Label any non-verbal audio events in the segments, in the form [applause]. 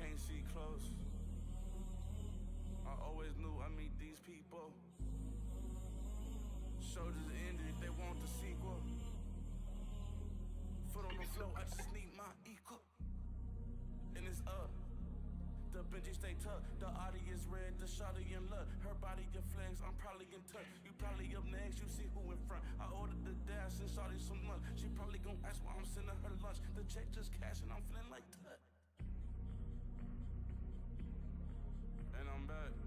Can't see close. I always knew I meet these people. Shoulders ended, they want the sequel. Foot on the floor, I just need my equal. And it's up. The Benji stay tucked, the audience red, the shawty in luck. Her body flex, I'm probably in touch. You probably up next, you see who in front. I ordered the dash and shawty some lunch. She probably gon' ask why I'm sending her lunch. The check just cash and I'm feeling back.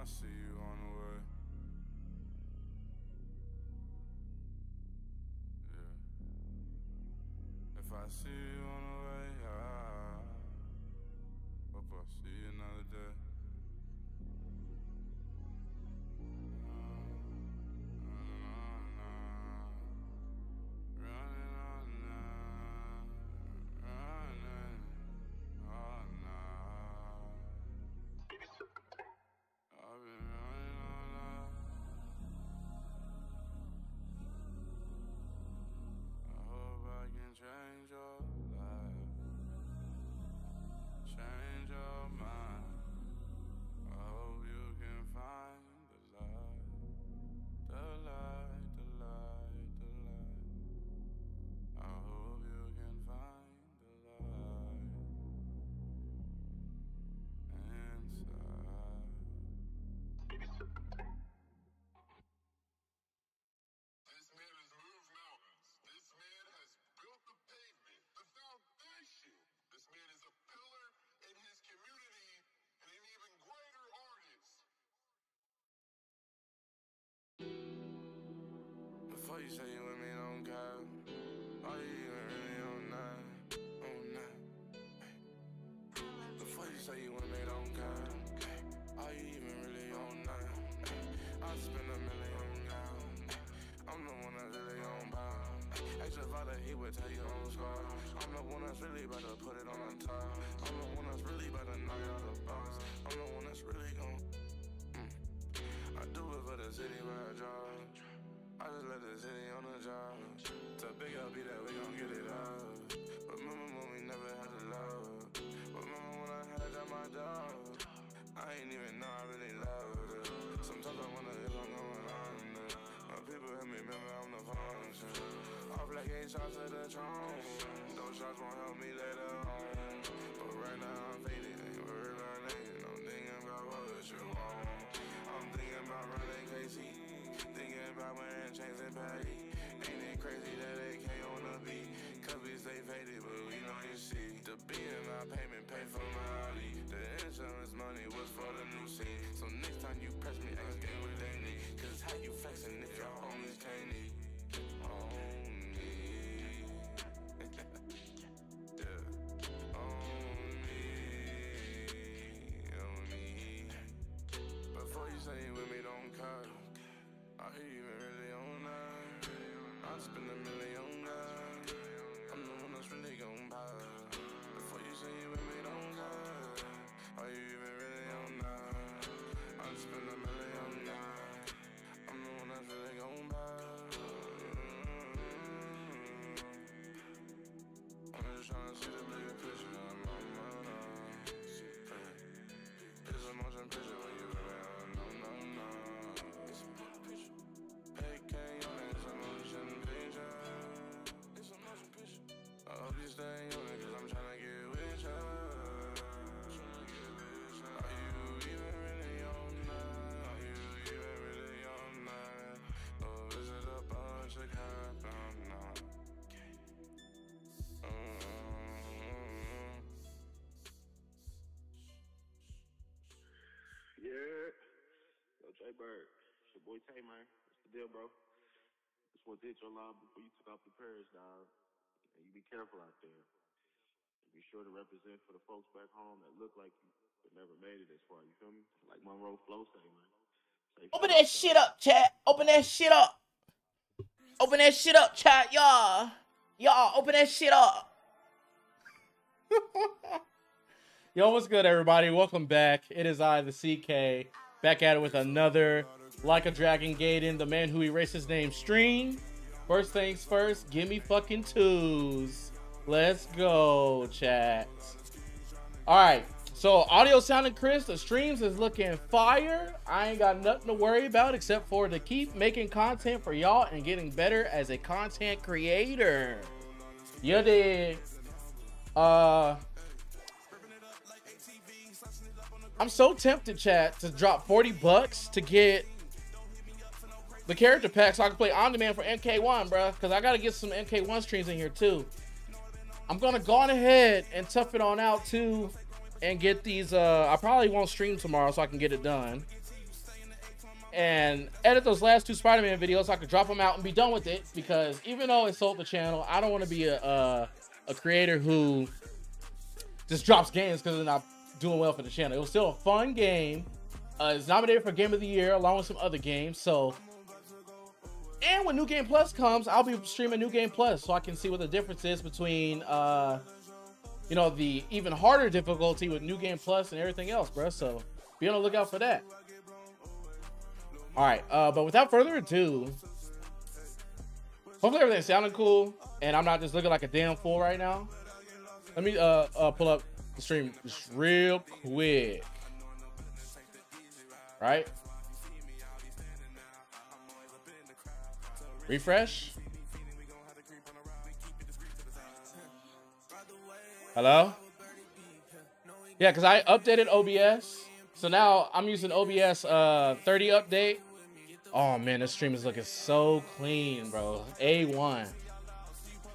I see you on the way. Yeah. If I see you say you with me, don't care. Are you even really on that? On that? Before you say you with me, don't care. Are you even really on that? I spend a million now. I'm the one that's really on bound. Extra father, he would tell you on score. I'm the one that's really about to put it on the top. I'm the one that's really about to knock out the box. I'm the one that's really gon' mm. I do it for the city drive. I just let the city on the job. To big up, be that we gon' get it up. Remember when we never had to love? Remember when I had at my job? I ain't even know I really loved it. Sometimes I wonder if I'm going under. My people help me remember I'm the function. Off like eight shots at the throne. Those shots won't help me later on. But right now I'm faded, ain't worried about nothing. I'm thinking about what you want. I'm thinking about running KC. Thinking about chains. Ain't it crazy that they can't on the beat? Cause we stay faded, but we know you see. The B in my payment pay for my Audi. The insurance money was for the new scene. So next time you press me, ask them what they need. Cause how you flexing if your homies can't eat? On tryna see the bigger on Bird. It's your boy Tay, man. What's the deal, bro? Just want to hit your line before you took off the Paris, dog. And you be careful out there. And be sure to represent for the folks back home that look like you but never made it this far. You feel me? Like Monroe Flow say, man. Say Open that shit up, chat. Open that shit up. Open that shit up, chat, y'all. Y'all, open that shit up. [laughs] Yo, what's good, everybody? Welcome back. It is I, the CK, back at it with another Like a Dragon Gaiden, the man who erased his name stream. First things first, give me fucking twos. Let's go, chat. All right, so audio sounding crisp. The streams is looking fire. I ain't got nothing to worry about except for to keep making content for y'all and getting better as a content creator. You dig? Uh, I'm so tempted, chat, to drop 40 bucks to get the character pack so I can play on demand for MK1, bro. Because I got to get some MK1 streams in here too. I'm going to go on ahead and tough it on out too and get these. Uh, I probably won't stream tomorrow so I can get it done. And edit those last two Spider Man videos so I can drop them out and be done with it. Because even though it sold the channel, I don't want to be a, a, a creator who just drops games because they're not doing well for the channel. It was still a fun game. Uh, it's nominated for Game of the Year along with some other games. So, and when New Game Plus comes, I'll be streaming New Game Plus so I can see what the difference is between, uh, you know, the even harder difficulty with New Game Plus and everything else, bro. So be on the lookout for that. All right, uh, but without further ado, hopefully everything's sounding cool and I'm not just looking like a damn fool right now. Let me uh, uh pull up the stream real quick. Right? Refresh. Hello? Yeah, because I updated OBS. So now I'm using OBS uh 30 update. Oh man, this stream is looking so clean, bro. A1.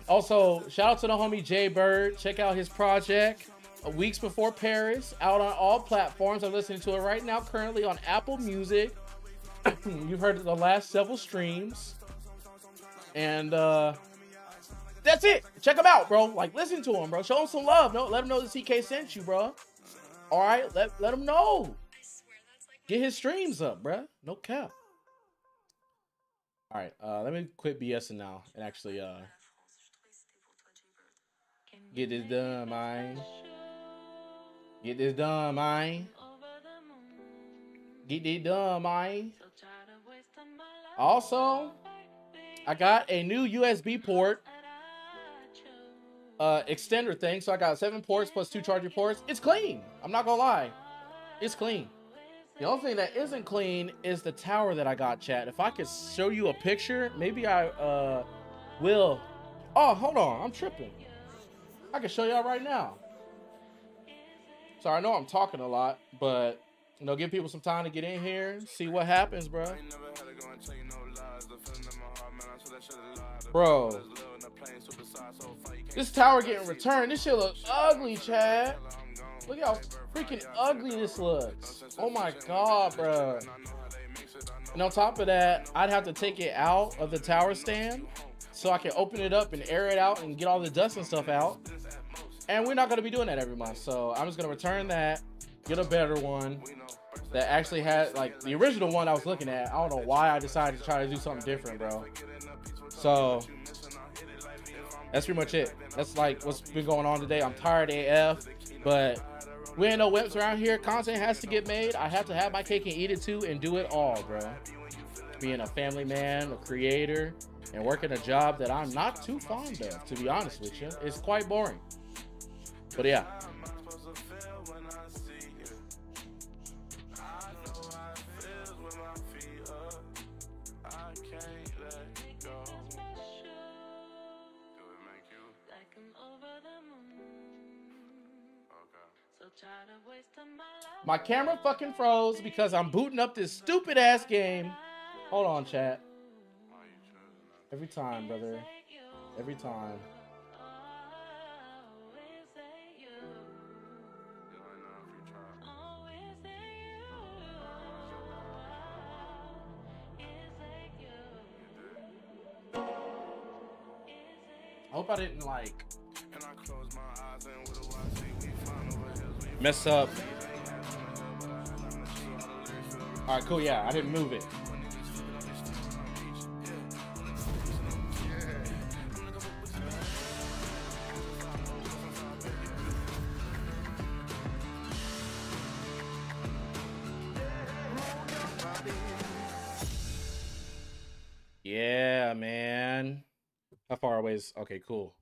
Also, shout out to the homie Jay Bird. Check out his project. Uh, Weeks Before Paris, out on all platforms. I'm listening to it right now, currently on Apple Music. [coughs] You've heard the last several streams. And uh that's it. Check him out, bro. Like, listen to him, bro. Show him some love. No, let him know the CK sent you, bro. All right, let let him know. Get his streams up, bro. No cap. All right, uh, let me quit BSing now and actually uh get this done, man. Get this done, man. Get this done, man. Also, I got a new USB port uh extender thing. So I got seven ports plus two charger ports. It's clean. I'm not gonna lie. It's clean. The only thing that isn't clean is the tower that I got, chat. If I could show you a picture, maybe I uh will. Oh, hold on. I'm tripping. I can show y'all right now. So I know I'm talking a lot, but you know, give people some time to get in here, see what happens, bro. I ain't never had to go and tell you no lies. The feeling in my heart, man, I swear that shit is lied. Bro. There's love in the plane, supersized, so far you can't This tower getting returned. This shit look ugly, Chad. tell I'm gone. Look how freaking ugly this looks. Oh my god, bro. I know how they mix it, I know And on top of that, I'd have to take it out of the tower stand so I can open it up and air it out and get all the dust and stuff out. And we're not gonna be doing that every month, so I'm just gonna return that, get a better one that actually had like the original one I was looking at. I don't know why I decided to try to do something different, bro. So that's pretty much it. That's like what's been going on today. I'm tired AF, but we ain't no whips around here. Content has to get made. I have to have my cake and eat it too and do it all, bro. Being a family man, a creator, and working a job that I'm not too fond of, to be honest with you. It's quite boring. But yeah. My camera fucking froze because I'm booting up this stupid ass game. Hold on, chat. Every time, brother. Every time. Hope I didn't like And I close my eyes and what do I see? We flying over hills, we mess up. All right, cool. Yeah, I didn't move it. Okay, cool.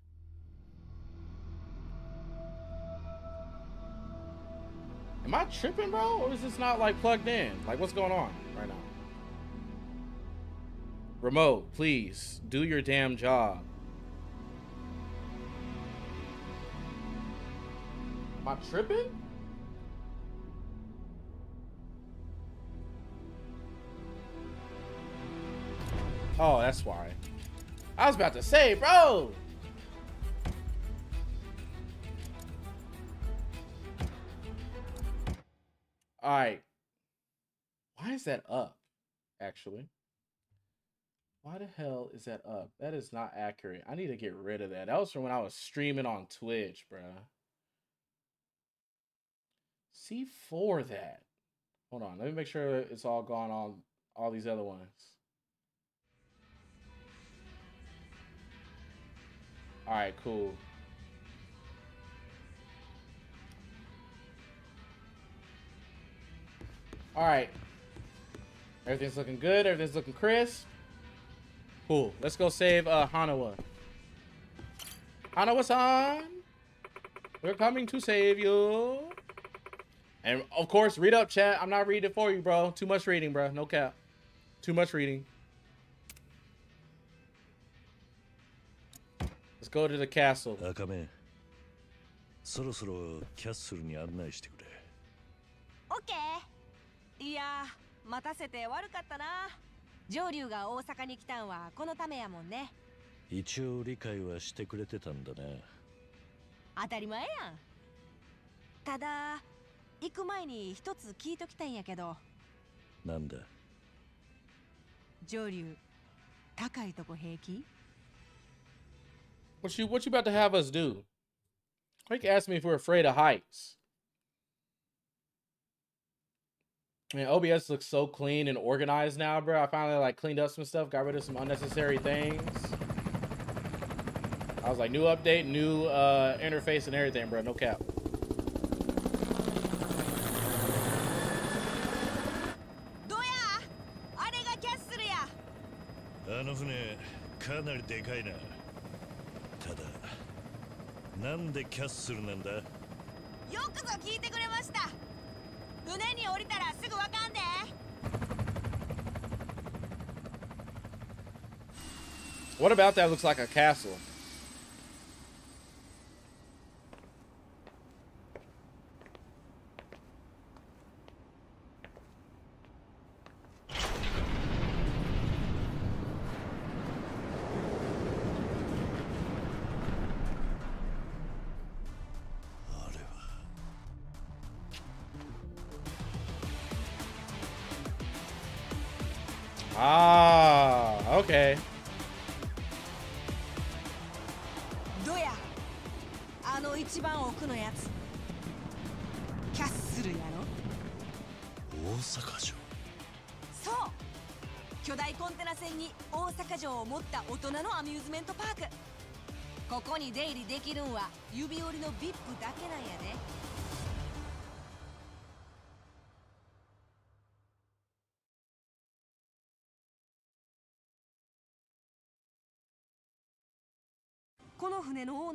Am I tripping, bro? Or is this not like plugged in? Like, what's going on right now? Remote, please do your damn job. Am I tripping? Oh, that's why. I was about to say, bro. All right. Why is that up? Actually. Why the hell is that up? That is not accurate. I need to get rid of that. That was from when I was streaming on Twitch, bruh. C4 that. Hold on. Let me make sure it's all gone on all these other ones. All right, cool. All right. Everything's looking good. Everything's looking crisp. Cool. Let's go save uh, Hanawa. Hanawa-san, we're coming to save you. And of course, read up, chat. I'm not reading it for you, bro. Too much reading, bro. No cap. Too much reading. Go to the castle. 赤目。そろそろキャッスルに案内してくれ。オッケーいやー待たせて悪かったな。上流が大阪に来たんはこのためやもんね。一応理解はしてくれてたんだな当たり前やん。ただ行く前に一つ聞いときたいんやけど。なんだ？上流高いとこ平気？What you what you about to have us do? Quick asked me if we're afraid of heights. Man, OBS looks so clean and organized now, bro. I finally like cleaned up some stuff, got rid of some unnecessary things. I was like, new update, new uh, interface and everything, bro. No cap. なんでキャッスルなんだ？よくぞ聞いてくれました。船に降りたらすぐわかんで。What about that? Looks like a castle?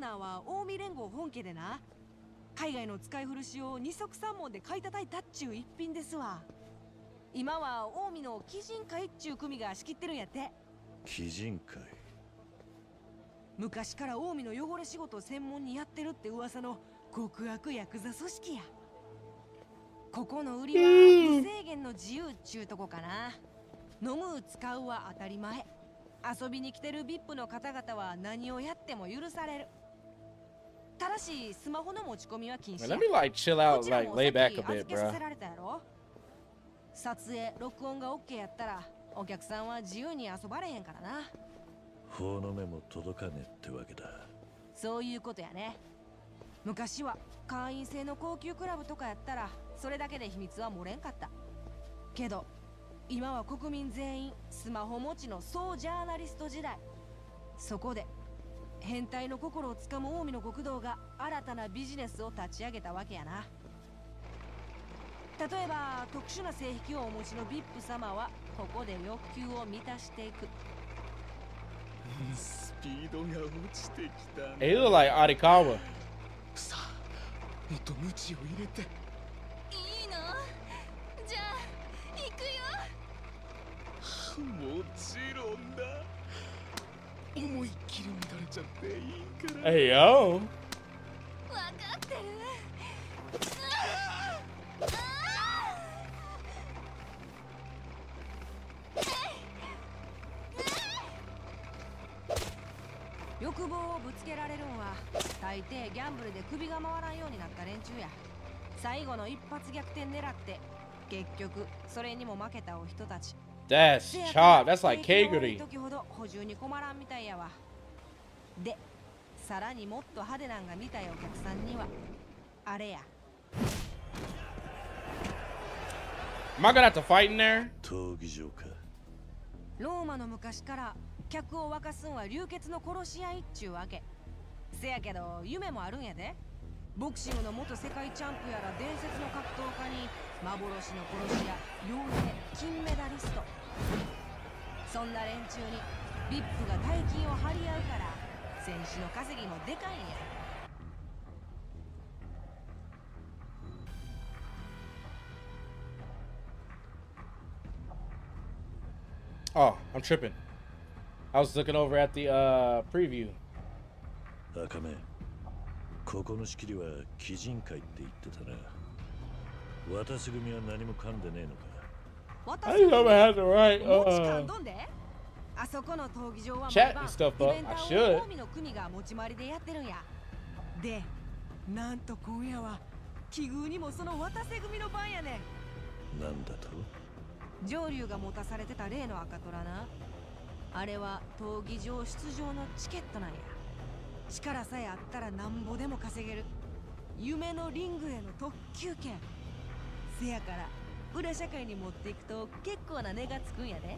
ナーは近江連合本家でな。海外の使い古しを二足三門で買い叩いたっちゅう一品ですわ。今は近江の鬼人会っちゅう組が仕切ってるんやって。鬼人会？昔から近江の汚れ仕事を専門にやってるって噂の極悪ヤクザ組織や。ここの売りは無制限の自由っちゅうとこかな。飲む使うは当たり前。遊びに来てる VIP の方々は何をやっても許されるただしスマホの持ち込みは禁止。Let me like chill こ out, ちら like も lay back き a bit, 預けさ bro. せられたやろ。撮影録音が OK やったらお客さんは自由に遊ばれへんからな。法の目も届かねえってわけだ。そういうことやね。昔は会員制の高級クラブとかやったらそれだけで秘密は漏れんかった。けど今は国民全員スマホ持ちの総ジャーナリスト時代。そこで変態の心をつかむ近江の極道が新たなビジネスを立ち上げたわけやな。例えば特殊な性癖をお持ちの VIP 様はここで欲求を満たしていく。スピードが落ちてきた Hey, you look like Arikawa. さあもっとムチを入れて。いいの？じゃあ行くよ。もちろんだ。思いっきりちゃっていいから Hey, yo. 分かってる欲望をぶつけられるんは大抵ギャンブルで首が回らんようになった連中や最後の一発逆転狙って結局それにも負けたお人たち That's chop. That's like Kaguri. 時ほど補充に困らんみたいやわでさらにもっと派手なんが見たいお客さんには。あれや。Am I gonna have to fight in there? 闘技場か。ローマの昔から客を沸かすんは流血の殺し合いっちゅうわけ。せやけど夢もあるんやで。ボクシングの元世界チャンプやら伝説の格闘家に幻の殺し屋傭兵金メダリスト。そんな連中に VIP が大金を張り合うから戦士の稼ぎもでかいんや。Oh, I'm tripping. I was looking over at the uh, preview. Uh, 赤目、ここの仕切りは鬼仁会って言ってたな。渡瀬組は何も噛んでねえのか。I think I had the right. Uh, Chat and stuff イ up. I ー should. を近江の組が持ち回りでやってるんや。でなんと今夜は奇遇にもその渡瀬組の番やねなんだと？ん上流が持たされてた例の赤虎な。あれは闘技場出場のチケットなんや。力さえあったらなんぼでも稼げる。夢のリングへの特急券。せやから裏社会に持っていくと結構な値がつくんやで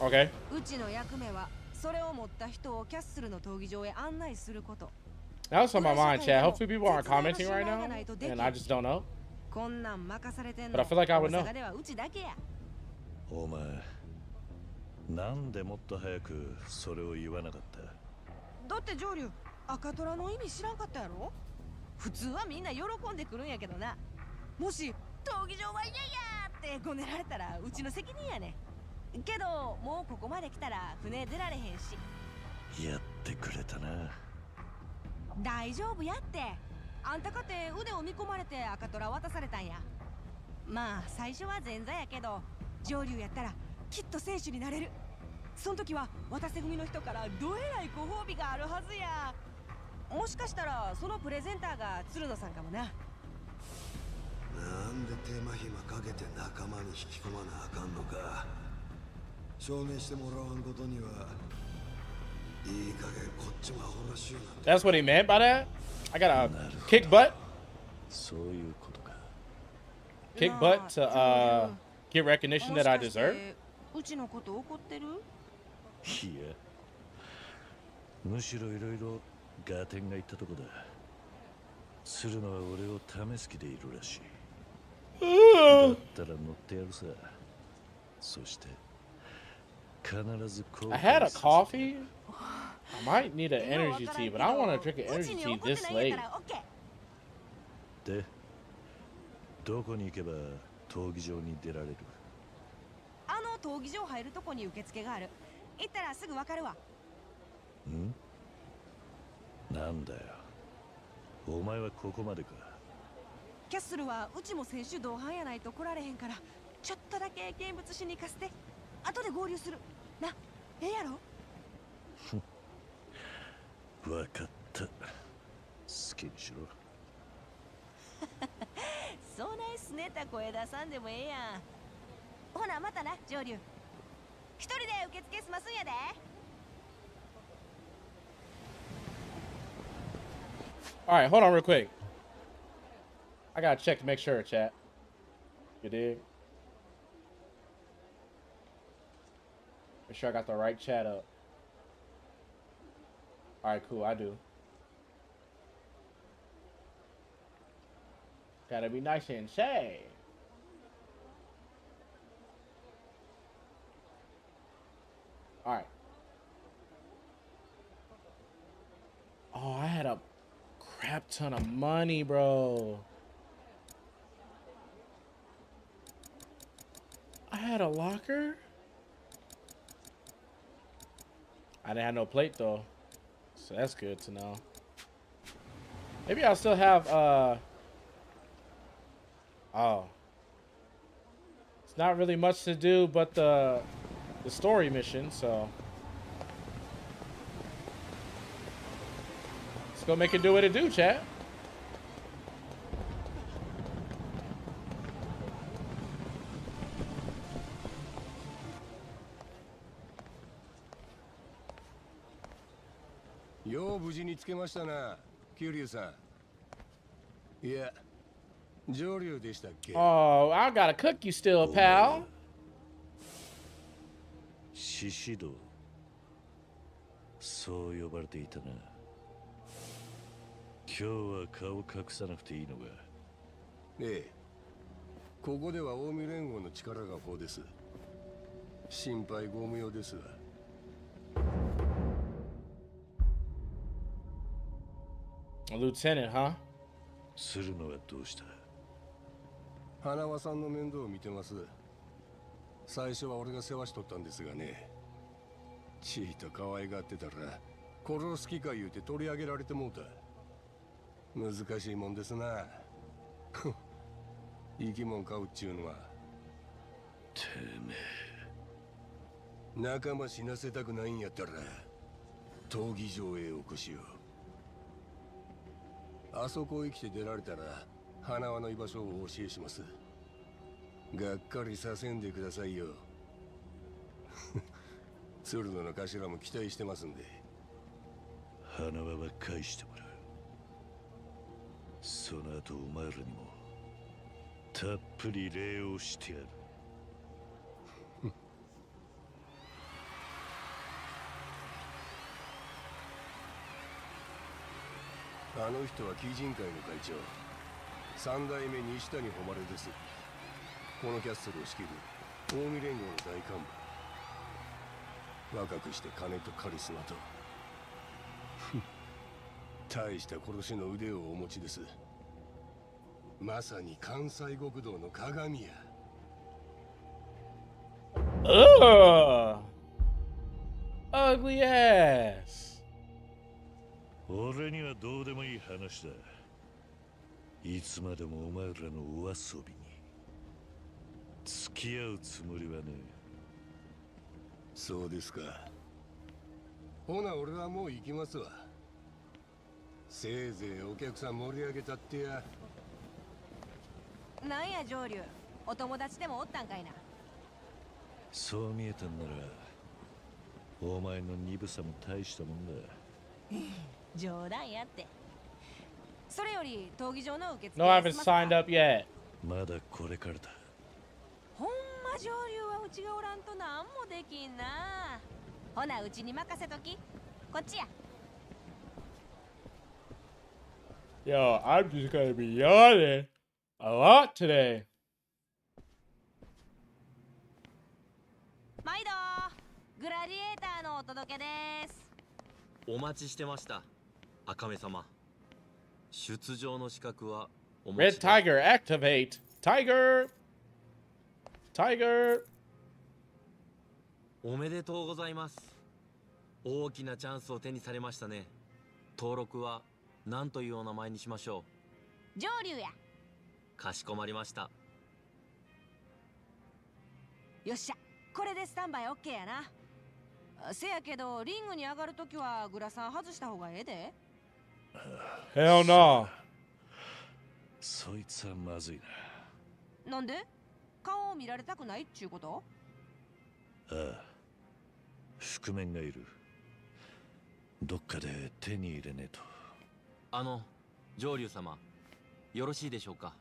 Okay. うちの役目はそれを持った人をキャッスルの闘技場へ案内すること That was on my mind, chat. Hopefully people aren't commenting right now. And I just don't know. こんなん任されてん But の I feel like I would know. 大阪ではうちだけやお前なんでもっと早くそれを言わなかった？だって上流赤虎の意味知らんかったやろ？普通はみんな喜んでくるんやけどなもし闘技場は嫌やってごねられたらうちの責任やねんけどもうここまで来たら船出られへんし。やってくれたな。大丈夫やって。あんたかて腕を見込まれて赤虎渡されたんや。まあ最初は前座やけど上流やったらきっと選手になれる。その時は渡瀬組の人からどえらいご褒美があるはずや。もしかしたらそのプレゼンターが鶴野さんかもな。なんで手間暇かけて仲間に引き込まなあかんのか That's what he meant by that? I gotta kick butt? そういうことか Kick butt to uh get recognition that I もしか deserve? してうちのこと怒ってるいやむしろいろいろガーテンが言ったとこだ鶴野は俺を試す気でいるらしいだったら乗ってやるさそして 必ず後 [laughs] I had a coffee. I might need an energy tea, but I don't want to drink an energy に tea this late. でどこに行けば闘技場に出られる？あの闘技場入るとこに受付がある。行ったらすぐわかるわ。ん？なんだよ。お前はここまでか。キャッスルはうちも選手同伴やないと来られへんからちょっとだけ見物しに行かせて。後で合流するなええやろわかった好きにしろそないすねた声出さんでもええやんほなまたな上流一人で受付済ますんやで All right, hold on real quick. I gotta check to make sure, chat. You dig? Make sure I got the right chat up. All right, cool. I do. Gotta be nice and say. All right. Oh, I had a crap ton of money, bro. I had a locker. I didn't have no plate though, so that's good to know. Maybe I'll still have uh. Oh. It's not really much to do, but the the story mission. So let's go make it do what it do, chat. う無事につけましたなキュリュウさん。いや上流でしたっけ？Oh, I got a cookie still, pal. 獅子道そう呼ばれていたな。今日は顔隠さなくていいのがええ。ここでは近江連合の力が法です。心配ご無用ですわ A lieutenant, huh? するのはどうした？花輪さんの面倒を見てます。最初は俺が世話しとったんですがね。ちいと可愛がってたら殺す気か言うて取り上げられてもうた。難しいもんですな。[laughs] 生き物飼うっちゅうのは。てめ仲間死なせたくないんやったら闘技場へ起こしようあそこへ来て出られたら花輪の居場所をお教えします。がっかりさせんでくださいよ。[laughs] 鶴野の頭も期待してますんで。花輪は返してもらう。その後お前らにもたっぷり礼をしてやる。あの人は基人会の会長。三代目西谷誉です。このキャッスルを仕切る近江連合の大幹部。若くして金とカリスマと。ふ [laughs] ん大した殺しの腕をお持ちです。まさに関西極道の鏡や。Ugh. Ugly ass. 俺にはどうでもいい話だ。いつまでもお前らのお遊びに。付き合うつもりはねそうですか。ほな俺はもう行きますわ。せいぜいお客さん盛り上げたってや。なんや上流？お友達でもおったんかいな。そう見えたんならお前の鈍さも大したもんだ冗談やってそれより闘技場の受付 No, I haven't signed up yet まだこれからだほんま浄龍はうちがおらんとなんもできんなほなうちに任せときこっちや赤目様。出場の資格はお持 Red Tiger, activate. Tiger. Tiger. おめでとうございます。大きなチャンスを手にされましたね。登録は何というお名前にしましょ上流や。うかしこまりました。よっしゃ。これでスタンバイオッケーやな。あせやけどリングに上がるときはグラサン外した方がええで Hell no. そいつはまずいな。なんで？顔を見られたくないっちゅうこと？ああ。覆面がいる。どっかで手に入れねえと。あの上流様よろしいでしょうか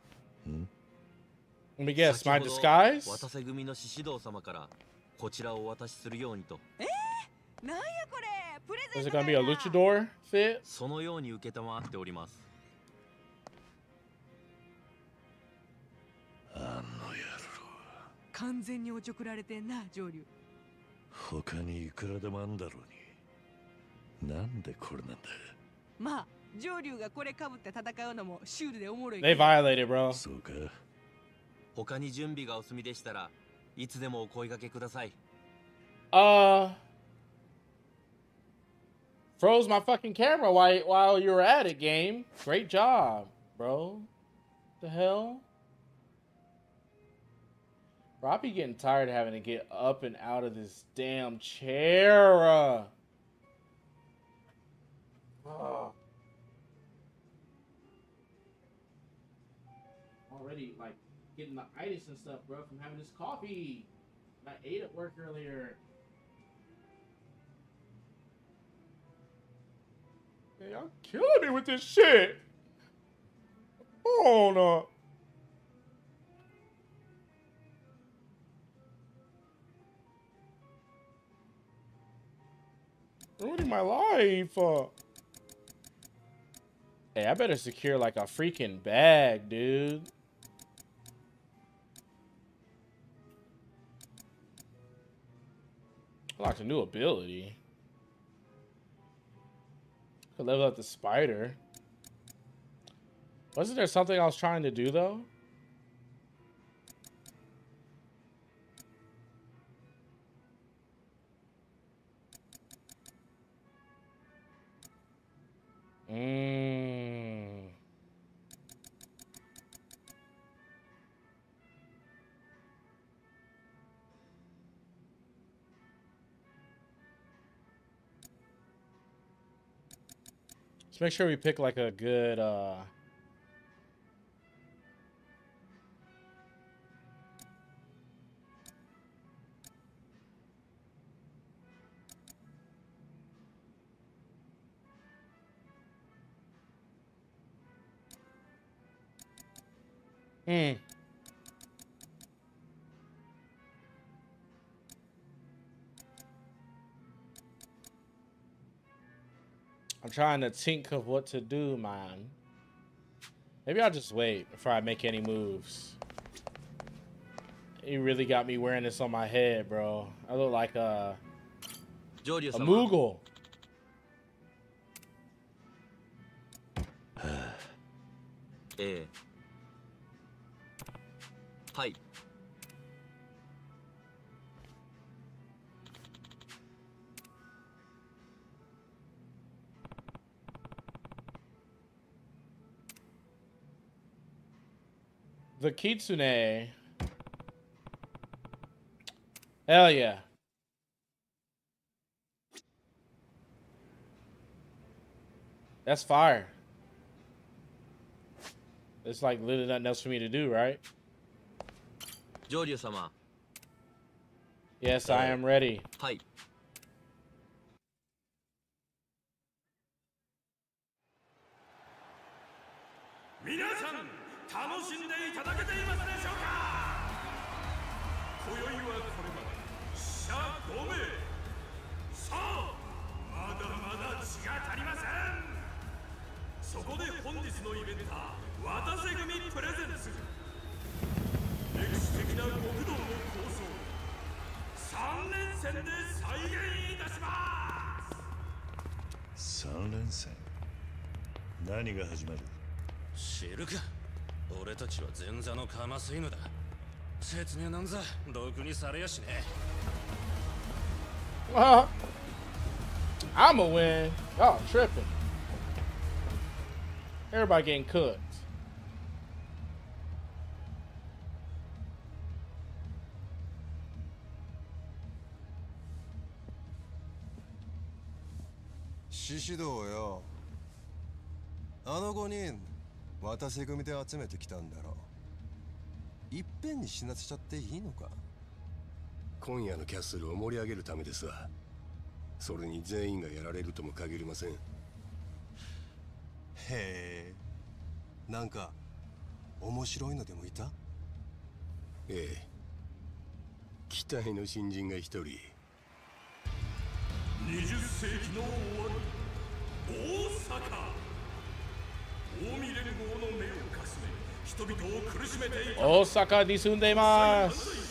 ？Let me guess, 先 my disguise? 渡瀬組の獅子堂様からこちらをお渡しするようにと。なんやこれ？Is gonna be a luchador fit? そのように受けたまっております。あの野郎。完全におちょくられてんな、浄龍。他にいくらでもあんだろうに。なんでこれなんだ。まあ、浄龍がこれかぶって戦うのもシュールでおもろい。They violated, bro. そうか。他に準備がお済みでしたら、いつでもお声掛けください。ああ。Froze my fucking camera while, while you were at it, game. Great job, bro. The hell? Bro, I be getting tired of having to get up and out of this damn chair. Ugh. Already, like, getting the itis and stuff, bro, from having this coffee. I ate at work earlier. Man, y'all killing me with this shit. Oh no. Ruining my life. Uh. Hey, I better secure like a freaking bag, dude. Unlocked a new ability. Could level up the spider. Wasn't there something I was trying to do though? Mmm. Let's make sure we pick like a good uh trying to think of what to do, man. Maybe I'll just wait before I make any moves. You really got me wearing this on my head, bro. I look like a... A Moogle. [sighs] yeah. the Kitsune. Hell yeah. That's fire. It's like literally nothing else for me to do, right? Jojo-sama. Yes, I am ready. Hi. 座のカマス犬だ説明なんざろくにされやしねえ Uh, I'ma win. Y'all tripping. Everybody getting cooked. 獅子道よあの5人渡瀬組で集めてきたんだろういっぺんに死なせちゃっていいのか？今夜のキャッスルを盛り上げるためですわ。それに全員がやられるとも限りません。へえ。なんか面白いのでもいた？ええ。期待の新人が一人。20世紀の終わり大阪。近江連合の目をかすめ大阪に住んでいます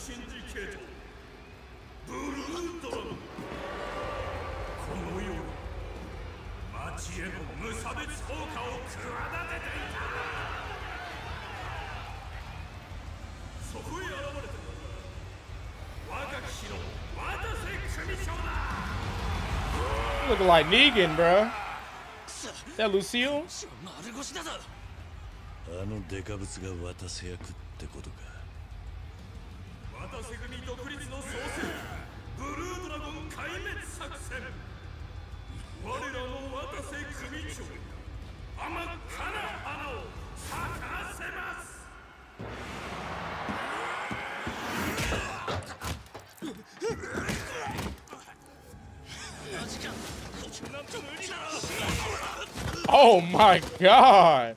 Look like Negan, bro. That Lucille? あのデカブツが渡せ役ってことか。渡瀬組独立の創世ブルードラゴン壊滅作戦。我らの渡瀬組長が甘っかな花を咲かせます。マジか呼吸なんて無理だろ Oh my god.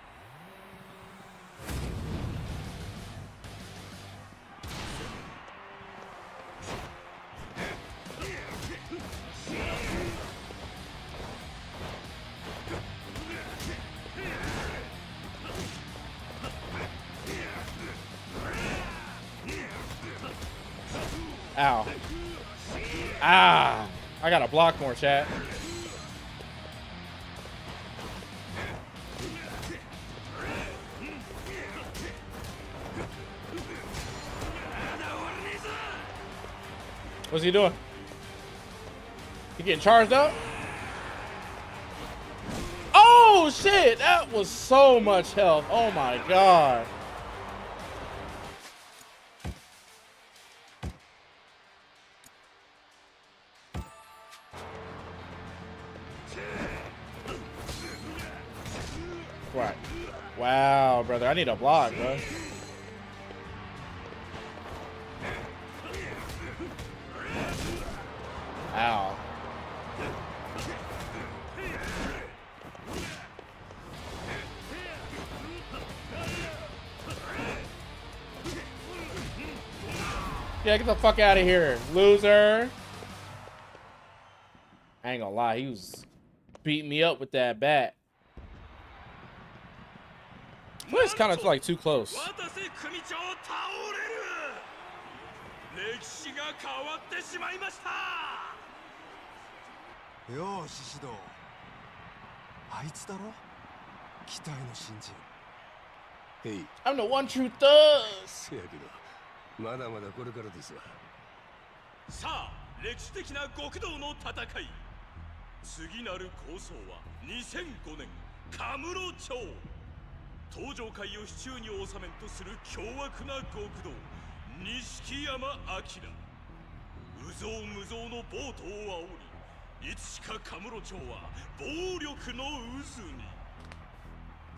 Ow. Ah. I gotta block more, chat. What's he doing? He getting charged up? Oh shit! That was so much health. Oh my god. Wow, brother. I need a block, bro. Ow. Yeah, get the fuck out of here, loser. I ain't gonna lie, he was beating me up with that bat. Well, it's kind of like too close. 渡瀬組長倒れる。歴史が変わってしまいました。よう獅子道あいつだろ？期待の新人。へい I'm the one true thug. せやけどまだまだこれからですわ。さあ歴史的な極道の戦い。次なる構想は2005年カムロ町東上界を手中に収めんとする凶悪な極道錦山明。無造無造の暴徒を煽りいつしかカムロ町は暴力の渦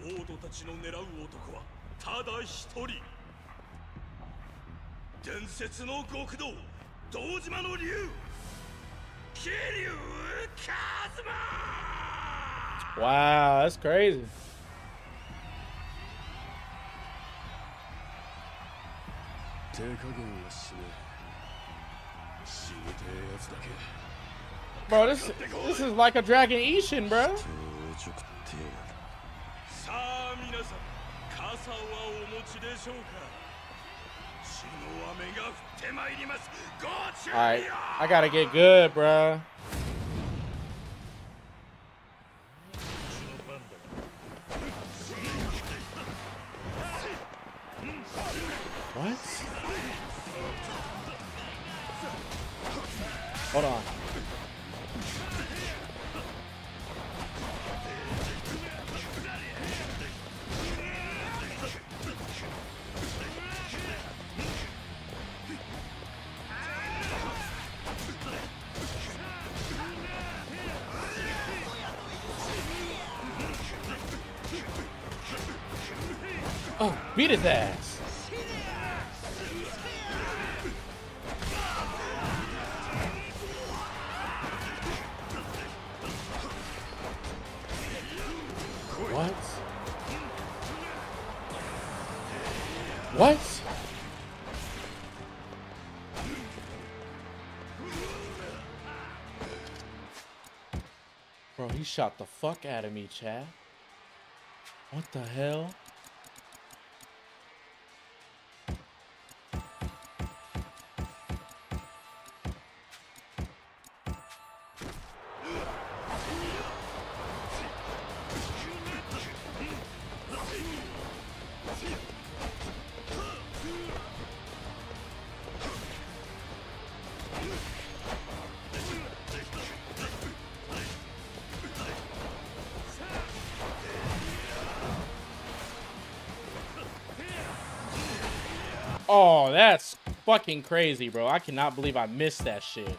に。暴徒たちの狙う男はただ一人。伝説の極道堂島の竜。桐生一馬。Wow, that's crazy. 手加減はしねえ死にてえやつだけ Bro, this this is like a Dragon Ishin, bro. 超熟ってやがるさあ皆さん傘はお持ちでしょうか血の雨が降ってまいりますご注意を Alright, I gotta get good, bro. What? Hold on. Oh, beat his ass. What? Bro, he shot the fuck out of me, Chad. What the hell? Oh, that's fucking crazy, bro. I cannot believe I missed that shit.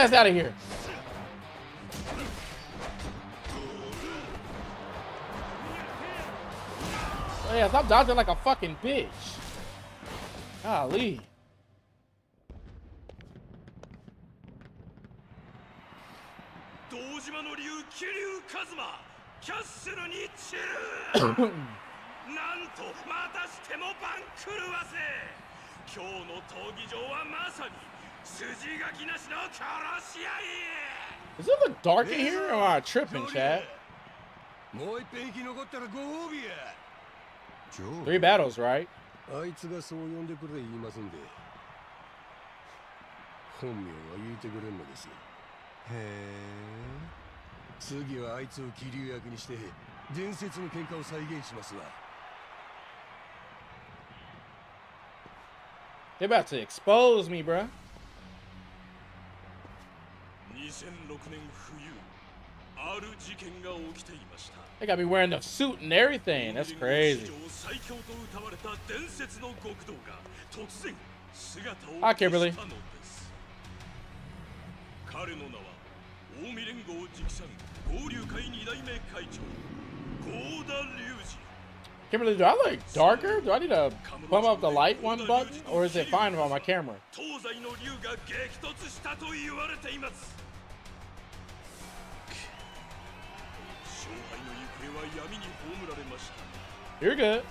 Ass out of here. Oh yeah, stop dodging like a fucking bitch. Golly. [coughs] 堂島の竜桐生一馬キャッスルに散るなんとまたしても番狂わせ今日の闘技場はまさに筋書きなしの殺し合い Does it look dark in here or am I tripping, Chad? もう一遍生き残ったらご褒美や Three battles, right? あいつがそう呼んでくれ言いますんで本名は言うてくれんのですへえ次はあいつを桐生役にして伝説の喧嘩を再現しますわ They about to expose me, bruh. I got me wearing the suit and everything. That's crazy. Hi, Kimberly. 彼の名は近江連合直参郷龍会2代目会長郷田龍司 Kimberly, do I look darker? Do I need to bump up the light one button? Or is it fine on my camera? You're good.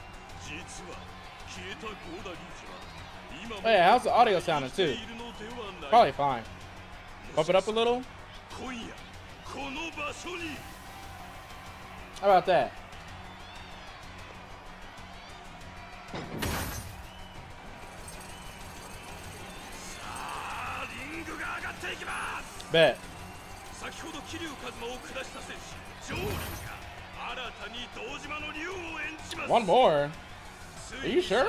Oh yeah, how's the audio sounding too? Probably fine. Bump it up a little. How about that? Bet. One more? Are you sure?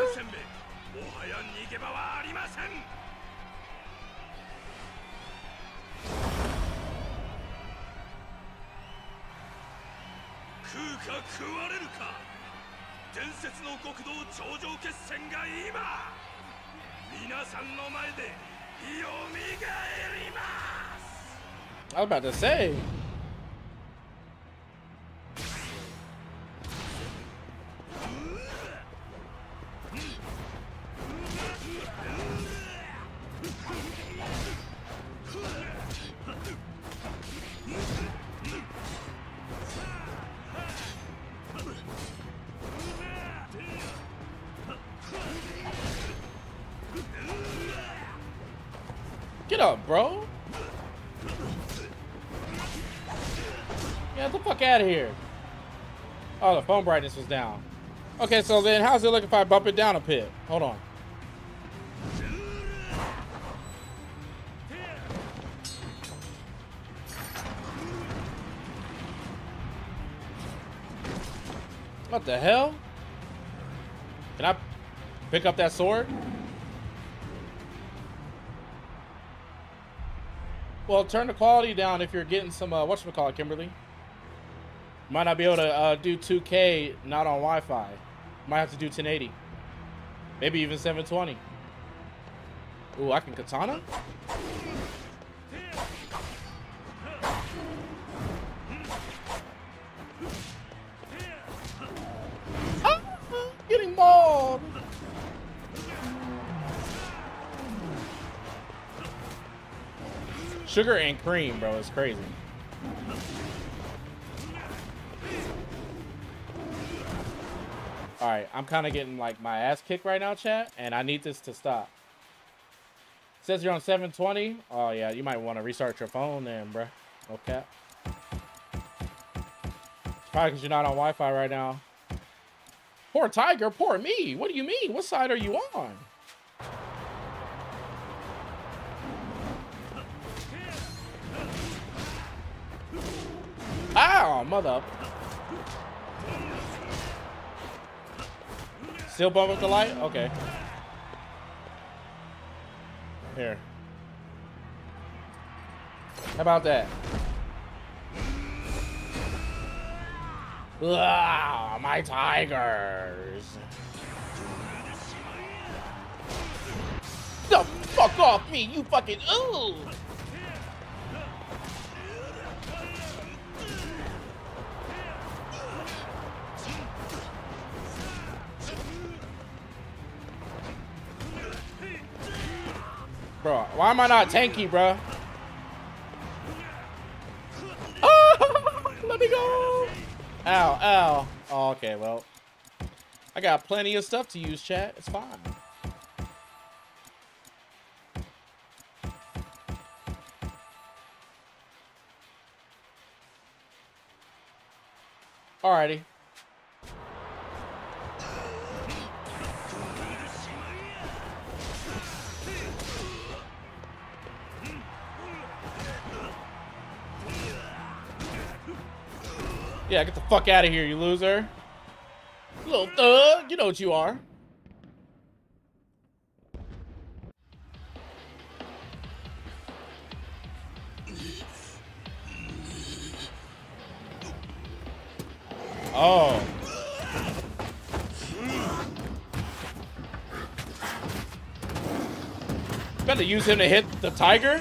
I was about to say. Phone brightness was down. Okay, so then how's it look if I bump it down a bit? Hold on. What the hell? Can I pick up that sword? Well, turn the quality down if you're getting some, uh, whatchamacallit, Kimberly. Might not be able to uh, do 2K not on Wi-Fi. Might have to do 1080. Maybe even 720. Ooh, I can katana? Ah, getting mauled. Sugar and cream, bro. It's crazy. All right, I'm kind of getting like my ass kicked right now, chat, and I need this to stop. says you're on 720. Oh yeah, you might want to restart your phone then, bruh. Okay. Probably because you're not on Wi-Fi right now. Poor Tiger, poor me. What do you mean? What side are you on? Ow, mother. Still bump up the light? Okay. Here. How about that? Ah, my tigers. The fuck off me, you fucking ooh! Bro, why am I not tanky, bro? Oh, [laughs] let me go. Ow, ow. Oh, okay, well. I got plenty of stuff to use, chat. It's fine. Alrighty. Yeah, get the fuck out of here, you loser. Little thug, you know what you are. Oh. Better use him to hit the tiger?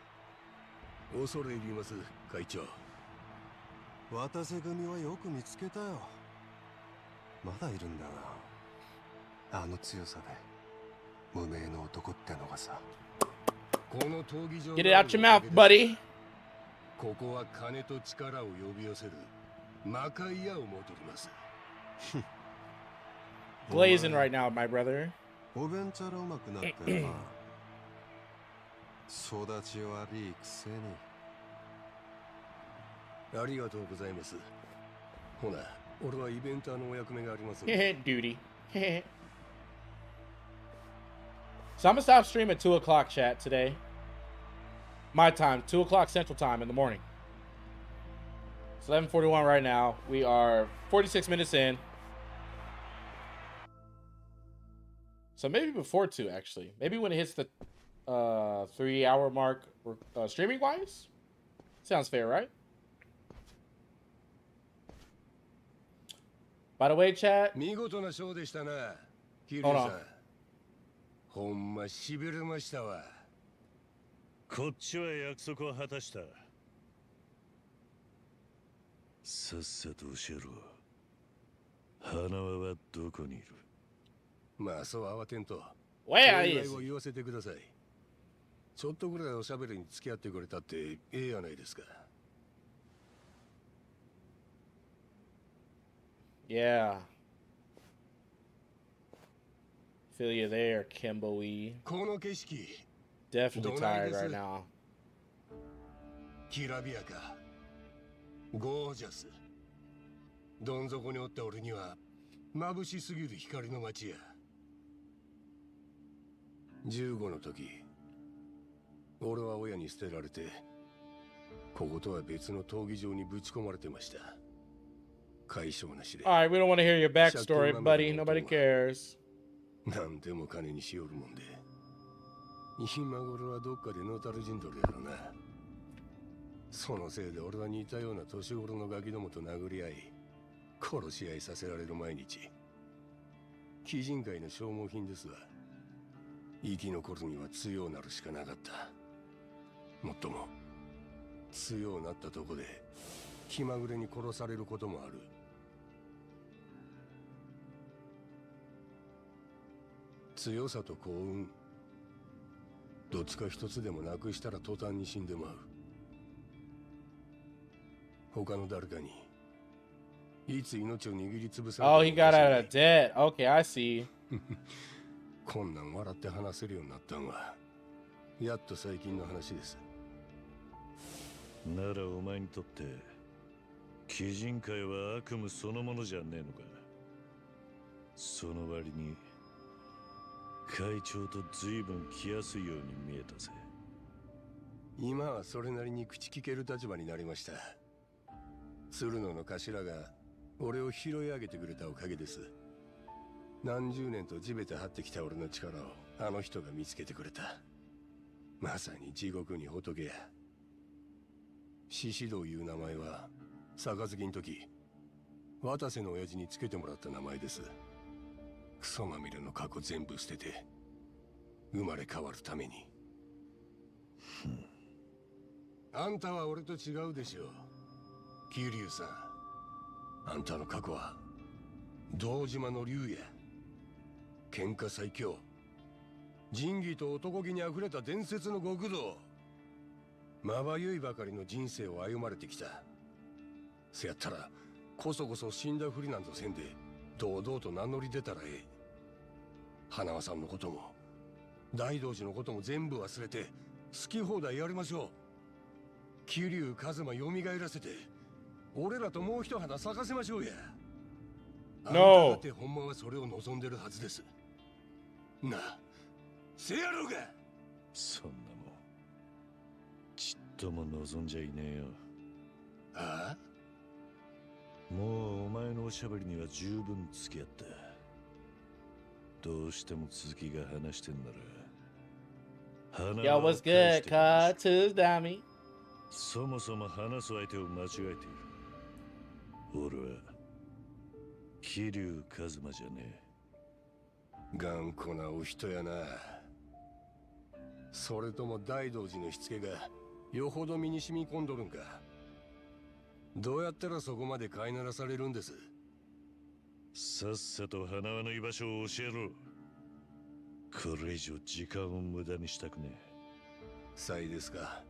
やるな恐れ入ります会長渡瀬組はよく見つけたよまだいるんだなあの強さで無名の男ってのがさこの闘技場 Get it out your mouth, buddy. ここは金と力を呼び寄せる魔界屋を戻ります Glazing right now, my brother. おべんちゃらうまくなったよな 育ち悪いくせにありがとうございますほな俺はイベンターのお役目がありますんで Duty. so I'm gonna stop stream at 2 o'clock, chat, today. My time, 2 o'clock Central Time in the morning. It's 11:41 right now. We are 46 minutes in. So maybe before two, actually. Maybe when it hits the uh, three hour mark, uh, streaming wise. Sounds fair, right? By the way, chat. 見事なショーでしたなキリさんほんましびれましたわこっちは約束を果たした。さっさと教えろ。花輪はどこにいる？まあそう慌てんと。お is 祝いを言わせてくださいちょっとぐらいおしゃべりに付き合ってくれたってええやないですか。Yeah. Feel you there, Kimbo E. この景色。Definitely tired right now. きらびやか。ゴージャス。どん底におった俺には眩しすぎる光の街や。15の時俺は親に捨てられてこことは別の闘技場にぶち込まれてました。解消なしで All right, we don't want to hear your backstory, buddy. Nobody cares. 何でも金にしよるもんで。今頃はどっかでのたるじんどるやろな。そのせいで俺は似たような年頃のガキどもと殴り合い殺し合いさせられる毎日。鬼人界の消耗品ですわ。生き残るには強なるしかなかったもっとも強なったとこで気まぐれに殺されることもある強さと幸運どっちか一つでもなくしたら途端に死んでまう他の誰かにいつ命を握りつぶされ Oh, るかい debt. Okay, I see. [laughs] こんなん笑って話せるようになったんはやっと最近の話ですならお前にとって鬼人界は悪夢そのものじゃねえのか。その割に会長と随分来やすいように見えたぜ。今はそれなりに口聞ける立場になりました。鶴野の頭が俺を拾い上げてくれたおかげです。何十年と地べた張ってきた俺の力をあの人が見つけてくれた。まさに地獄に仏や。獅子道いう名前は杯の時渡瀬の親父につけてもらった名前です。クソまみれの過去全部捨てて生まれ変わるために。あんたは俺と違うでしょ桐生さん。あんたの過去は堂島の竜や喧嘩最強。仁義と男気にあふれた伝説の極道まばゆいばかりの人生を歩まれてきた。せやったらこそこそ死んだふりなんぞせんで堂々と名乗り出たらええ花輪さんのことも大道寺のことも全部忘れて好き放題やりましょう。桐生一馬蘇らせて俺らともう一花咲かせましょうや。あんた No だってほんまはそれを望んでるはずです。なあせやろうが。そんなとも望んじゃいねえよ。あもうお前のおしゃべりには十分付き合ったどうしても続きが話してんなら花 Yo, what's good? Cut to. そもそも話す相手を間違えている。俺は桐生一馬じゃね頑固なお人やな。それとも大道寺のしつけがよほど身に染み込んどるんか。どうやったらそこまで飼いならされるんです？えさっさと花輪の居場所を教えろ。これ以上時間を無駄にしたくねさいですか。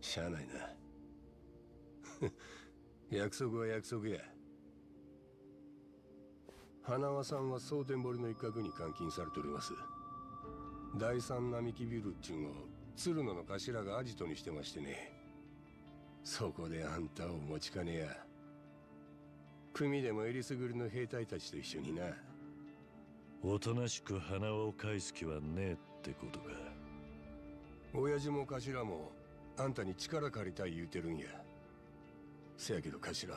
しゃあないな。[laughs] 約束は約束や。花輪さんは蒼天堀の一角に監禁されております。第三並木ビルっちゅうのを鶴野の頭がアジトにしてましてね。そこであんたを持ちかねや。組でもえりすぐりの兵隊たちと一緒にな。おとなしく花輪を返す気はねえってことか。親父も頭もあんたに力借りたい言うてるんや。せやけど頭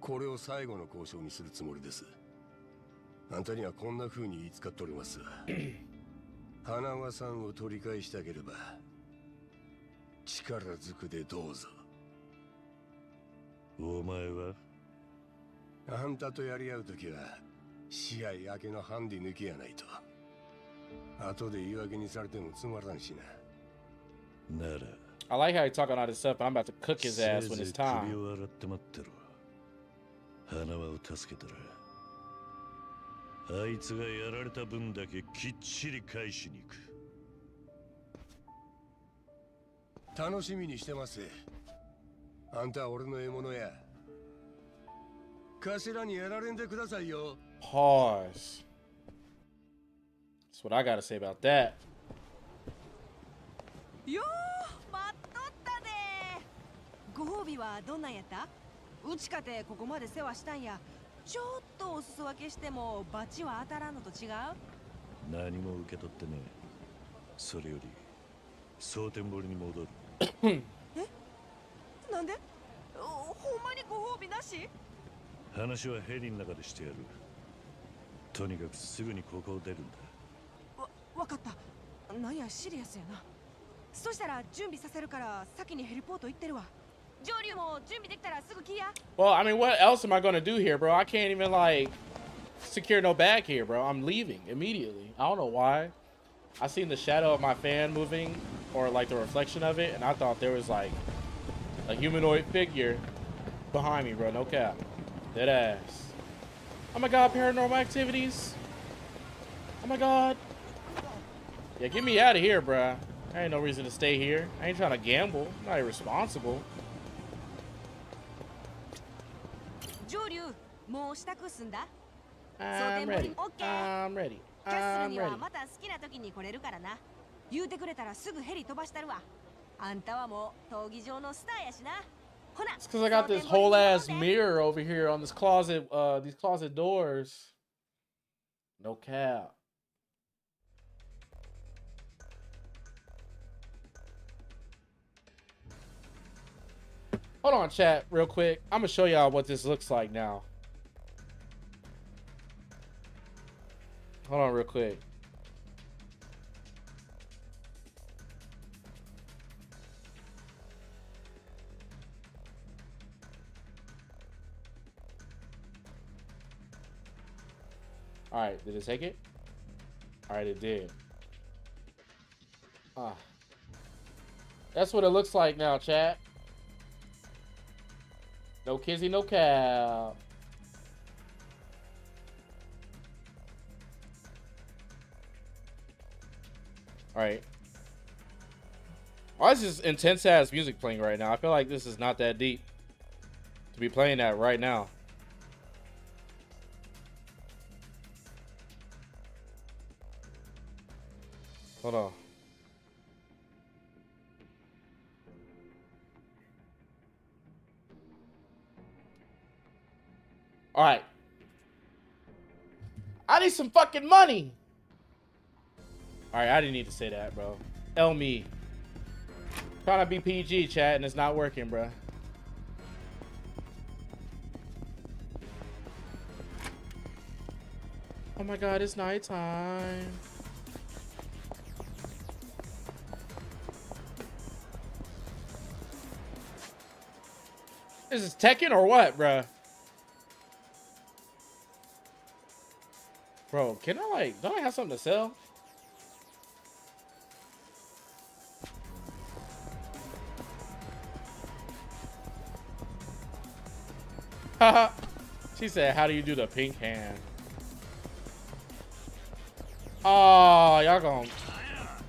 これを最後の交渉にするつもりです。あんたにはこんな風に言いつかっております [coughs] 花輪さんを取り返したければ力ずくでどうぞ。お前は？あんたとやり合う時は試合明けのハンディ抜きやないと。後で言い訳にされてもつまらんしな。なら。I like how he talking all this stuff, but I'm about to cook his ass when ぜ it's い time. 花輪を助けたらあいつがやられた分だけきっちり返しに行く。楽しみにしてます。あんたは俺の獲物や。頭にやられんでくださいよ。Pause. That's what I gotta say about that. よー待っとったでご褒美はどんなんやった？うちかてここまで世話したんやちょっとお裾分けしてもバチは当たらんのと違う？何も受け取ってねえ。それより蒼天堀に戻る。[coughs] なんで？おほんまにご褒美なし？話はヘリの中でしてやる。とにかくすぐにここを出るんだ。わわかった。なんやシリアスやな。そしたら準備させるから先にヘリポート行ってるわ Well, I mean, what else am I going to do here, bro? I can't even, like, secure no bag here, bro. I'm leaving immediately. I don't know why. I seen the shadow of my fan moving or, like, the reflection of it, and I thought there was, like, a humanoid figure behind me, bro. No cap. Dead ass. Oh, my God. Paranormal activities. Oh, my God. Yeah, get me out of here, bro. I ain't no reason to stay here. I ain't trying to gamble. I'm not irresponsible. 浄龍もう支度すんだ I'm ready. I'm ready. It's because I got this whole ass mirror over here on this closet, uh, these closet doors. No cap. Hold on, chat, real quick. I'm gonna show y'all what this looks like now. Hold on, real quick. All right, did it take it? All right, it did. Ah. That's what it looks like now, chat. No kizzy, no cow. All right. Why is this intense ass music playing right now? I feel like this is not that deep to be playing that right now. Hold on. All right. I need some fucking money. All right, I didn't need to say that, bro. L me. Trying to be PG, chat, and it's not working, bro. Oh my god, it's nighttime. Is this Tekken or what, bruh? Bro, can I like, don't I have something to sell? [laughs] She said, how do you do the pink hand? Oh, y'all going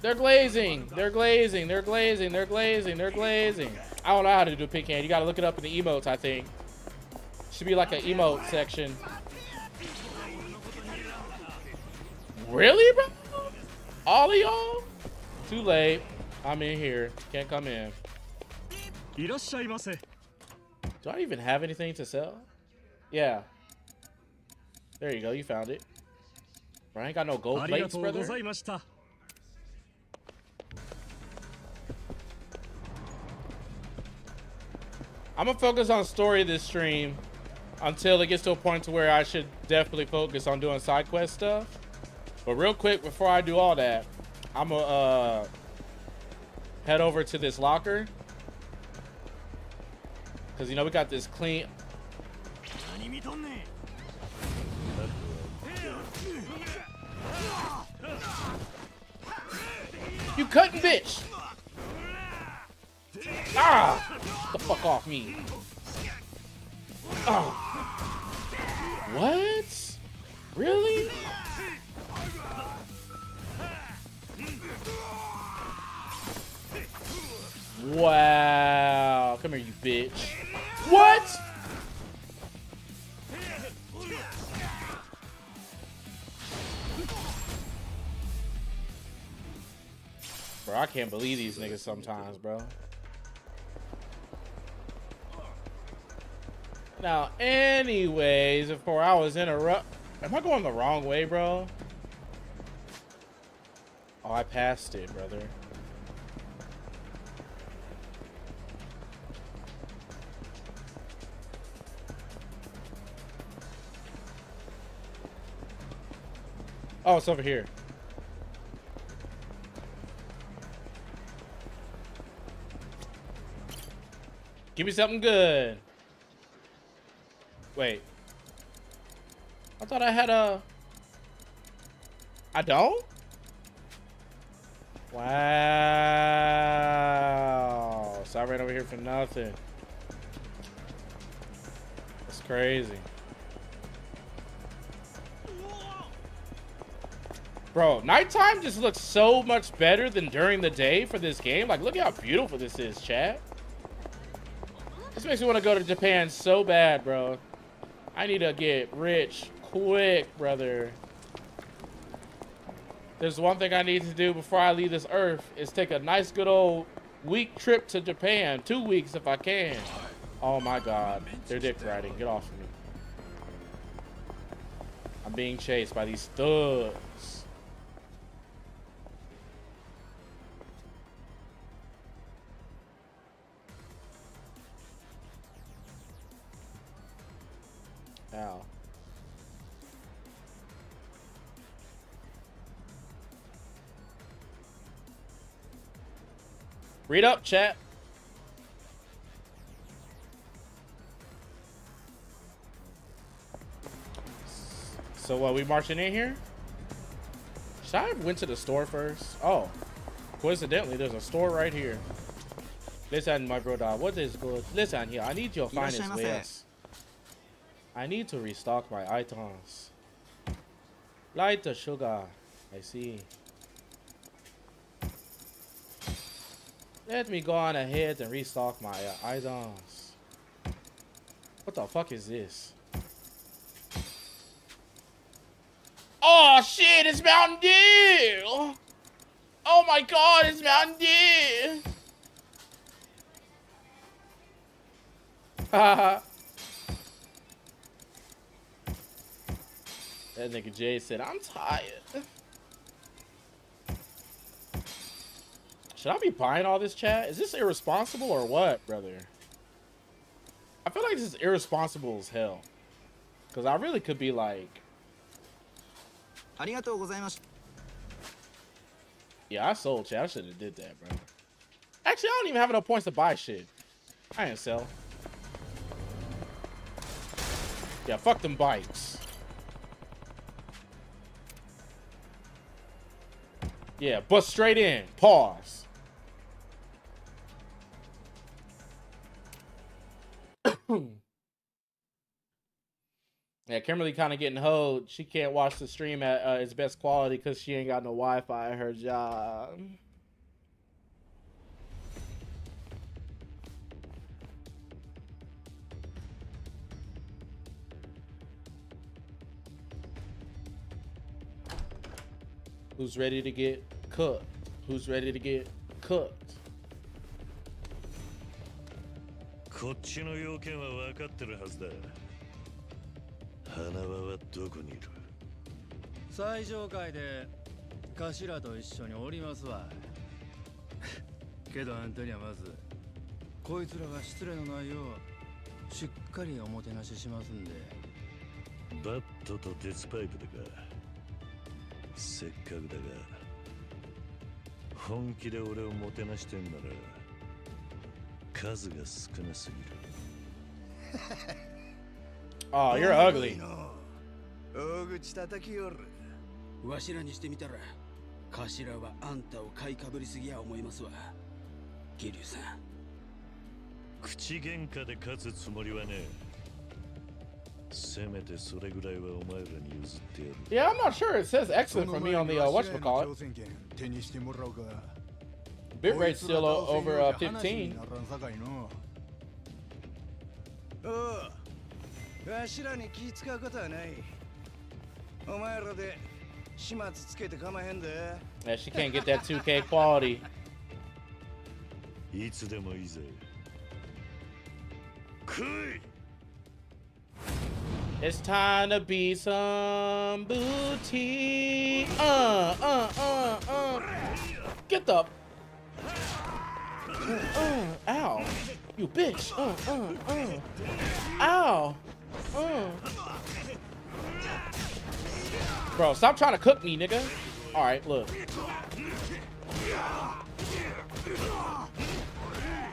They're glazing. They're glazing. They're glazing. They're glazing. They're glazing. I don't know how to do pink hand. You gotta look it up in the emotes, I think. Should be like an emote section. Really, bro? All of y'all? Too late. I'm in here. Can't come in. Do I even have anything to sell? Yeah. There you go. You found it. Bro, I ain't got no gold plates, brother. I'm gonna focus on story this stream until it gets to a point to where I should definitely focus on doing side quest stuff. But real quick, before I do all that, I'm gonna uh, head over to this locker. Cause you know we got this clean. You cutting bitch! Ah! The fuck off me. Oh. What? Really? Wow. Come here, you bitch. What? Bro, I can't believe these niggas sometimes, bro. Now, anyways, before I was interrupt, am I going the wrong way, bro? Oh, I passed it, brother. Oh, it's over here. Give me something good. Wait. I thought I had a... I don't? Wow. So I ran over here for nothing. That's crazy. Bro, nighttime just looks so much better than during the day for this game. Like, look how beautiful this is, chat. This makes me want to go to Japan so bad, bro. I need to get rich quick, brother. There's one thing I need to do before I leave this earth is take a nice good old week trip to Japan. Two weeks if I can. Oh my god. They're dick riding. Get off of me. I'm being chased by these thugs. Read up, chat. So what, we marching in here? Should I have went to the store first? Oh, coincidentally, there's a store right here. Listen, my brother, what is good? Listen here, I need your finest wares. I need to restock my items. Light the sugar. I see. Let me go on ahead and restock my uh, items. What the fuck is this? Oh shit, it's Mountain Dew! Oh my god, it's Mountain Dew! [laughs] That nigga Jay said, I'm tired. Should I be buying all this chat? Is this irresponsible or what, brother? I feel like this is irresponsible as hell. Because I really could be like... Yeah, I sold chat. I should have did that, bro. Actually, I don't even have enough points to buy shit. I ain't sell. Yeah, fuck them bikes. Yeah, bust straight in. Pause. Yeah, Kimberly kind of getting hoed. She can't watch the stream at uh, its best quality because she ain't got no Wi-Fi at her job. Who's ready to get cooked? Who's ready to get cooked? こっちの要件は分かってるはずだ。花輪はどこにいる？最上階で頭と一緒におりますわ。[laughs] けどあんたにはまずこいつらが失礼のないようしっかりおもてなししますんで。バットと鉄パイプだかせっかくだが本気で俺をもてなしてんなら数が少なすぎる Oh, [laughs] you're ugly. 大口叩きよるわしらにしてみたら頭はあんたを買いかぶりすぎや思いますわ桐生さん口喧嘩で勝つつもりはねえせめてそれぐらいはお前らに譲ってやる Yeah, I'm not sure. It says excellent for me on the uh, whatchamacallit. 手にしてもらおうか bit rate's still over uh, 15. Yeah, she can't get that 2K [laughs] quality. It's time to be some booty. Uh, uh, uh, uh. Get the uh, ow. You bitch. Uh, uh, uh. Ow. Uh. Bro, stop trying to cook me, nigga. Alright, look.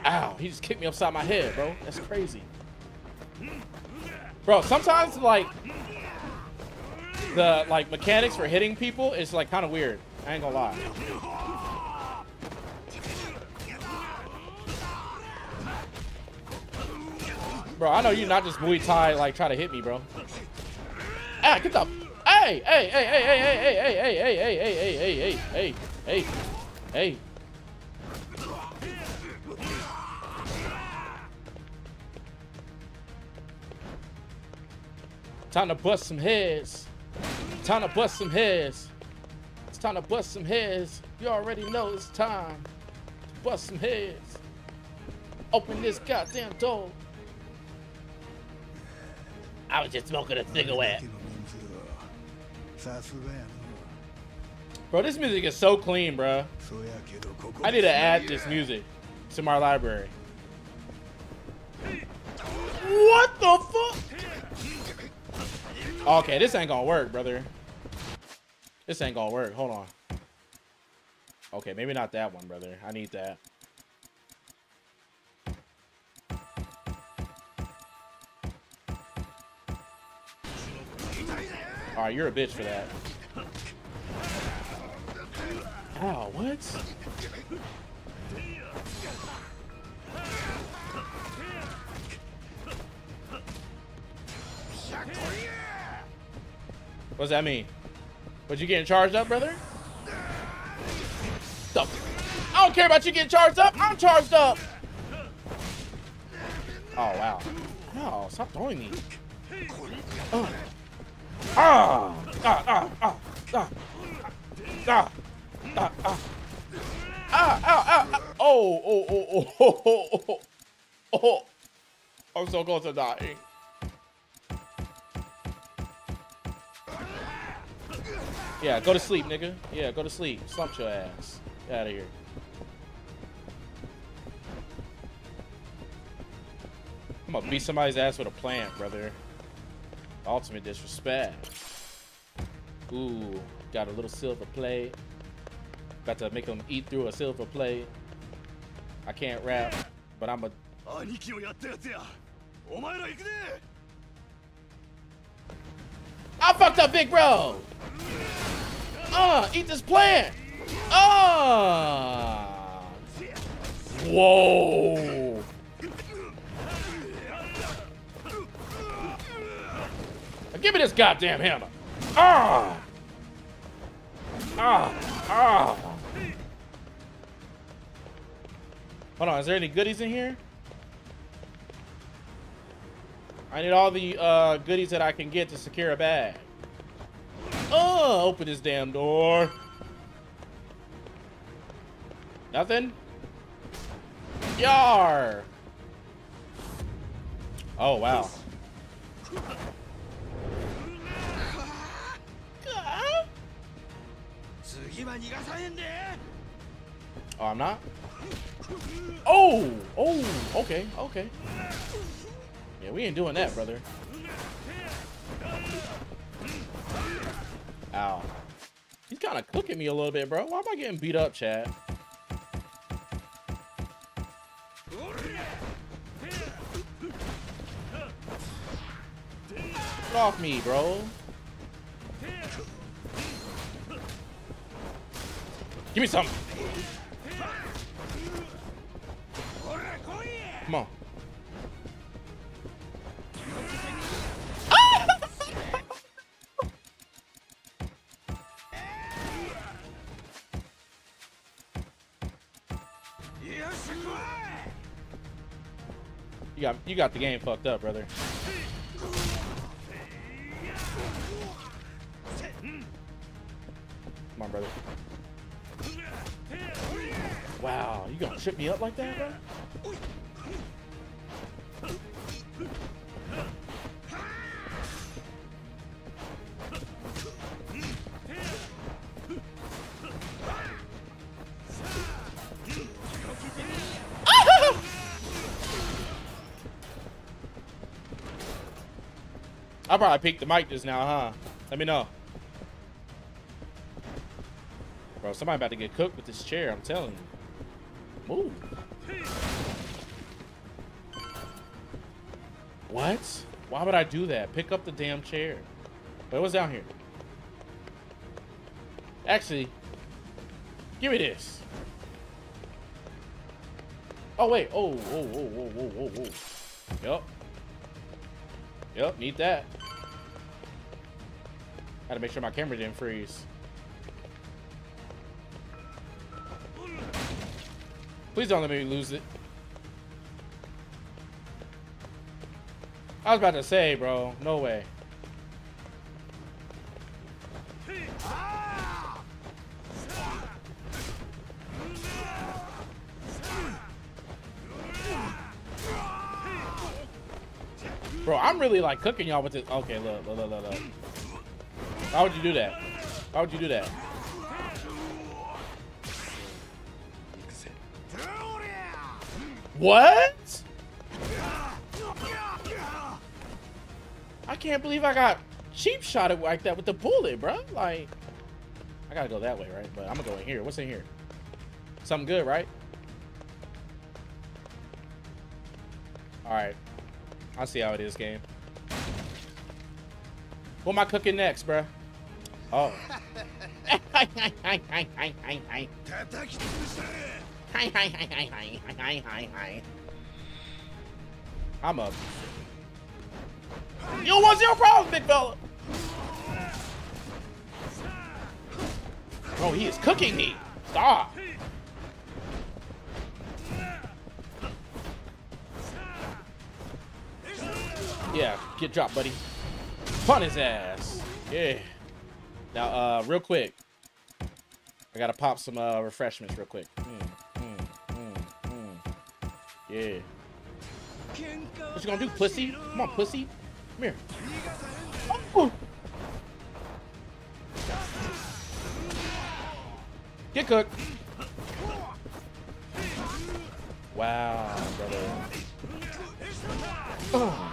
Ow, he just kicked me upside my head, bro. That's crazy. Bro, sometimes like the like mechanics for hitting people is like kind of weird. I ain't gonna lie. Bro, I know you're not just Muay Thai like try to hit me, bro. Ah, get the Hey, hey, hey, hey, hey, hey, hey, hey, hey, hey, hey, hey, hey, hey, hey, hey, hey, hey. Time to bust some heads. Time to bust some heads. It's time to bust some heads. You already know it's time to bust some heads. Open this goddamn door. I was just smoking a cigarette. Bro, this music is so clean, bro. I need to add this music to my library. What the fuck? Okay, this ain't gonna work, brother. This ain't gonna work. Hold on. Okay, maybe not that one, brother. I need that. Alright, you're a bitch for that. Ow, what? What does that mean? Was you getting charged up, brother? The I don't care about you getting charged up. I'm charged up. Oh, wow. Oh, stop throwing me. Uh. Ah! Ah, ah, ah, ah. Ah, ah, ah. Ah, ah, ah, ah. Oh, oh, oh, oh, oh, oh, oh, oh. I'm so close to dying. Yeah, go to sleep, nigga. Yeah, go to sleep. Slump your ass. Get out of here. I'm gonna beat somebody's ass with a plant, brother. Ultimate disrespect. Ooh, got a little silver plate. About to make him eat through a silver plate. I can't rap, but I'm a. I fucked up, big bro. Ah, uh, eat this plant. Ah. Uh. Whoa. Now give me this goddamn hammer. Ah. Ah. Ah. Hold on, is there any goodies in here? I need all the uh, goodies that I can get to secure a bag. Oh, open this damn door. Nothing? Yar. Oh, wow. Oh, I'm not? [laughs] Oh! Oh! Okay, okay. Yeah, we ain't doing that, brother. Ow. He's kind of cooking me a little bit, bro. Why am I getting beat up, Chad? Get off me, bro. Give me some. Come on. You got you got the game fucked up, brother. Come on, brother. Wow, you gonna trip me up like that, bro? I probably peeked the mic just now, huh? Let me know. Bro, somebody about to get cooked with this chair, I'm telling you. Move. What? Why would I do that? Pick up the damn chair. Wait, what's down here? Actually, give me this. Oh, wait. Oh, whoa, whoa, whoa, whoa, whoa, whoa. Yup. Yup, need that. Gotta make sure my camera didn't freeze. Please don't let me lose it. I was about to say, bro. No way. Bro, I'm really like cooking y'all with this. Okay, look, look, look, look. Why would you do that? Why would you do that? What? I can't believe I got cheap shot shotted like that with the bullet, bro. Like, I gotta go that way, right? But I'm gonna go in here. What's in here? Something good, right? All right. I'll see how it is, game. What am I cooking next, bruh? Oh. [laughs] [laughs] hi, hi, hi, hi, hi, hi, hi. Hi. I'm up. You don't want zero problem, big fella. Oh, he is cooking me. Stop. Yeah, get dropped, buddy. Pun his ass. Yeah. Now, uh, real quick. I gotta pop some uh, refreshments real quick. Yeah. What you gonna do, pussy? Come on, pussy. Come here. Oh. Get cooked. Wow, brother.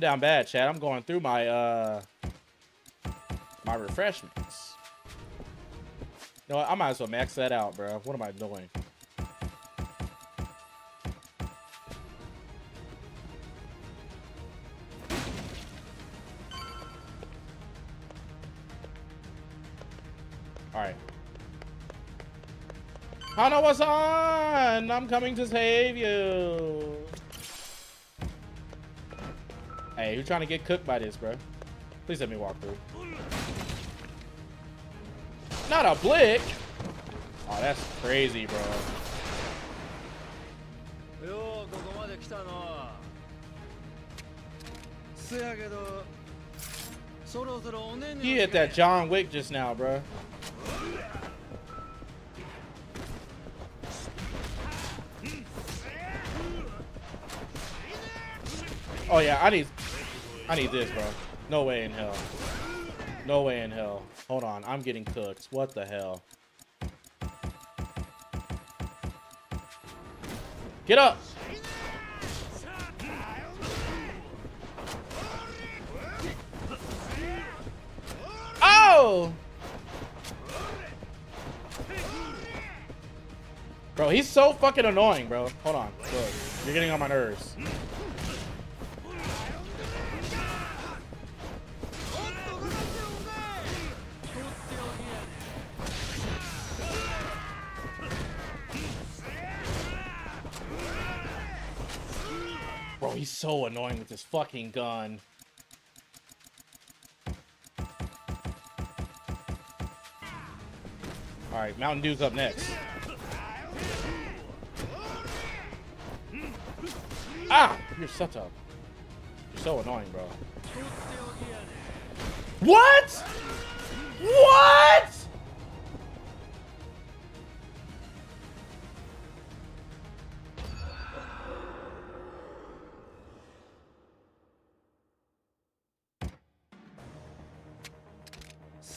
Down bad, Chad. I'm going through my uh my refreshments. You know what? I might as well max that out, bro. What am I doing? Alright. Hanawa-san! I'm coming to save you! Hey, you're trying to get cooked by this, bro. Please let me walk through. Not a blick! Oh, that's crazy, bro. He hit that John Wick just now, bro. Oh yeah, I need I need this, bro. No way in hell. No way in hell. Hold on, I'm getting cooked. What the hell? Get up! Oh! Bro, he's so fucking annoying, bro. Hold on. Look, you're getting on my nerves. So annoying with this fucking gun. Alright, Mountain Dew's up next. Ah! You're such a... You're so annoying, bro. What? What?「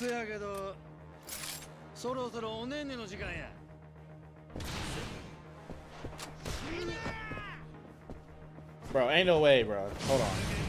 せやけどそろそろおねんねの時間や Bro, ain't no way, bro. Hold on.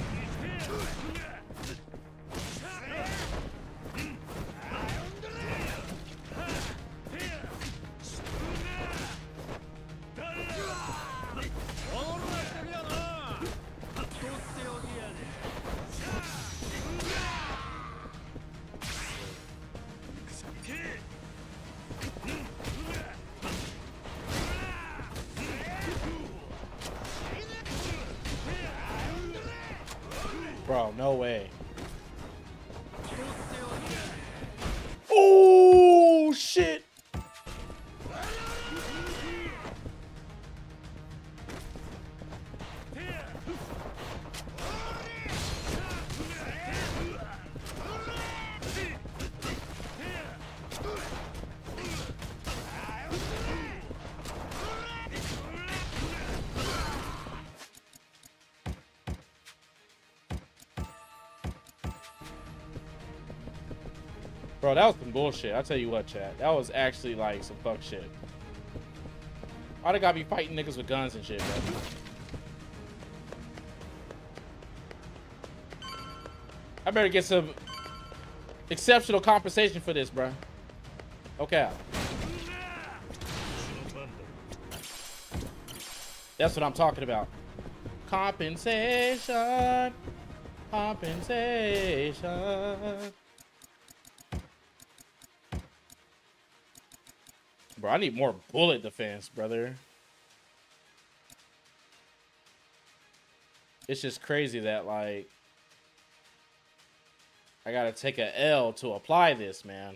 Bullshit. I'll tell you what, chat. That was actually like some fuck shit. Why they gotta be fighting niggas with guns and shit, bro? I better get some exceptional compensation for this, bro. Okay. That's what I'm talking about. Compensation. Compensation. I need more bullet defense, brother. It's just crazy that, like, I gotta take a L to apply this, man.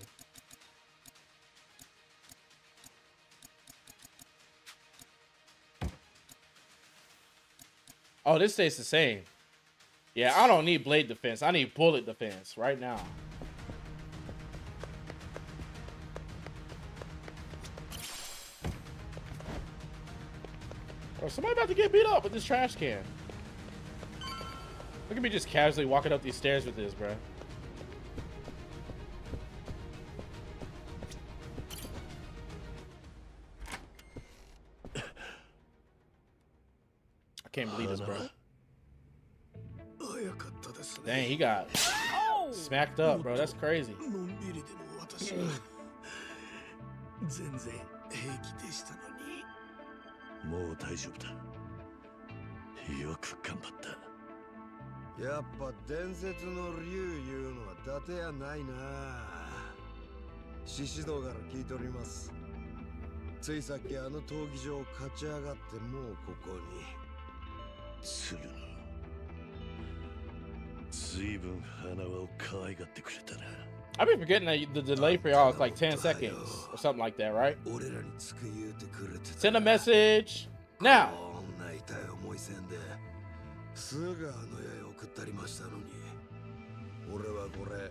Oh, this stays the same. Yeah, I don't need blade defense. I need bullet defense right now. Oh, somebody about to get beat up with this trash can. Look at me just casually walking up these stairs with this, bro. I can't believe this, bro. Dang, he got smacked up, bro. That's crazy. [laughs] もう大丈夫だ。よく頑張った。やっぱ伝説の竜いうのは伊達やないな。獅子道から聞いております。ついさっきあの闘技場勝ち上がってもうここに。鶴野。随分花輪を可愛がってくれたな I've been forgetting that the delay for y'all is like 10 seconds or something like that, right? 俺らにつく言うてくれて Send a message now. こんな痛い思いせんですぐあの世へ送ったりましたのに俺はこれ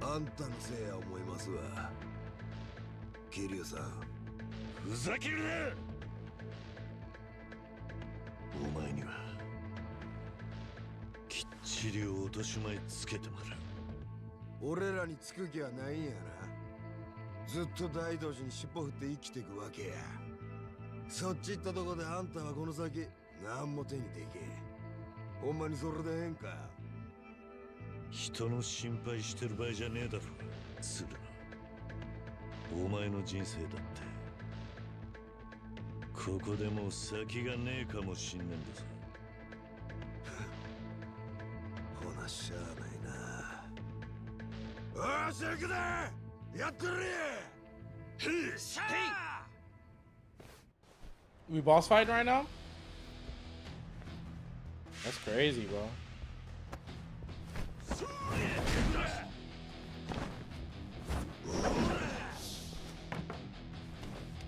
あんたのせいや思いますわ桐生さんふざけるなお前にはきっちり落とし前つけてもらう俺らにつく気はないんやな。ずっと大道寺に尻尾振って生きていくわけや。そっち行ったとこであんたはこの先何も手にできん。ほんまにそれでええんか。人の心配してる場合じゃねえだろ。鶴お前の人生だって。ここでもう先がねえかもしんねえんだぞほなしゃあな We boss fighting right now? That's crazy, bro.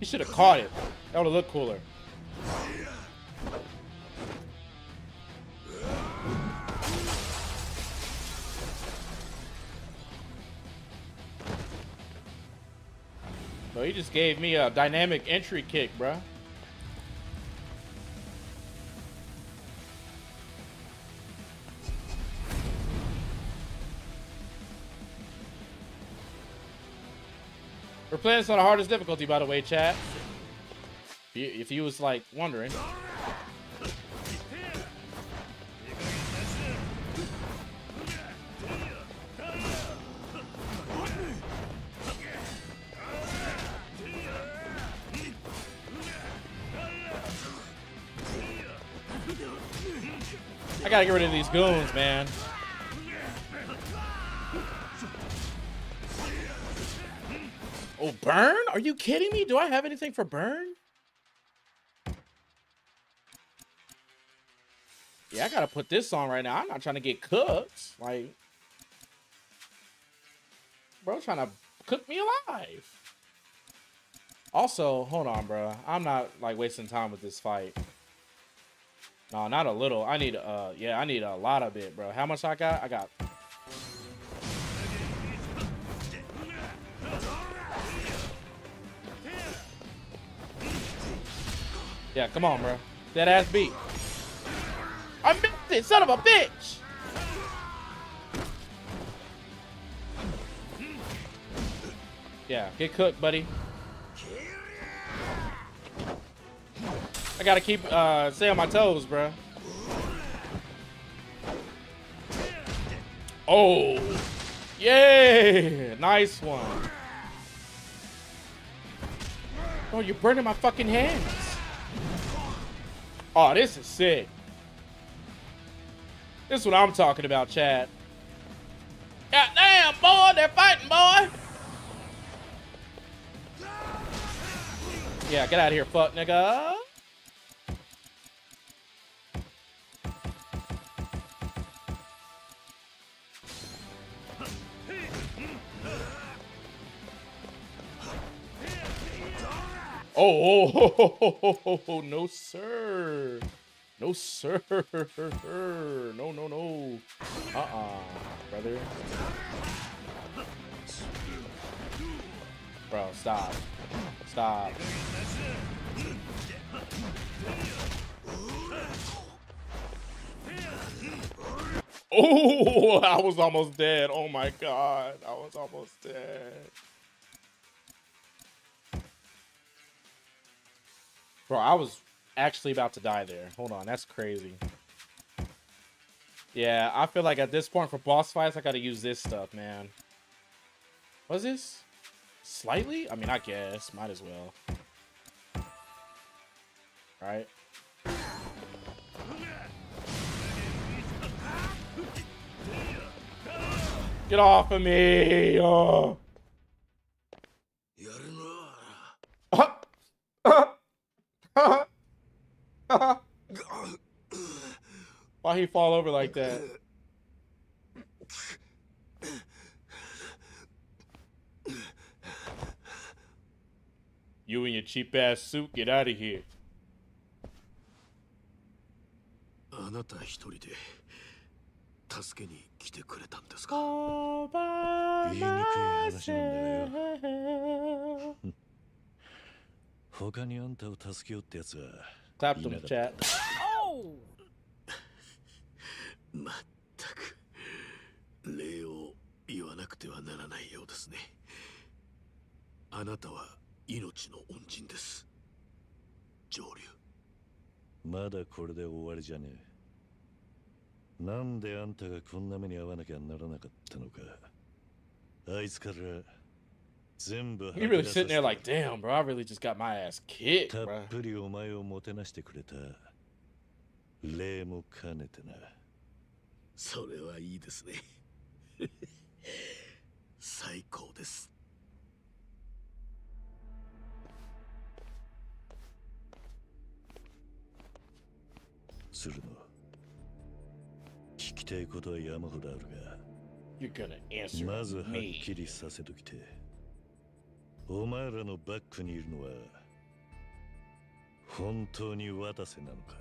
He should have caught it. That would have looked cooler. He just gave me a dynamic entry kick, bruh. We're playing this on the hardest difficulty, by the way, chat. If you was like wondering. I gotta get rid of these goons, man. Oh, burn? Are you kidding me? Do I have anything for burn? Yeah, I gotta put this on right now. I'm not trying to get cooked. Like, bro, trying to cook me alive. Also, hold on, bro. I'm not like wasting time with this fight. No, not a little. I need, uh, yeah, I need a lot of it, bro. How much I got? I got Yeah, come on, bro. That ass beat. I missed it, son of a bitch! Yeah, get cooked, buddy. I gotta keep, uh, stay on my toes, bro. Oh! Yay! Nice one. Oh, you're burning my fucking hands. Oh, this is sick. This is what I'm talking about, Chad. God damn, boy, they're fighting, boy. Yeah, get out of here, fuck nigga. Oh, oh, oh, oh, oh, oh, oh, no, sir. No, sir. No, no, no. Uh-uh, brother. Bro, stop. Stop. Oh, [laughs] I was almost dead. Oh my god. I was almost dead. Bro, I was actually about to die there. Hold on, that's crazy. Yeah, I feel like at this point for boss fights, I gotta use this stuff, man. What's this? Slightly? I mean, I guess. Might as well. Right? Get off of me! Oh. [laughs] Why he fall over like that? You and your cheap ass suit, get out of here. あなた一人で助けに来てくれたんですか言いにくい話なんだよ [laughs] 他にあんたを助けようってやつは。Clap them, chat. Oh! まったく礼を言わなくてはならないようですね。あなたは命の恩人です。上流。まだこれで終わりじゃねえ。なんであんたがこんな目に遭わなきゃならなかったのか。あいつから全部 He really sitting there like, damn, bro, I really just got my ass kicked, たっ bro. ぷりお前をもてなしてくれた礼も兼ねてなそれはいいですね最高です鶴野聞きたいことは山ほどあるが You're gonna answer まずはっ me. きりさせときてお前らのバックにいるのは本当に渡瀬なのか？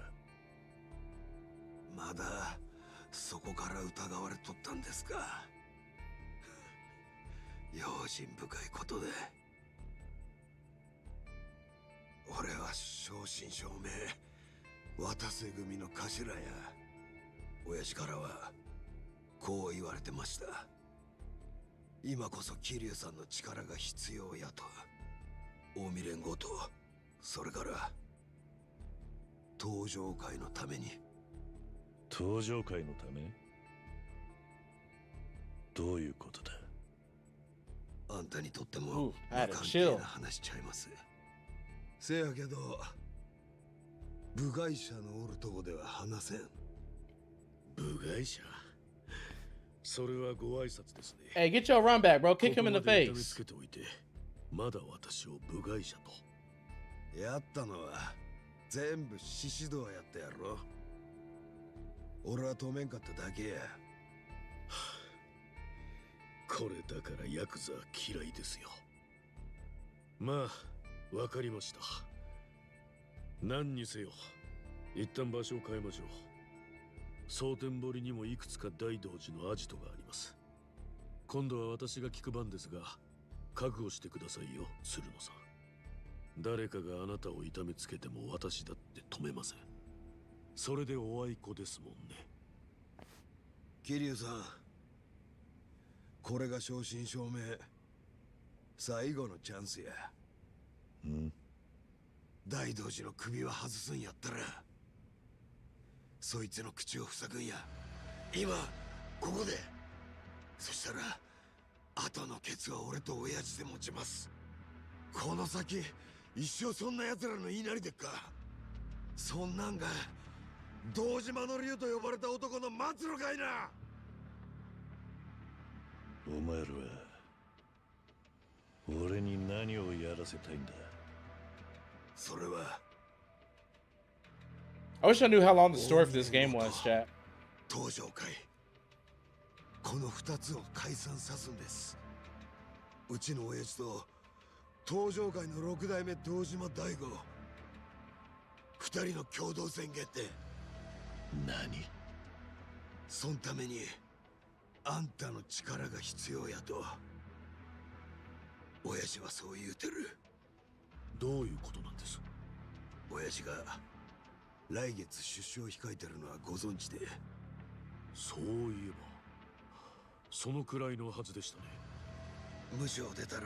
まだそこから疑われとったんですか？[laughs] 用心深いことで。俺は正真正銘渡瀬組の頭や親父からはこう言われてました。今こそ桐生さんの力が必要やと近江連合とそれから登場会のために。登場会のため？どういうことだ？あんたにとっても関.係な話ちゃいます。せやけど部外者のおるとこでは話せん。部外者？Hey, get your run back, bro. Kick him in the face. つけておいてまだ私を部外者と。やったのは全部獅子堂やったやろ。俺は止めんかっただけや。これだからヤクザは嫌いですよ。まあわかりました。何にせよ一旦場所を変えましょう蒼天堀にもいくつか大道寺のアジトがあります。今度は私が聞く番ですが覚悟してくださいよ鶴野さん。誰かがあなたを痛めつけても私だって止めません。それでおあいこですもんね。桐生さんこれが正真正銘。最後のチャンスや。ん。大道寺の首は外すんやったらそいつの口を塞ぐんや。今ここで。そしたら後のケツは俺と親父で持ちます。この先一生そんな奴らの言いなりでっか。そんなんが堂島の竜と呼ばれた男の末路かいな。お前らは俺に何をやらせたいんだ？それは I wish I knew how long the story for this game was, chat. 登場会この二つを解散さすんです。うちの親父と登場会の六代目堂島大吾。二人の共同宣言って。何？そんためにあんたの力が必要やと。親父はそう言うてる。どういうことなんです？親父が来月出所を控えてるのはご存知で。そういえばそのくらいのはずでしたね。無所を出たら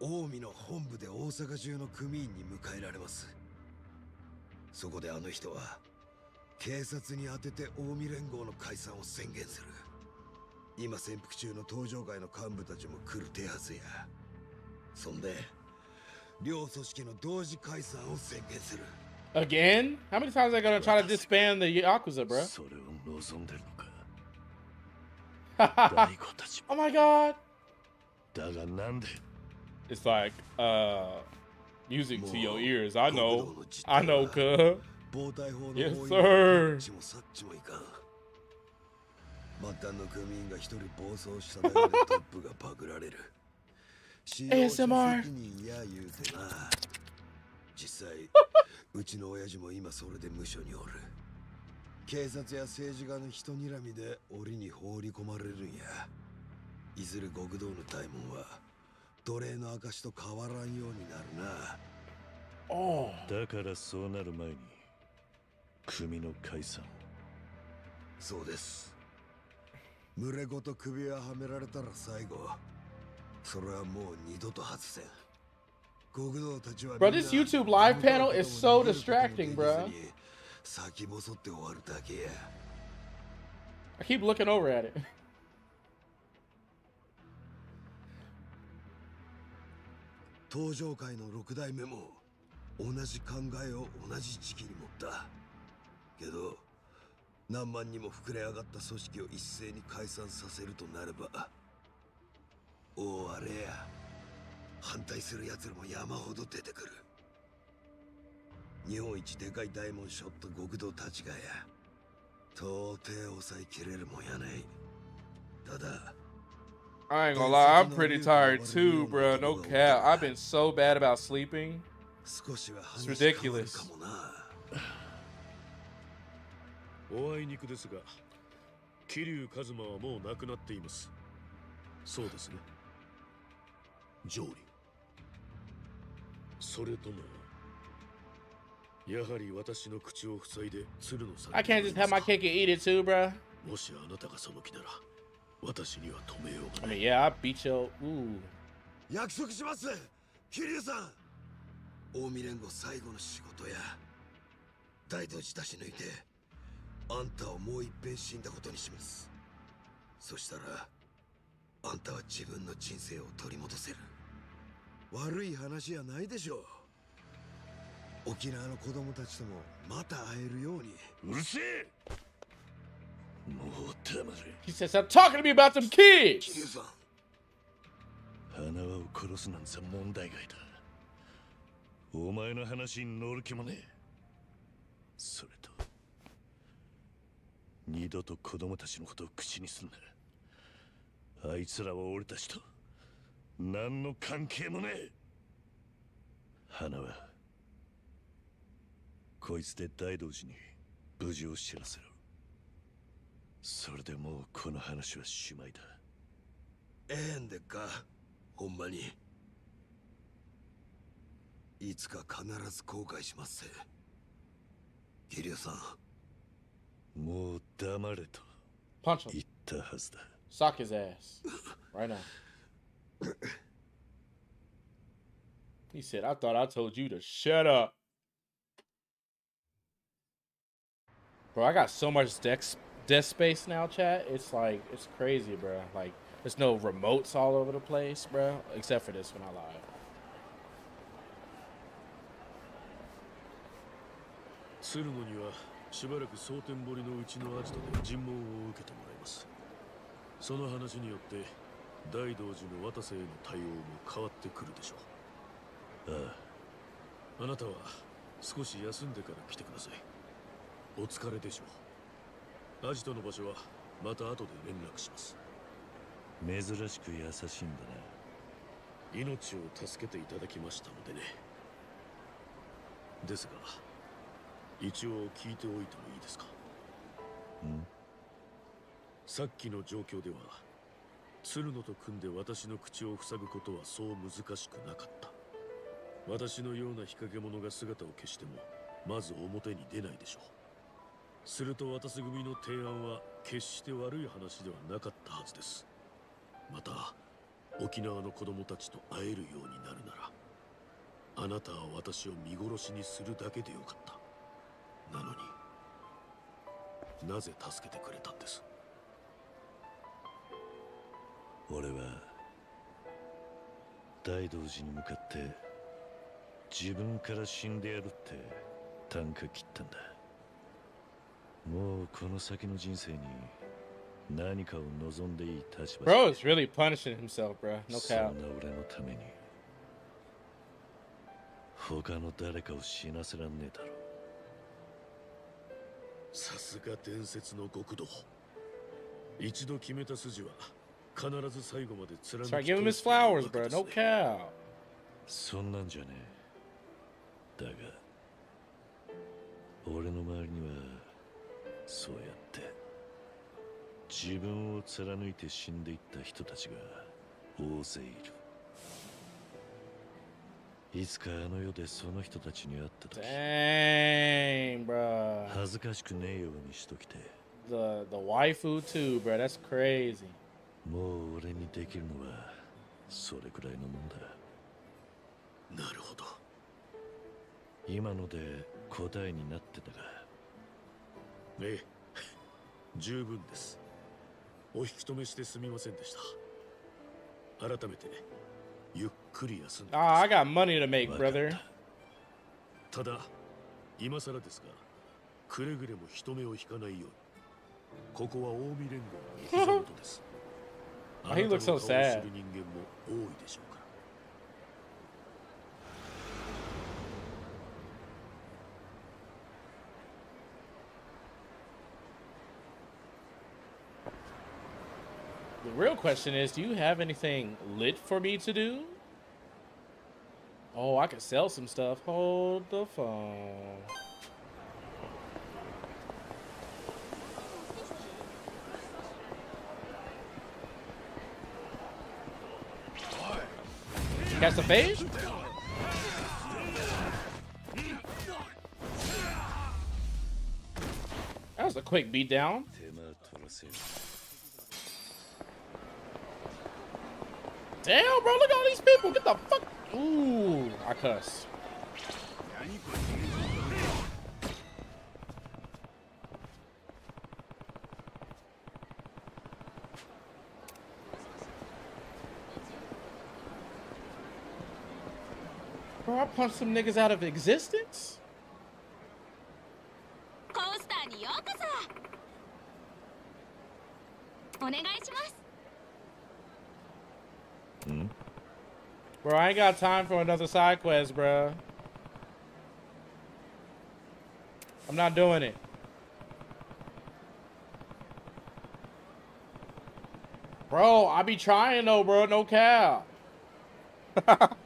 近江の本部で大阪中の組員に迎えられます。そこであの人は警察に当てて近江連合の解散を宣言する。今潜伏中の登場会の幹部たちも来る手はずや。そんで両組織の同時解散を宣言する Again? How many times are they gonna try to disband the Yakuza, bro? それを望んでるのか [laughs] oh my god. だがなんで It's like, uh, music to your ears. I know. I know, cuz. 暴対法の Yes, 法 sir. どっちもさっちもいかん末端の組員が一人暴走しただ[laughs] けでトップがパクられる使用者 ASMR 責任や言うてな実際 [laughs] うちの親父も今それで無所におる。警察や政治家の人にらみで檻に放り込まれるんや。いずれ極道の大門は奴隷の証と変わらんようになるな。だからそうなる前に組の解散そうです。群れごと首輪はめられたら最後それはもう二度と外せん Bro, this YouTube live panel is so distracting, bro. I keep looking over at it. [laughs] 登場界の六代目も同じ考えを同じ時期に持ったけど何万にも膨れ上がった組織を一斉に解散させるとなれば大荒れや反対する奴らも山ほど出てくる日本一でかい大門ショット極道たちがや到底抑えきれるもんやないただ I ain't gonna lie, I'm pretty tired too, bro. No cap. I've been so bad about sleeping. It's ridiculous. おあいにくですが桐生一馬はもう亡くなっていますそうですねジョーリそれともやはり私の口を塞いで鶴のさん I can't just have my cake and eat it too, bro. もしあなたがその気なら私には止めようがない mean, yeah, I beat. Ooh. 約束します桐生さん近江連合最後の仕事や大道寺出し抜いてあんたをもう一遍死んだことにしますそしたらあんたは自分の人生を取り戻せる悪い話やないでしょう。沖縄の子供たちともまた会えるように。うるせえ！もう黙れ。He said, Stop talking to me about them kids. 花輪を殺すなんざ問題外だお前の話に乗る気もねえ。それと二度と子供たちのことを口にすんな。あいつらは俺たちと何の関係もねえ。花輪こいつで大道寺に無事を知らせろ。それでもうこの話はしまいだ。ええんでっかほんまに。いつか必ず後悔しますぜ桐生さん。もう黙れと.言ったはずだ。Sock his ass. Right now. He said, I thought I told you to shut up. Bro, I got so much desk, desk space now, chat. It's like, it's crazy, bro. Like, there's no remotes all over the place, bro. Except for this when I live. 大道寺の渡瀬への対応も変わってくるでしょう。ああ。あなたは少し休んでから来てください。お疲れでしょう。アジトの場所はまた後で連絡します。珍しく優しいんだな。命を助けていただきましたのでね。ですが一応聞いておいてもいいですか？ん。さっきの状況では鶴野と組んで私の口を塞ぐことはそう難しくなかった私のような日陰者が姿を消してもまず表に出ないでしょうすると私組の提案は決して悪い話ではなかったはずですまた沖縄の子供たちと会えるようになるならあなたは私を見殺しにするだけでよかったなのになぜ助けてくれたんです俺は大道寺に向かって自分から死んでやるって短歌切ったんだ。もうこの先の人生に何かを望んでいい立場 Bro is really punishing himself, bro. No そんな cap. 俺のために。他の誰かを死なせらんねえだろ。さすが伝説の極道。一度決めた筋は必ず最後まで貫き give him his flowers, bro. No cap. そんなんじゃねえだが俺の周りにはそうやって自分を貫いて死んでいった人たちが大勢いるいつかあの世でその人たちに会った時 Dang, bro. 恥ずかしくねえようにしときて the the waifu too, bro. That's crazy. もう俺にできるのはそれくらいのもんだ。なるほど。今ので答えになってたかええ。[laughs] 十分です。お引き止めしてすみませんでした。改めてゆっくり休んで Ah, I got money to make, brother. ただ今更ですがくれぐれも人目を引かないように。ここは近江連合のお膝元です Oh, he looks so sad. The real question is, do you have anything lit for me to do? Oh, I could sell some stuff. Hold the phone. Cast a phase? That was a quick beatdown. Damn, bro, look at all these people. Get the fuck. Ooh, I cuss. punch some niggas out of existence? Hmm? Bro, I ain't got time for another side quest, bro. I'm not doing it. Bro, I be trying though, bro. No cap. [laughs]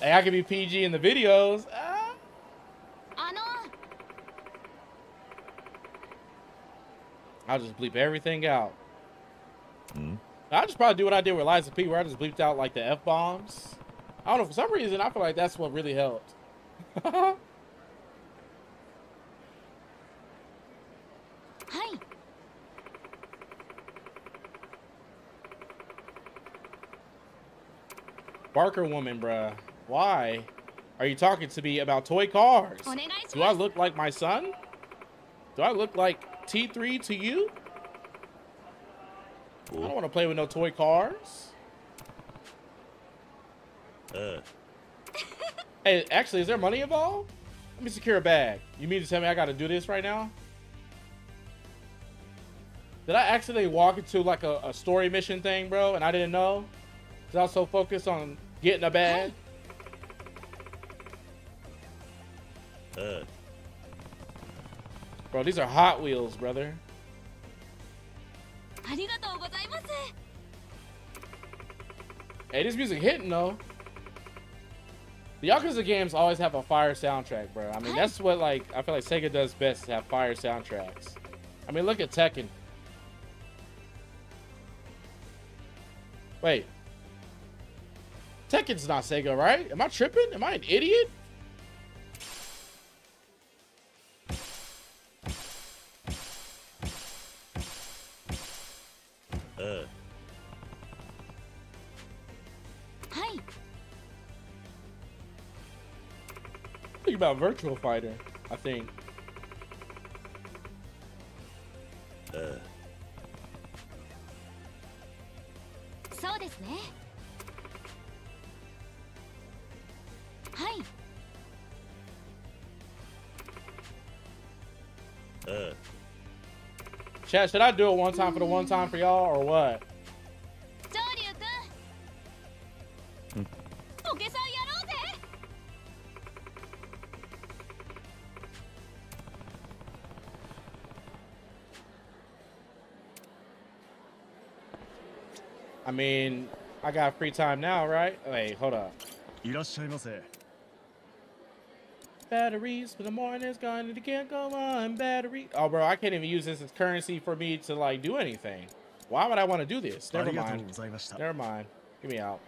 Hey, I can be PG in the videos. Ah. I'll just bleep everything out. Mm. I'll just probably do what I did with Lies of P, where I just bleeped out like the f bombs. I don't know. For some reason, I feel like that's what really helped. [laughs] Hi. Barker woman, bruh. Why are you talking to me about toy cars? Do I look like my son? Do I look like T3 to you? I don't want to play with no toy cars. Uh, Hey, actually, is there money involved? Let me secure a bag. You mean to tell me I got to do this right now? Did I accidentally walk into like a, a story mission thing, bro, and I didn't know? Because I was so focused on getting a bag. Bro, these are Hot Wheels, brother. Hey, this music hitting though. The Yakuza games always have a fire soundtrack, bro. I mean, that's what like I feel like Sega does best to have fire soundtracks. I mean, look at Tekken. Wait. Tekken's not Sega, right? Am I tripping? Am I an idiot? about Virtual Fighter, I think. Uh. So Hi. Uh. Chat, should I do it one time for the one time for y'all or what? mean, I got free time now, right? Wait, hold up. Batteries for the morning's gone and it can't go on. Battery. Oh, bro, I can't even use this as currency for me to, like, do anything. Why would I want to do this? Never mind. Never mind. Get me out.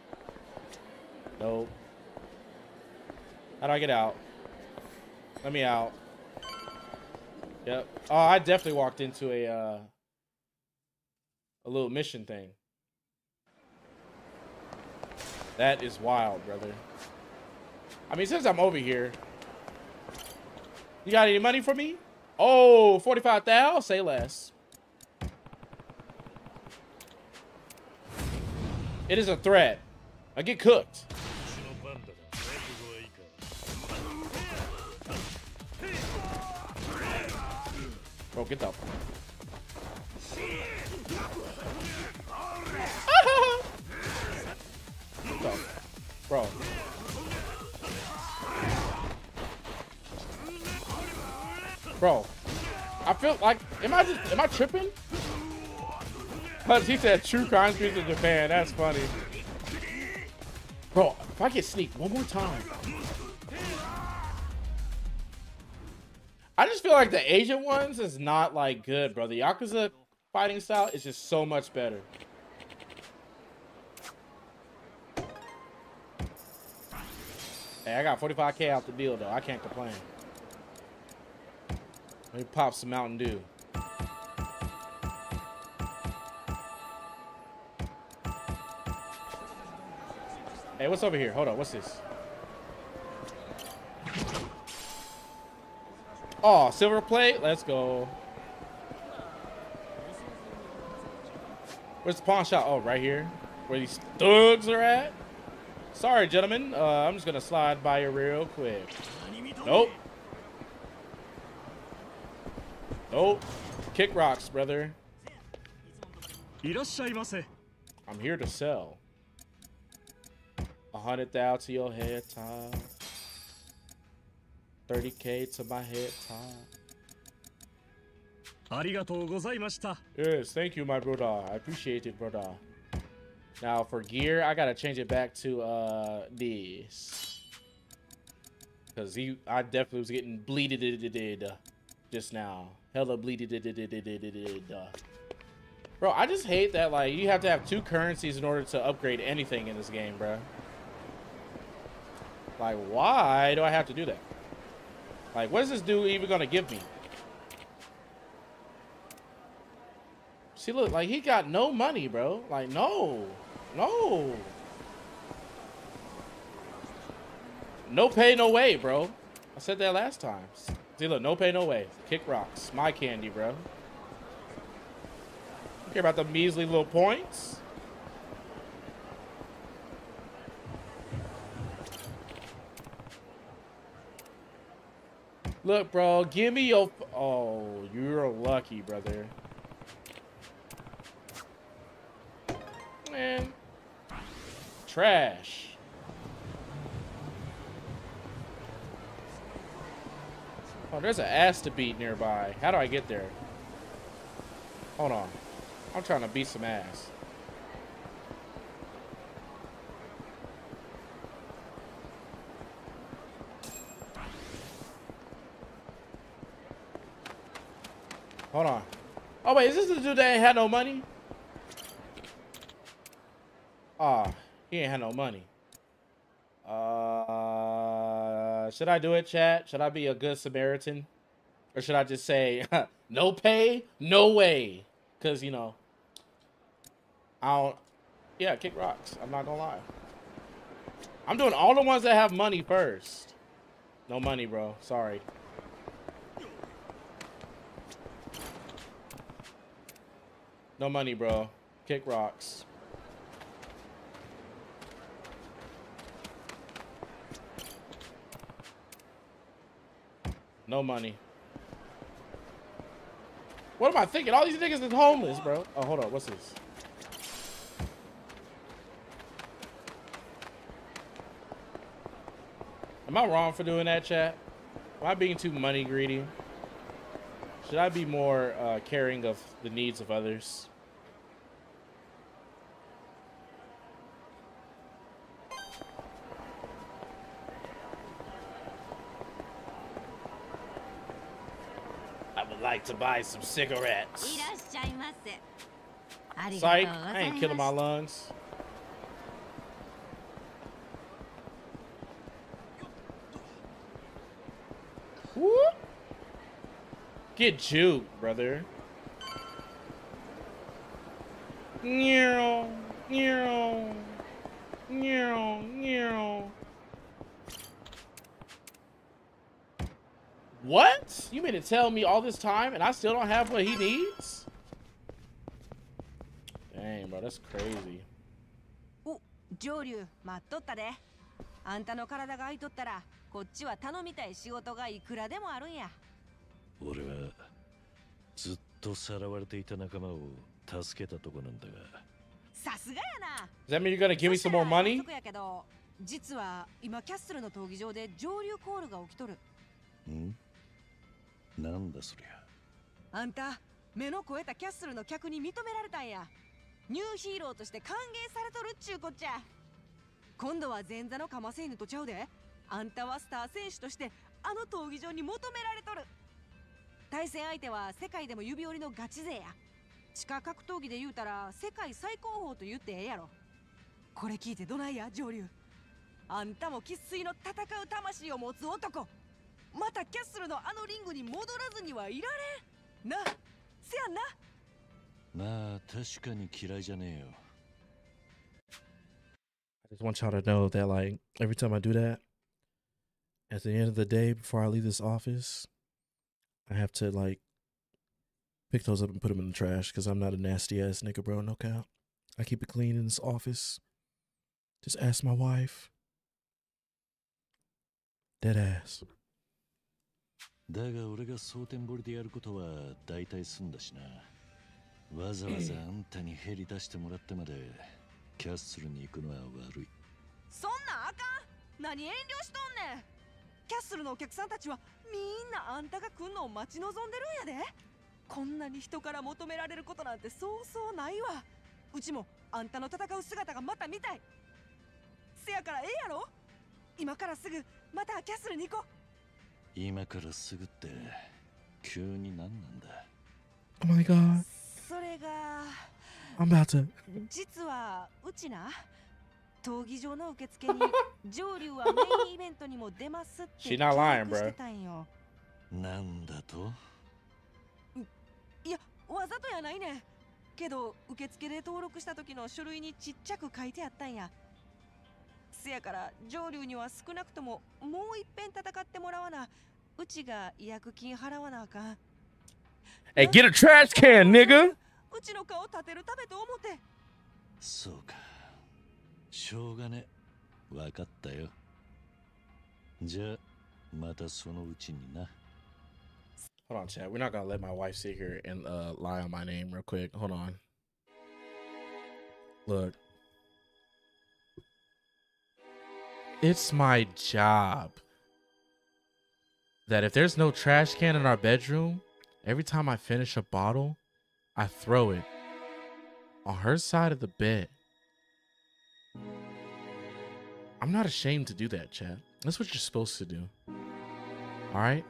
Nope. How do I get out? Let me out. Yep. Oh, I definitely walked into a, uh, a little mission thing. That is wild, brother. I mean, since I'm over here, you got any money for me? Oh, 45,000? Say less. It is a threat. I get cooked. Bro, get the. Bro. Bro. I feel like am I just am I tripping? Cause he said true crime streets in Japan. That's funny. Bro, if I get sneaked one more time. I just feel like the Asian ones is not like good, bro. The Yakuza fighting style is just so much better. Hey, I got 45k out the deal though. I can't complain. Let me pop some Mountain Dew. Hey, what's over here? Hold on, what's this? Oh, silver plate? Let's go. Where's the pawn shop? Oh, right here. Where these thugs are at? Sorry, gentlemen. Uh, I'm just going to slide by you real quick. Nope. Nope. Kick rocks, brother. I'm here to sell. A hundred thou to your head top. 30k to my head top. Yes, thank you, my brother. I appreciate it, brother. Now for gear, I gotta change it back to uh this. Cause he I definitely was getting bleeded just now. Hella bleeded. Bro, I just hate that like you have to have two currencies in order to upgrade anything in this game, bro. Like, why do I have to do that? Like, what is this dude even gonna give me? See, look, like he got no money, bro. Like, no, no, no pay, no way, bro. I said that last time. See, look, no pay, no way. Kick rocks, my candy, bro. Care about the measly little points? Look, bro, give me your. Oh, you're lucky, brother. Man. Trash. Oh, there's an ass to beat nearby. How do I get there? Hold on. I'm trying to beat some ass. Hold on. Oh, wait, is this the dude that ain't had no money? Ah, oh, he ain't had no money. Uh, should I do it, chat? Should I be a good Samaritan? Or should I just say, [laughs] no pay, no way? Because, you know, I don't, yeah, kick rocks. I'm not going to lie. I'm doing all the ones that have money first. No money, bro. Sorry. No money, bro. Kick rocks. No money. What am I thinking? All these niggas is homeless, bro. Oh, hold on. What's this? Am I wrong for doing that, chat? Am I being too money greedy? Should I be more uh, caring of the needs of others? I would like to buy some cigarettes. Psych, I ain't killing my lungs. Whoop. Get juked, brother. Nero, Nero, Nero, Nero. What? You mean to tell me all this time and I still don't have what he needs? Dang, bro, that's crazy. 浄龍待っとったであんたの体が空いとったらこっちは頼みたい仕事がいくらでもあるんや俺はずっとさらわれていた仲間を助けたとこなんだがさすがやな me some more money? 実は今キャッスルの闘技場で浄龍コールが起きとるんなんだそりゃ。あんた目の肥えたキャッスルの客に認められたんや。ニューヒーローとして歓迎されとるっちゅうこっちゃ。今度は前座のカマセイヌとちゃうで。あんたはスター選手としてあの闘技場に求められとる。対戦相手は世界でも指折りのガチ勢や。地下格闘技で言うたら世界最高峰と言ってええやろ。これ聞いてどないや上流。あんたも生粋の戦う魂を持つ男。またキャッスルのあのリングに戻らずにはいられんなせやんなまあ確かに嫌いじゃねえよ I just want y'all to know that like every time I do that, at the end of the day, before I leave this office, I have to like pick those up and put them in the trash because I'm not a nasty ass nigga, bro. No cap. I keep it clean in this office. Just ask my wife. Dead ass. だが俺が蒼天堀でやることは大体済んだしな。わざわざあんたにヘリ出してもらってまでキャッスルに行くのは悪い。そんなあかん。何遠慮しとんねん。キャッスルのお客さんたちはみんなあんたが来んのを待ち望んでるんやで。こんなに人から求められることなんてそうそうないわ。うちもあんたの戦う姿がまた見たい。せやからええやろ。今からすぐまたキャッスルに行こう。今からすぐって急に何なんだ？Oh my god. それが I'm about to. 実はうちな闘技場の受付に上流はメインイベントにも出ますって [laughs] She not lying, bro. してたんよなんだと？いやわざとやないねんけど受付で登録した時の書類にちっちゃく書いてあったんやせやから上流には少なくとももういっぺん戦ってもらわなうちが違約金払わなあかん Hey, get a trash can, nigga. うちの顔立てるためと思ってそうかしょうがねわかったよじゃあまたそのうちにな Hold on, chat. We're not gonna let my wife sit here and uh, lie on my name real quick. Hold on. Look. It's my job that if there's no trash can in our bedroom, every time I finish a bottle, I throw it on her side of the bed. I'm not ashamed to do that, Chad. That's what you're supposed to do. All right?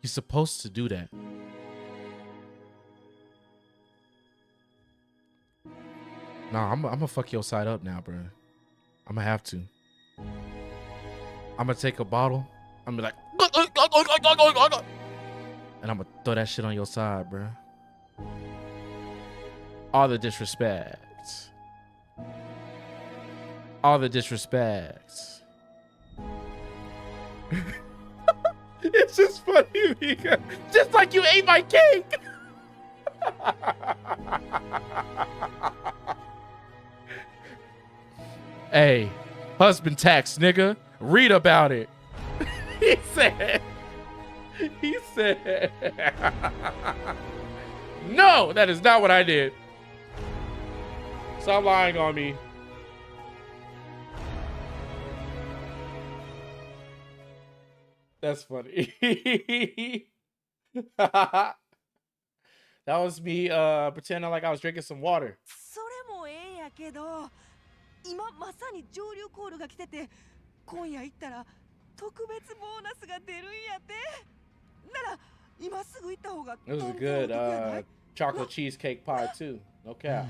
You're supposed to do that. Nah, I'm, I'm gonna fuck your side up now, bro. I'm gonna have to. I'm gonna take a bottle. I'm gonna be like, and I'm gonna throw that shit on your side, bro. All the disrespect. All the disrespect. [laughs] it's just funny because just like you ate my cake. [laughs] hey, husband tax, nigga. Read about it. [laughs] he said. He said. [laughs] no, that is not what I did. Stop lying on me. That's funny. [laughs] that was me uh pretending like I was drinking some water. 今まさに上流コールが来てて今夜行ったら特別ボーナスが出るんやってなら今すぐ行った方が It was a good uh chocolate cheesecake pie too. No cap.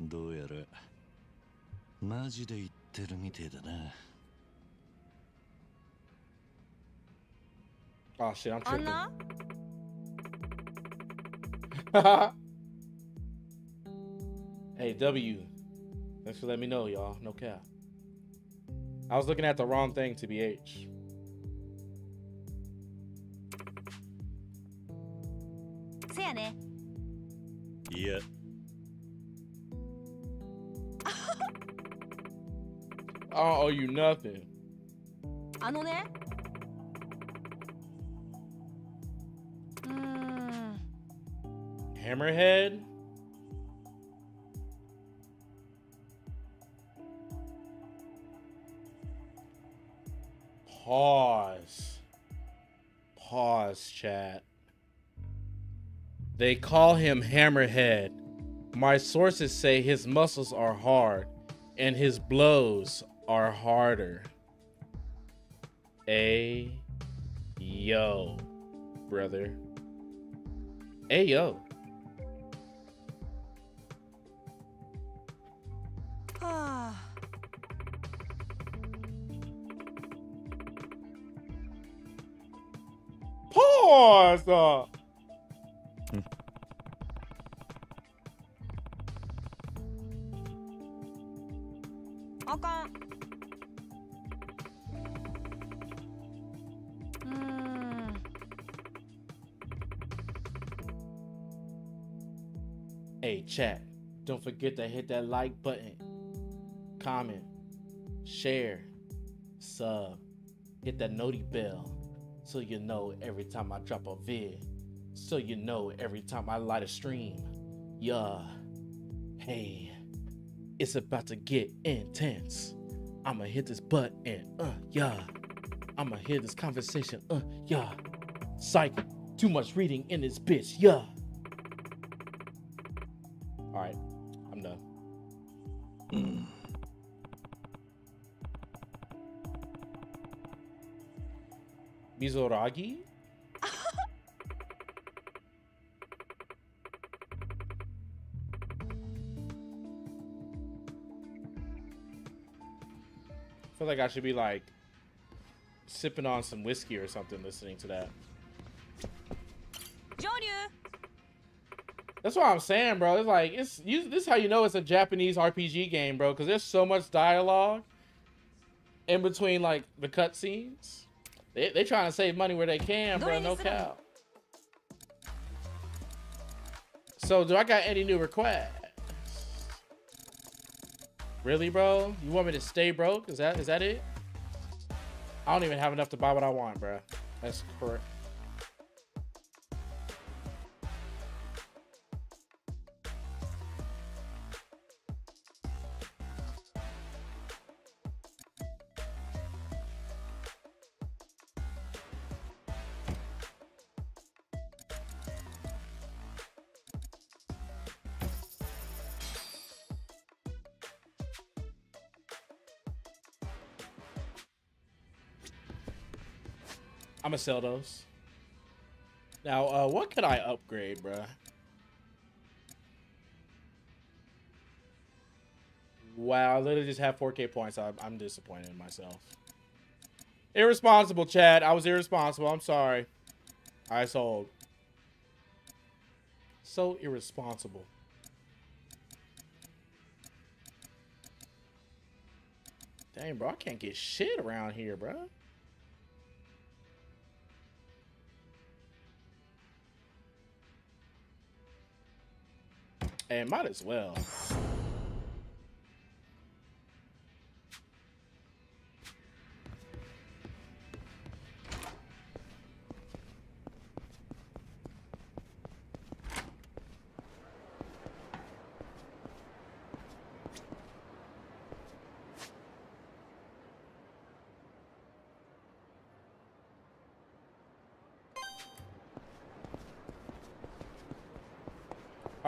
どうやらマジで言ってるみてえだな Oh shit, I'm あん tripping. な hey, W. Thanks for letting me know, y'all. No cap. I was looking at the wrong thing, TBH. せやねいや I don't owe you nothing. あのねうーん Hammerhead? Pause. Pause, chat. They call him Hammerhead. My sources say his muscles are hard and his blows are harder. A yo, brother. Hey yo. Pause. uh. あかんうーん Hey, chat, don't forget to hit that like button, comment, share, sub, hit that noti bell so you know every time I drop a vid, so you know every time I light a stream. Yeah. Hey, it's about to get intense. I'ma hit this button, uh, yeah. I'ma hear this conversation, uh, yeah. Psych, too much reading in this bitch, yeah. All right, Mizoragi? I feel like I should be like sipping on some whiskey or something listening to that. 浄龍 That's what I'm saying, bro. It's like it's you, this is how you know it's a Japanese RPG game, bro, because there's so much dialogue in between like the cutscenes. They they trying to save money where they can, bro. No cow. So do I got any new requests? Really, bro? You want me to stay broke? Is that is that it? I don't even have enough to buy what I want, bro. That's correct. I'm gonna sell those. Now, uh, what could I upgrade, bruh? Wow, I literally just have 4K points. I'm, I'm disappointed in myself. Irresponsible, Chad. I was irresponsible. I'm sorry. I sold. So irresponsible. Dang, bro, I can't get shit around here, bro. And might as well.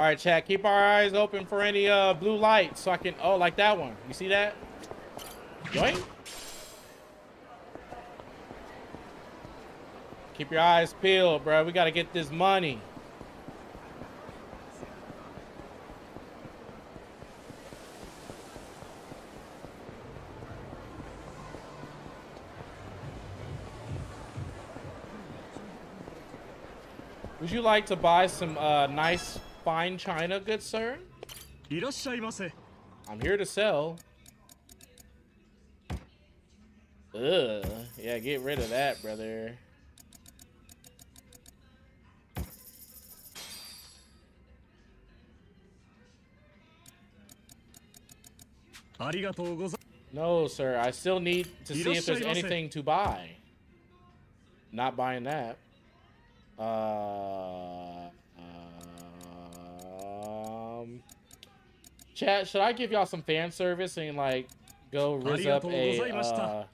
All right, chat. Keep our eyes open for any uh blue lights, so I can. Oh, like that one. You see that? Yoink. Keep your eyes peeled, bro. We gotta get this money. Would you like to buy some uh, nice fine china, good sir? I'm here to sell. Ugh. Yeah, get rid of that, brother. No, sir. I still need to see if there's anything to buy. Not buying that. Uh... chat, should I give y'all some fan service and like go riz up a, uh,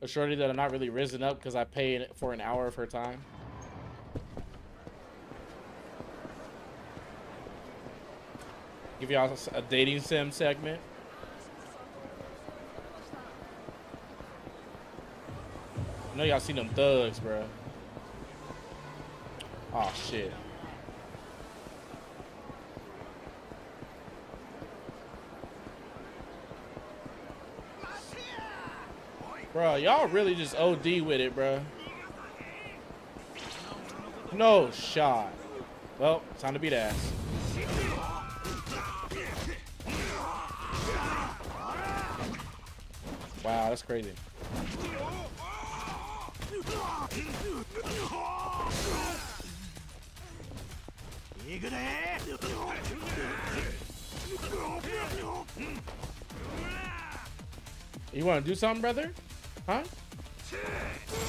a shorty that I'm not really risen up because I paid for an hour of her time? Give y'all a dating sim segment. I know y'all seen them thugs, bro. Oh shit. Bro, y'all really just OD with it, bro. No shot. Well, time to beat ass. Wow, that's crazy. You want to do something, brother? Huh?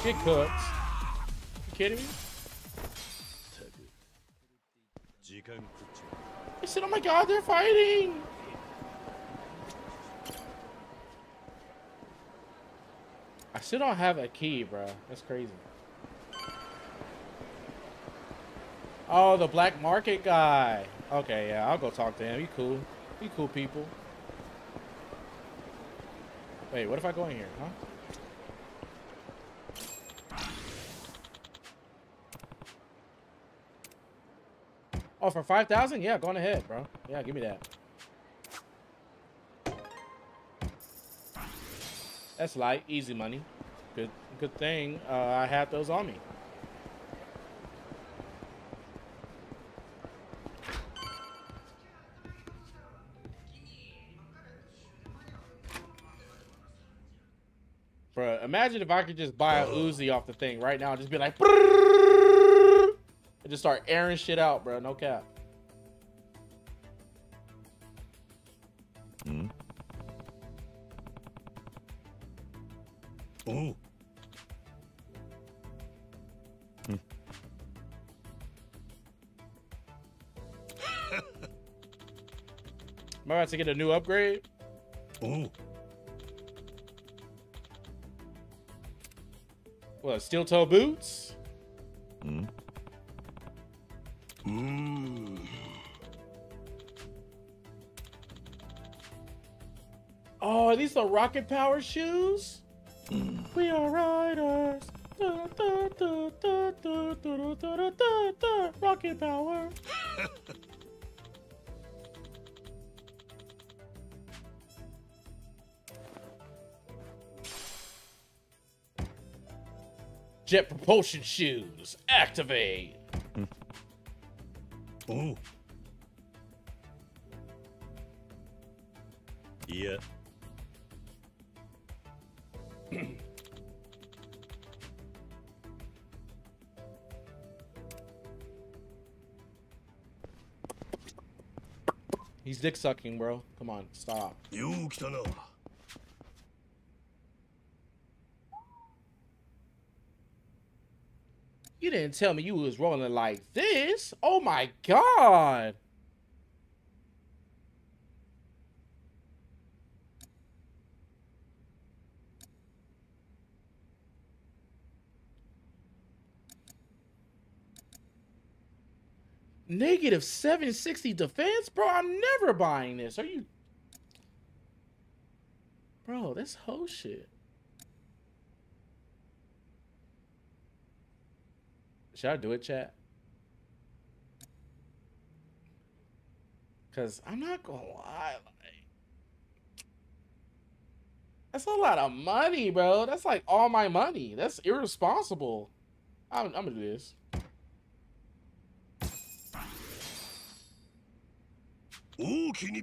Get cooked. You kidding me? I said, oh my god, they're fighting! I still don't have a key, bro. That's crazy. Oh, the black market guy. Okay, yeah, I'll go talk to him. He cool. He cool people. Wait, what if I go in here, huh? Oh, for 5,000? Yeah, go on ahead, bro. Yeah, give me that. That's light, easy money. Good good thing uh, I have those on me. Bro, imagine if I could just buy a Uzi off the thing right now and just be like, and just start airing shit out, bro. No cap. Hmm? Oh. [laughs] Hmm. Am I about to get a new upgrade? Oh. What, steel toe boots? Are these the rocket power shoes? Mm. We are riders. Rocket power. [laughs] Jet propulsion shoes. Activate. Ooh. Yeah. He's dick sucking, bro. Come on, stop. You You didn't tell me you was rolling like this. Oh my god. Negative 760 defense? Bro, I'm never buying this. Are you... Bro, that's whole shit. Should I do it, chat? Cause I'm not gonna lie, like that's a lot of money, bro. That's like all my money. That's irresponsible. I'm, I'm gonna do this. 大きに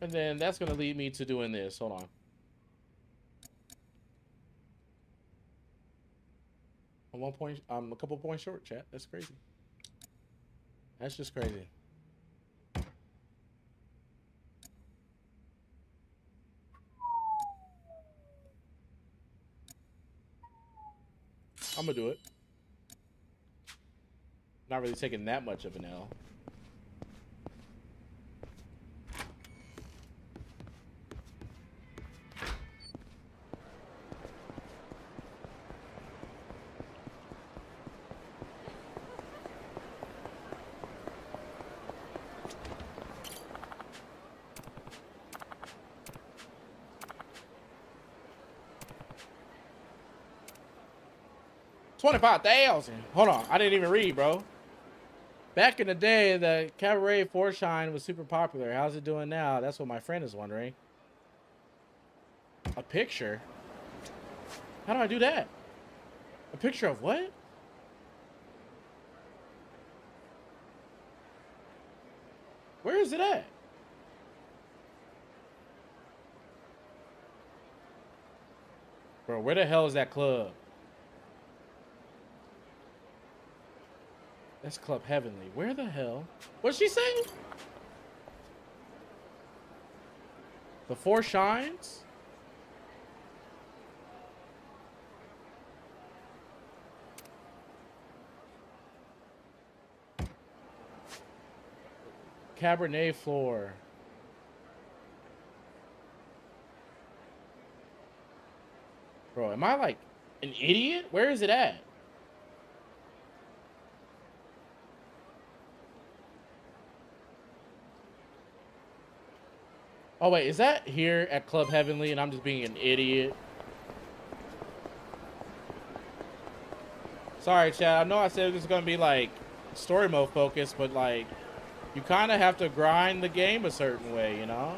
And then that's gonna lead me to doing this. Hold on. I'm one point. I'm a couple points short, chat. That's crazy. That's just crazy. I'm gonna do it. Not really taking that much of an L. Twenty-five thousand. Hold on, I didn't even read, bro. Back in the day, the Cabaret Four Shine was super popular. How's it doing now? That's what my friend is wondering. A picture? How do I do that? A picture of what? Where is it at? Bro, where the hell is that club? That's Club Heavenly. Where the hell? What'd she saying? The Four Shines? Cabernet floor. Bro, am I like an idiot? Where is it at? Oh wait, is that here at Club Heavenly and I'm just being an idiot? Sorry, Chad. I know I said it was gonna be like story mode focused, but like you kind of have to grind the game a certain way, you know?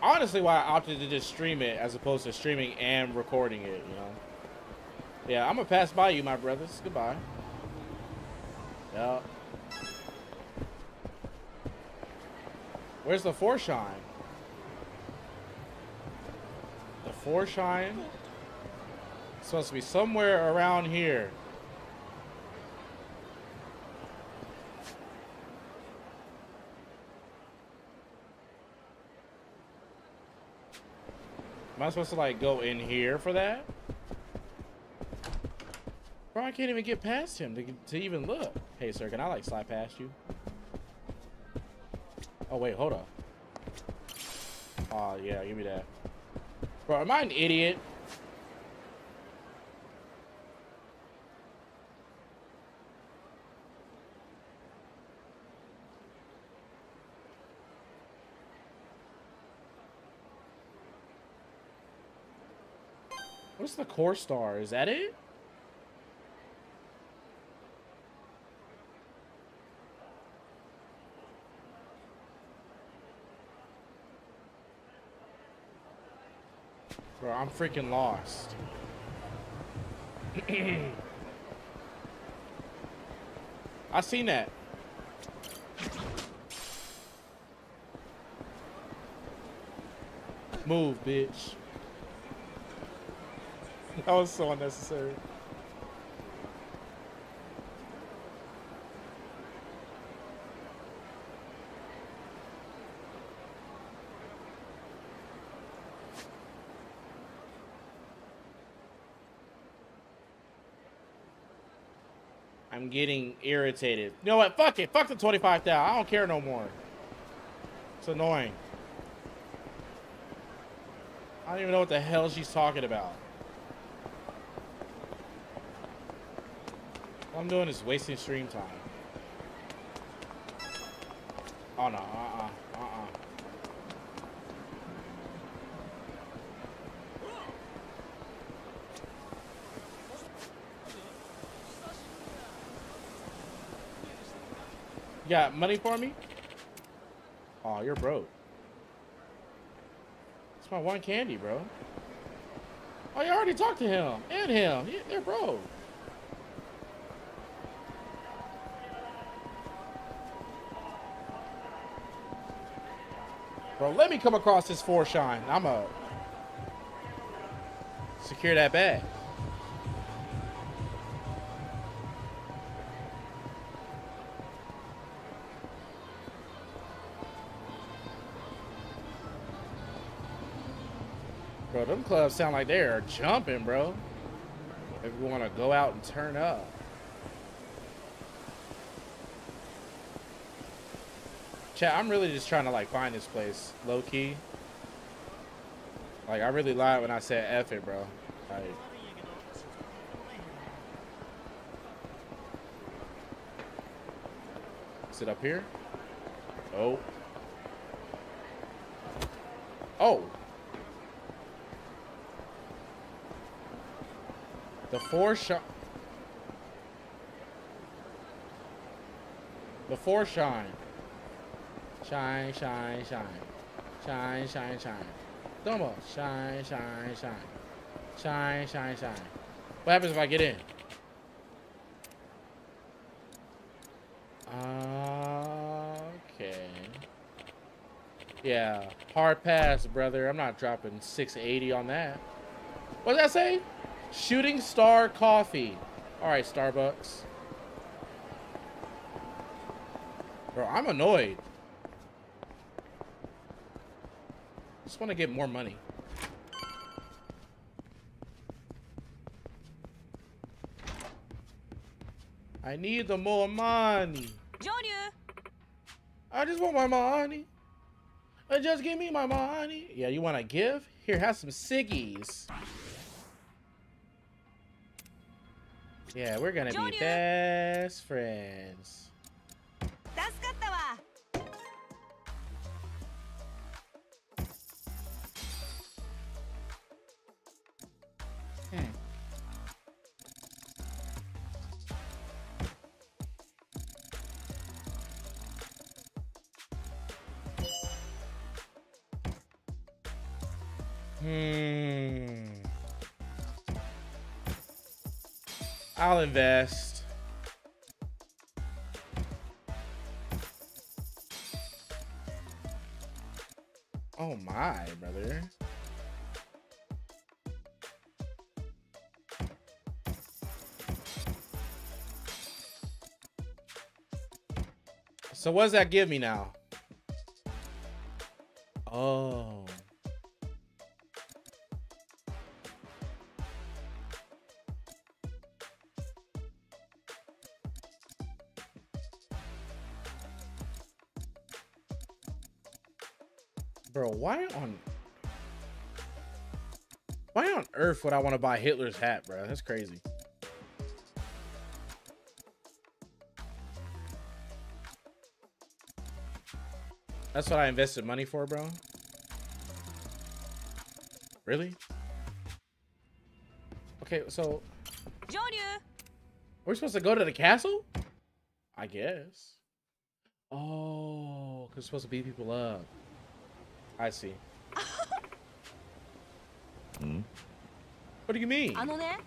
Honestly, why I opted to just stream it as opposed to streaming and recording it, you know? Yeah, I'm gonna pass by you, my brothers. Goodbye. Yeah. Where's the foreshine? The foreshine? It's supposed to be somewhere around here. Am I supposed to like go in here for that? Bro, I can't even get past him to, to even look. Hey, sir, can I like slide past you? Oh, wait, hold up. Oh, yeah, give me that. Bro, am I an idiot? What's the core star? Is that it? I'm freaking lost. [clears throat] I seen that. Move, bitch. [laughs] That was so unnecessary. I'm getting irritated. You know what? Fuck it. Fuck the 25,000. I don't care no more. It's annoying. I don't even know what the hell she's talking about. All I'm doing is wasting stream time. Oh no, uh-uh, uh-uh. You got money for me? Oh, you're broke. It's my one candy, bro. Oh, you already talked to him and him. They're broke. Bro, let me come across this Four Shine. I'm a secure that bag. Sound like they are jumping, bro. If we want to go out and turn up. Chat, I'm really just trying to like find this place, low key. Like I really lied when I said F it, bro. Like, is it up here? Oh. The four shot. The Four Shine. Shine, shine, shine. Shine, shine, shine. Domo. Shine, shine, shine. Shine, shine, shine. What happens if I get in? Okay. Yeah. Hard pass, brother. I'm not dropping 680 on that. What did that say? Shooting Star Coffee. All right, Starbucks. Bro, I'm annoyed. Just want to get more money. I need the more money. I just want my money. Just give me my money. Yeah, you want to give? Here, have some ciggies. Yeah, we're gonna be best friends. Invest. Oh my, brother. So what does that give me now? On why on earth would I want to buy Hitler's hat, bro? That's crazy. That's what I invested money for, bro. Really? Okay, so 浄龍 we're supposed to go to the castle? I guess. Oh, because we're supposed to beat people up. I see. What do you mean? あのね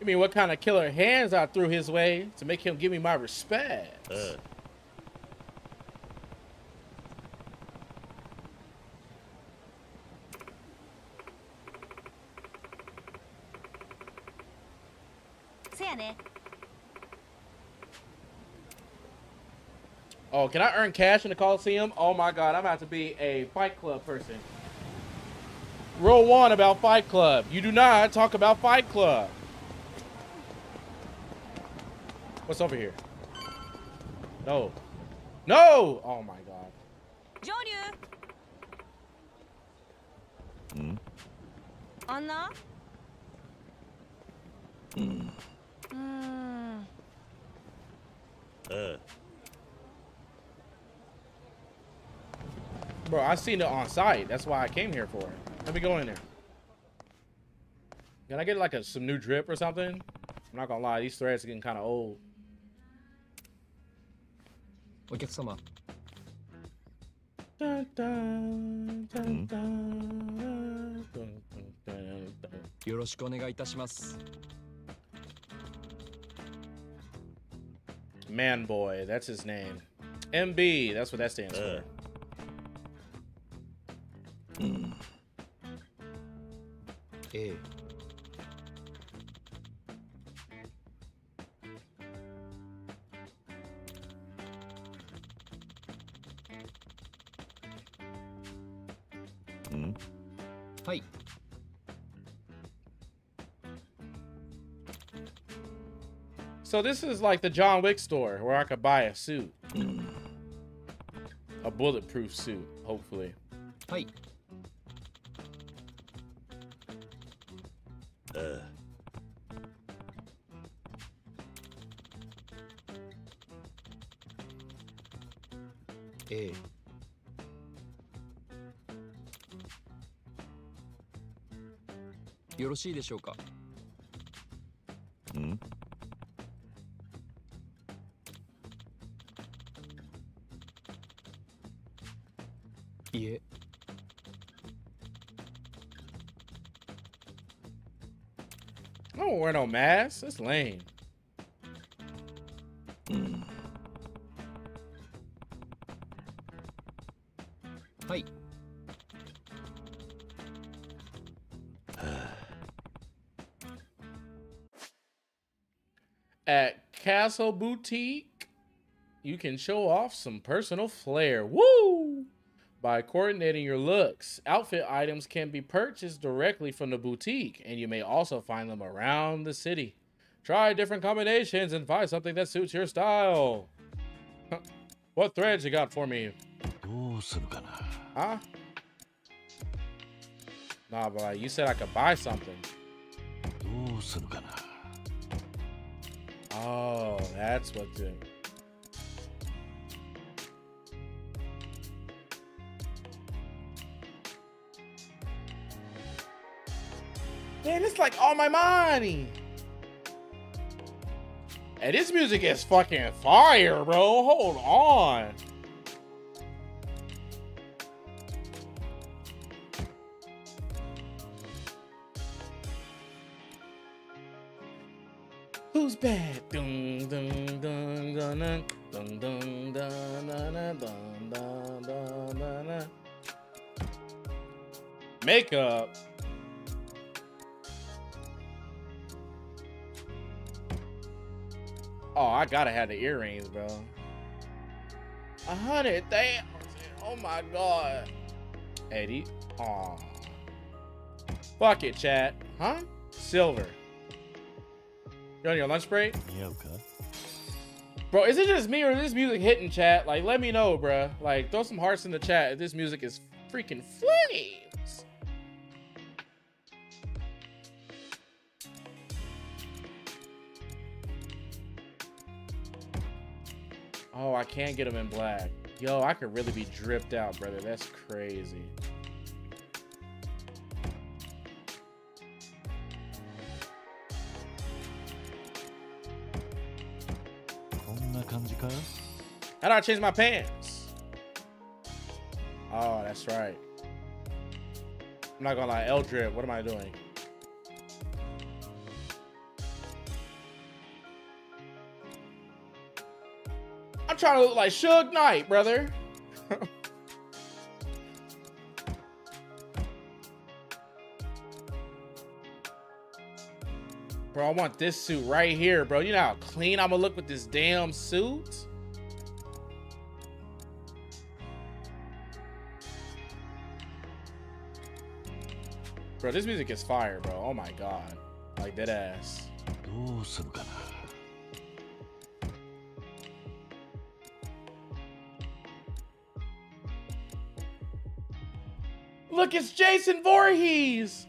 You mean what kind of killer hands I threw his way to make him give me my respect? Uh. can I earn cash in the Coliseum? Oh my God, I'm about to be a Fight Club person. Rule one about Fight Club. You do not talk about Fight Club. What's over here? No. No! Oh my God. Joryu! Hmm? Anna? Bro, I seen it on site. That's why I came here for it. Let me go in there. Can I get like a some new drip or something? I'm not gonna lie, these threads are getting kind of old. お客様 Dun, dun, dun, dun, dun, dun, dun. よろしくお願いいたします Man boy, that's his name. MB, that's what that stands for. A はい So this is like the John Wick store where I could buy a suit. Mm. a bulletproof suit, hopefully. しいでしょうかんいえ I don't wear no mask. That's lame. Paso Boutique. You can show off some personal flair. Woo! By coordinating your looks, outfit items can be purchased directly from the boutique, and you may also find them around the city. Try different combinations and find something that suits your style. what threads you got for me? Huh? Nah, but you said I could buy something that's what the. Man, it's like all my money. And this music is fucking fire, bro. Hold on. Who's bad? makeup. Oh, I gotta have the earrings, bro. A hundred thousand. Oh my god. Eddie. Aw. Fuck it, chat. Huh? Silver. You on your lunch break? Yeah, okay. Bro, is it just me or is this music hitting chat? Like, let me know, bro. Like, throw some hearts in the chat if this music is freaking funny. I can't get them in black. Yo, I could really be dripped out, brother. That's crazy. How do I change my pants? Oh, that's right. I'm not gonna lie, L drip. What am I doing? trying to look like Suge Knight, brother. [laughs] Bro, I want this suit right here, bro. You know how clean I'm gonna look with this damn suit? Bro, this music is fire, bro. Oh my god. Like dead ass. どうするかな It's Jason Voorhees!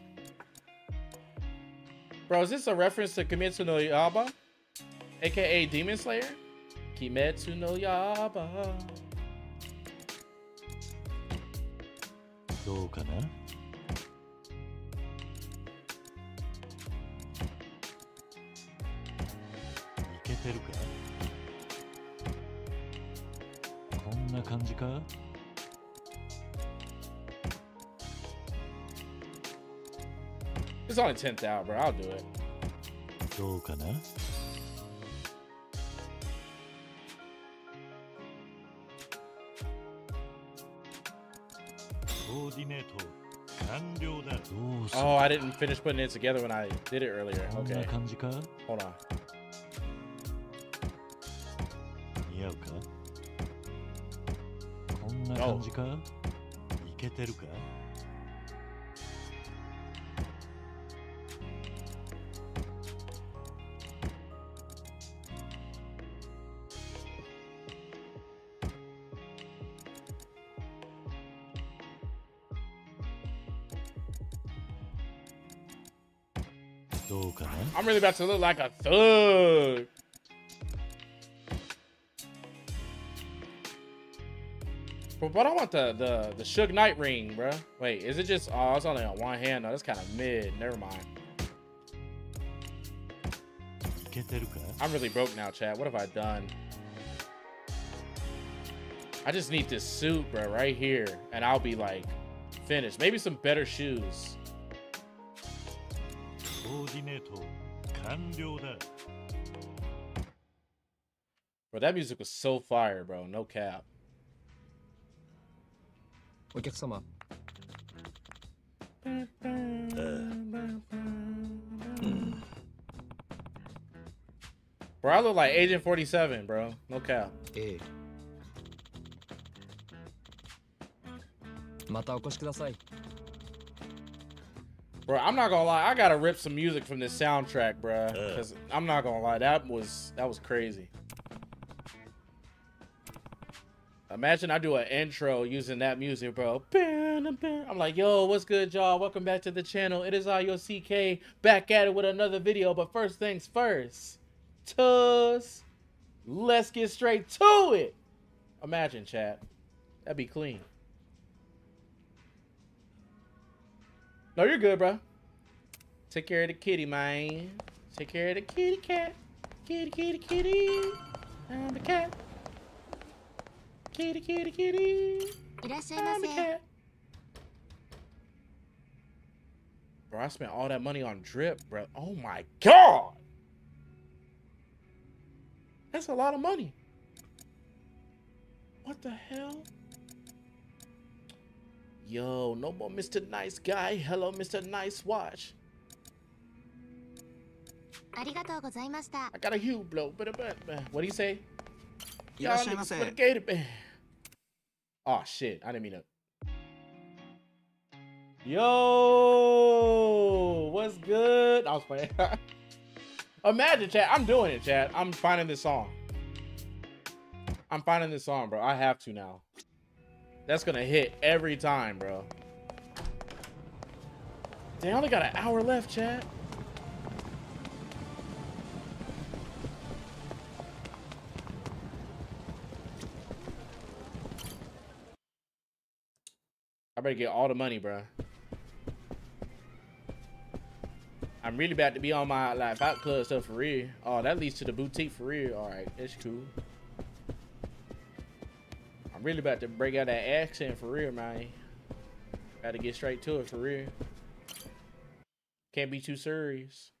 Bro, is this a reference to Kimetsu no Yaiba? AKA Demon Slayer? Kimetsu no Yaiba. It's only 10th hour, bro. I'll do it. どうかなコーディネート完了だどうする Oh, I didn't finish putting it together when I did it earlier. こんな Okay. 感じか Hold on. 似 I'm really about to look like a thug. But, but I want the, the, the Suge Knight ring, bro. Wait, is it just, oh, it's only on one hand. No, that's kind of mid. Never mind. I'm really broke now, Chad. What have I done? I just need this suit, bro, right here. And I'll be like finished. Maybe some better shoes. コーディネート完了だ Bro, that music was so fire, bro. No cap. お客様 Bro, I look like Agent 47, bro. No cap. ええまたお越しください Bro, I'm not gonna lie, I gotta rip some music from this soundtrack, bro. Cause I'm not gonna lie, that was that was crazy. Imagine I do an intro using that music, bro. I'm like, yo, what's good, y'all? Welcome back to the channel. It is I, your CK, back at it with another video. But first things first, tuss, let's get straight to it. Imagine, chat. That'd be clean. No, you're good, bro. Take care of the kitty, man. Take care of the kitty cat. Kitty, kitty, kitty. I'm the cat. Kitty, kitty, kitty. I'm the cat. Bro, I spent all that money on drip, bro. Oh my god. That's a lot of money. What the hell? Yo, no more Mr. Nice Guy. Hello, Mr. Nice Watch. ありがとうございました I got a hue blow. But, but, but what do you say? いらっしゃいませ Y'all niggas better get it, man. Oh shit, I didn't mean to. Yo, what's good? I was playing. [laughs] Imagine, chat. I'm doing it, chat. I'm finding this song. I'm finding this song, bro. I have to now. That's gonna hit every time, bro. They only got an hour left, chat. I better get all the money, bro. I'm really about to be on my like Fight Club stuff for real. Oh, that leads to the boutique for real. All right, that's cool. Really about to break out that accent for real, man. Got to get straight to it for real. Can't be too serious.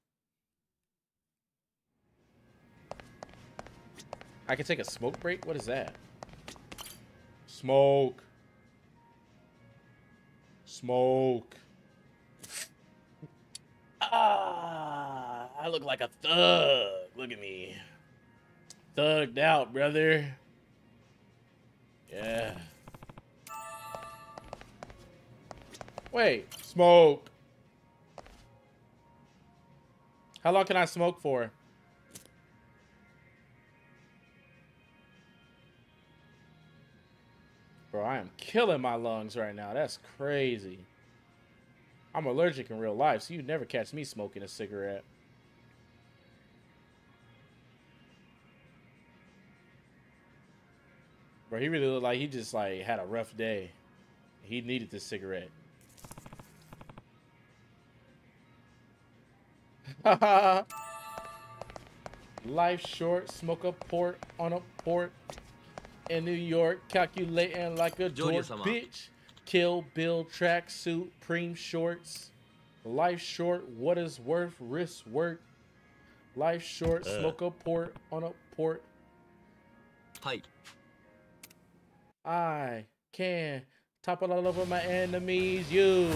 I can take a smoke break. What is that? Smoke. Smoke. Ah, I look like a thug. Look at me. Thugged out, brother. Yeah. Wait, smoke. How long can I smoke for? Bro, I am killing my lungs right now. That's crazy. I'm allergic in real life, so you'd never catch me smoking a cigarette. Bro, he really looked like he just like had a rough day. He needed this cigarette. [laughs] Life short, smoke a port on a port in New York, calculating like a dork, bitch. Kill Bill tracksuit, preem shorts. Life short, what is worth, wrist work. Life short, Uh. smoke a port on a port. はい。I can topple all over my enemies. You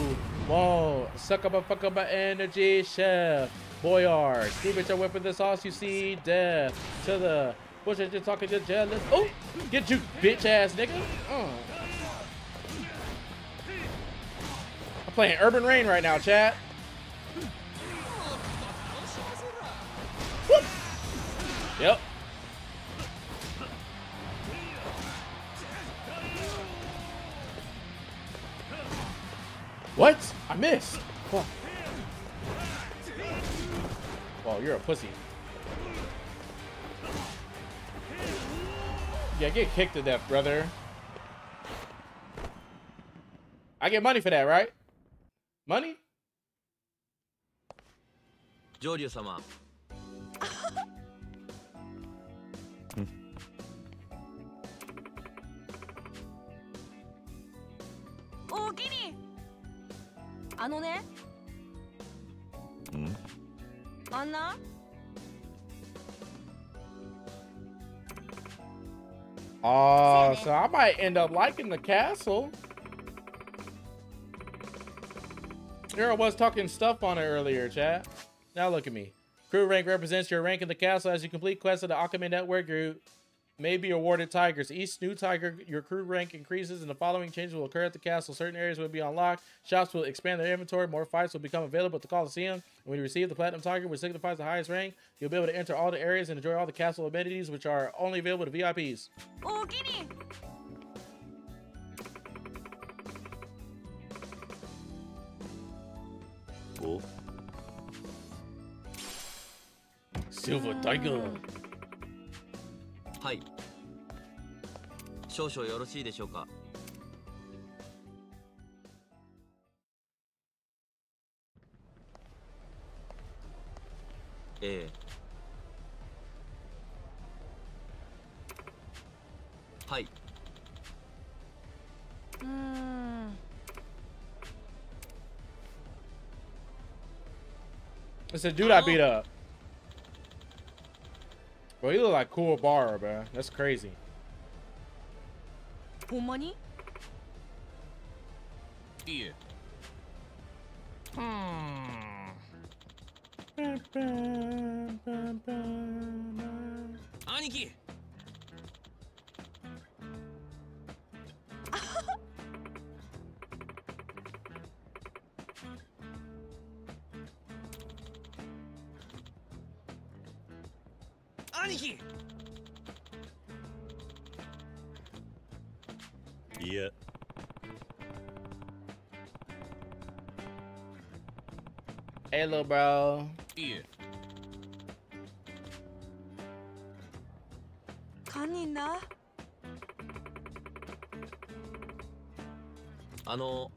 won't suck up a fuck up my energy, chef. Boyard, screw bitch, I with the sauce. You see death to the bush. You're talking, you're jealous. Oh, get you, bitch ass nigga. Uh. I'm playing Urban Rain right now, chat. Yep. What? I missed. Fuck. Oh, you're a pussy. Yeah, get kicked to death, brother. I get money for that, right? Money? Giorgio-sama. [laughs] あのねんあんな Oh, so I might end up liking the castle. Girl was talking stuff on it earlier, chat. Now look at me. Crew rank represents your rank in the castle. As you complete quests of the Akame Network, you may be awarded Tigers. Each new Tiger, your crew rank increases, and the following changes will occur at the castle. Certain areas will be unlocked, shops will expand their inventory, more fights will become available at the Coliseum. When you receive the Platinum Tiger, which signifies the highest rank, you'll be able to enter all the areas and enjoy all the castle amenities, which are only available to VIPs. Oh, guinea! Cool. Silver Tiger! はい。少々よろしいでしょうか？ええ。はい。うーん It's a dude I beat up. Bro, he look like cool bar, bro. That's crazy. little bro. Yeah. Kanina. あの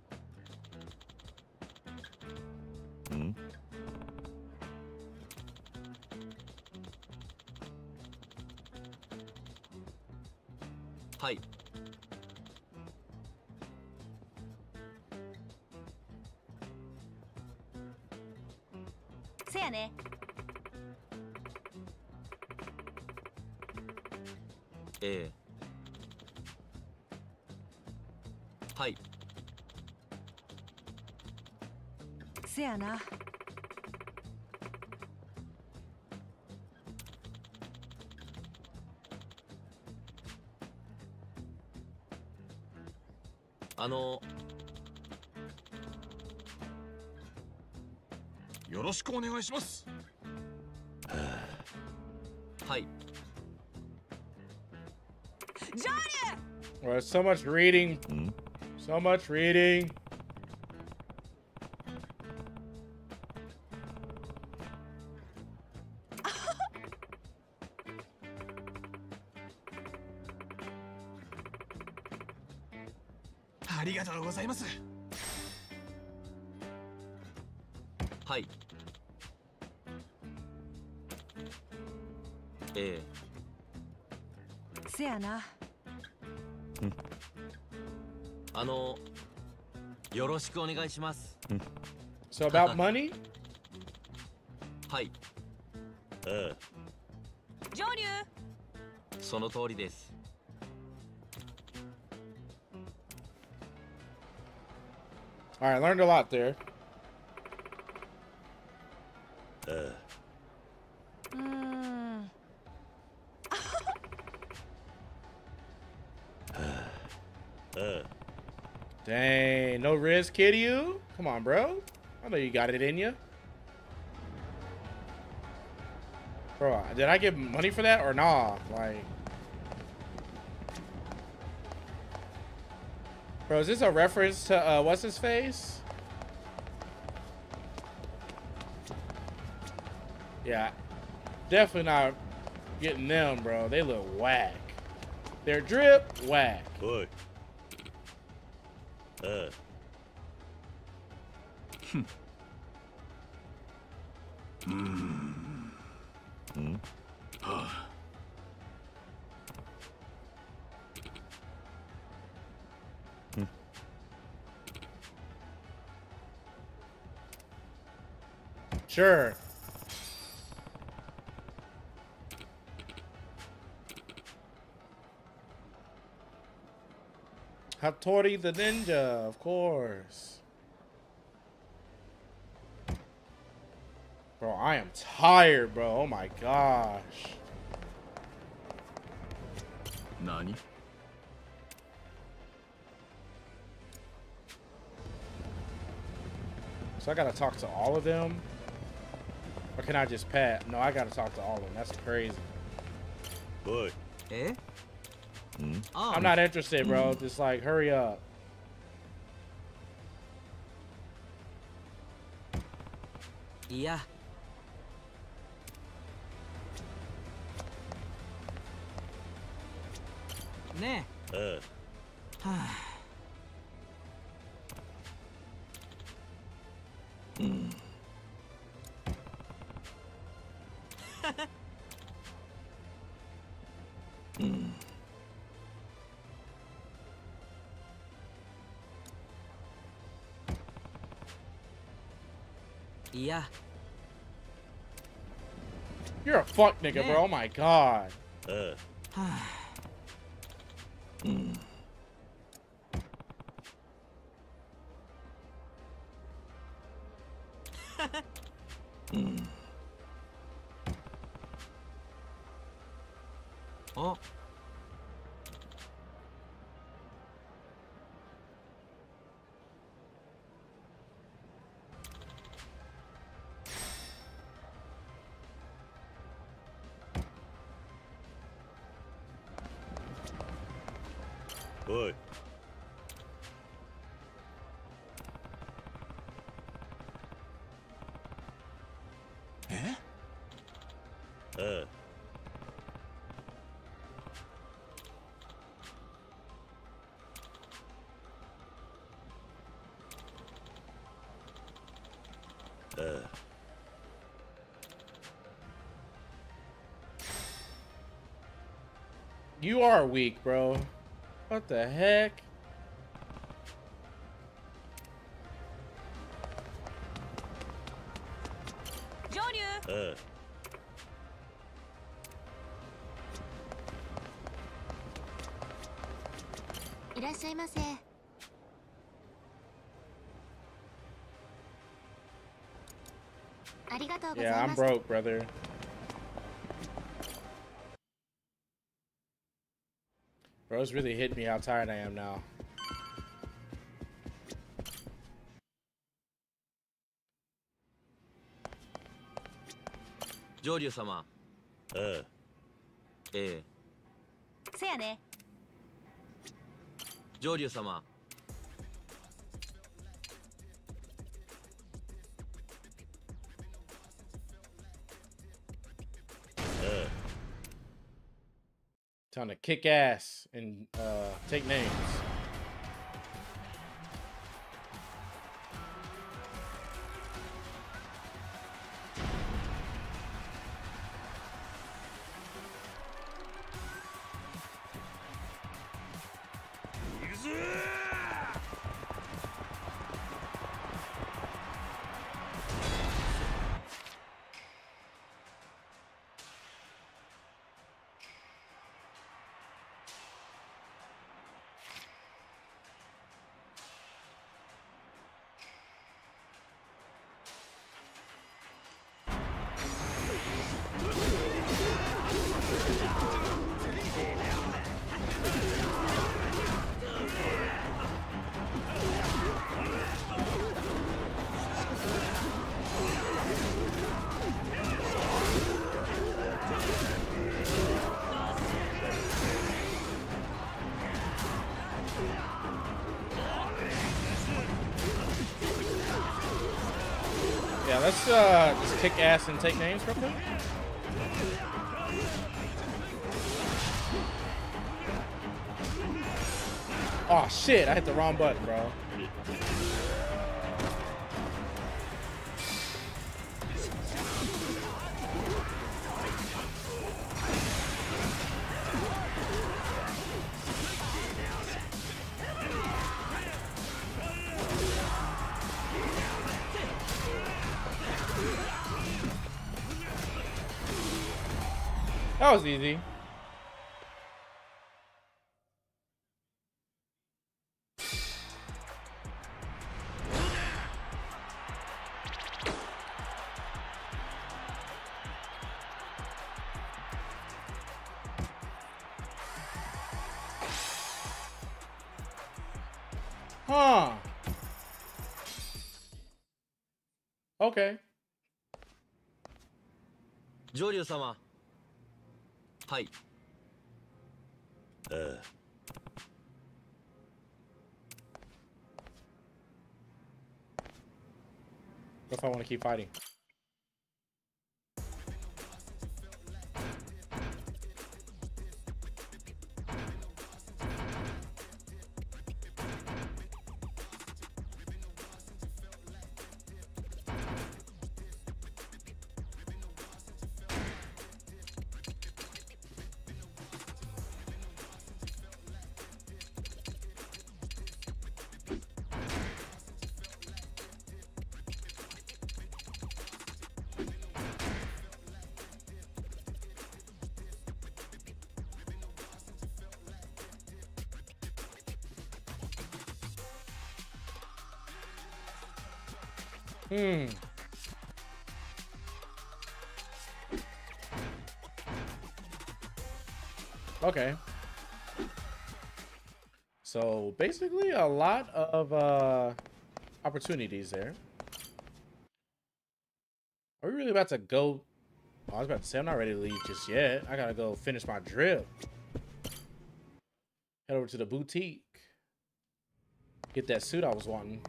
やなあの、よろしくお願いしますはい。ジョ Bro, so much reading. So much reading. So about money? [laughs] Hi. 浄龍。その通りです。All right, learned a lot there. Kid you? Come on, bro. I know you got it in you. Bro, did I get money for that or nah? Like, bro, is this a reference to uh, what's his face? Yeah, definitely not getting them, bro. They look whack. They're drip whack. Boy. Sure. Hattori the ninja, of course. Bro, I am tired, bro. Oh my gosh. Nani? So I gotta talk to all of them? Or can I just pat? No, I gotta talk to all of them. That's crazy. Boy. Eh? Hmm? I'm not interested, bro. Just like, hurry up. い You're a fuck nigga, bro. Oh my god. Uh. mm. mm. Oh. You are weak, bro. What the heck? Uh. Yeah, I'm broke, brother. it's really hitting me how tired I am now. Joryu-sama. Uh. Eh. So ya ne. Joryu-sama. Uh. Time to kick ass and uh, take names. Kick ass and take names real quick. Oh shit, I hit the wrong button, bro. was easy. Huh. Okay. Joryu-sama light. Uh. That's why I want to keep fighting. Okay. So basically a lot of uh opportunities there. Are we really about to go? Oh, I was about to say I'm not ready to leave just yet. I gotta go finish my drip. Head over to the boutique. Get that suit I was wanting.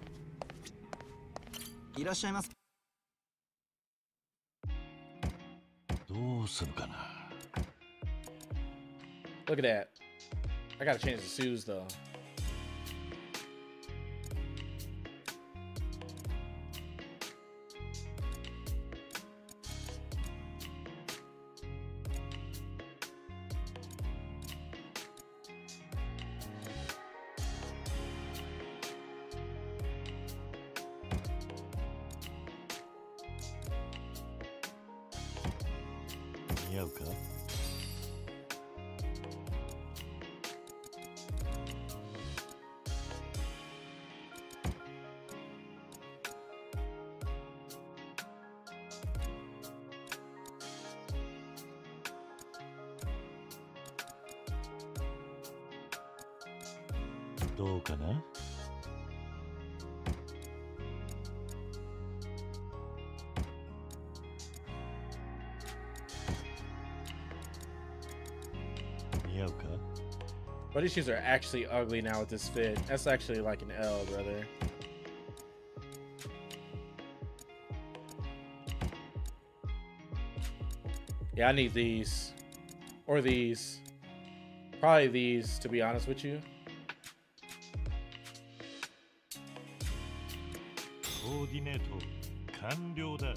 Look at that. I gotta change the shoes though. Yoka. どうかな 似合うか But these shoes are actually ugly now with this fit. That's actually like an L, brother. Yeah, I need these. Or these. Probably these, to be honest with you. 完了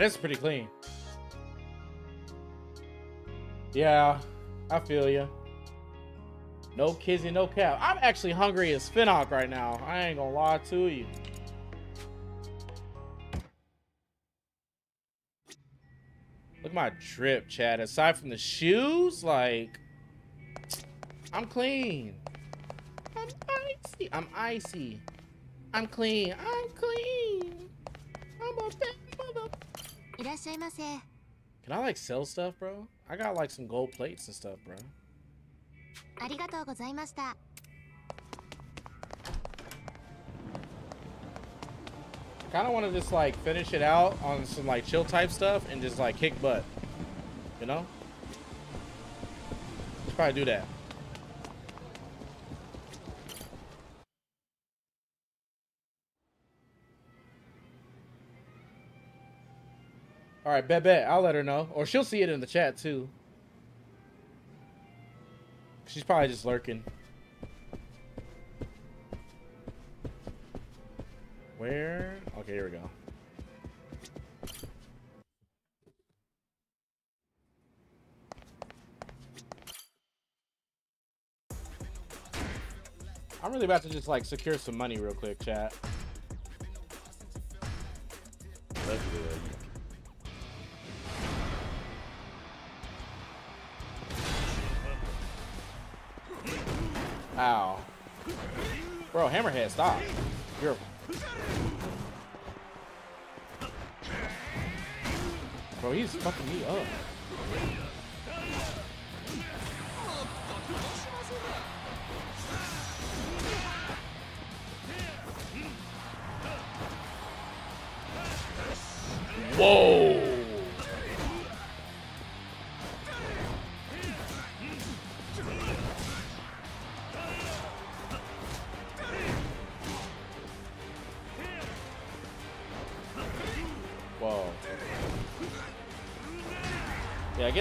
That's pretty clean. Yeah, I feel you. No kizzy, no cap. I'm actually hungry as Finnock right now. I ain't gonna lie to you. Look at my drip, Chad. Aside from the shoes, like, I'm clean. I'm icy. I'm icy. I'm clean. I'm clean. Can I like sell stuff, bro? I got like some gold plates and stuff, bro. ありがとうございました Kind of want to just like finish it out on some like chill type stuff and just like kick butt. You know? Let's probably do that. Right, bet bet. I'll let her know, or she'll see it in the chat too. She's probably just lurking. Where? Okay, here we go. I'm really about to just like secure some money real quick, chat. Stop. You're Bro, he's fucking me up. Whoa!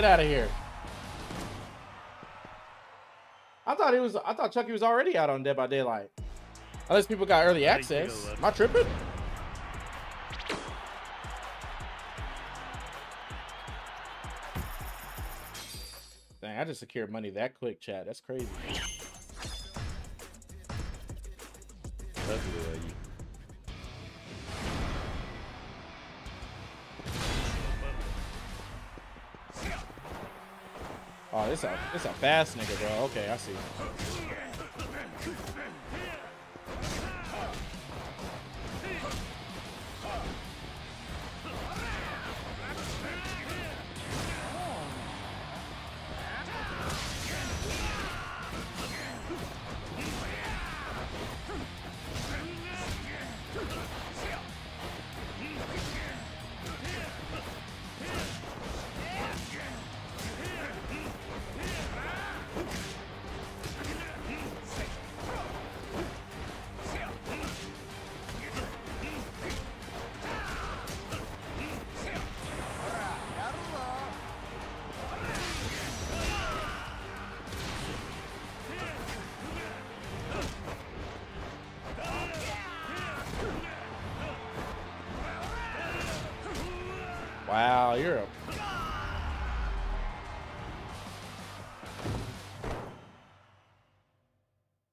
Get out of here. I thought he was I thought Chucky was already out on Dead by Daylight. Unless people got early access. Am I tripping? Dang, I just secured money that quick, chat. That's crazy. This a fast nigga, bro. Okay, I see.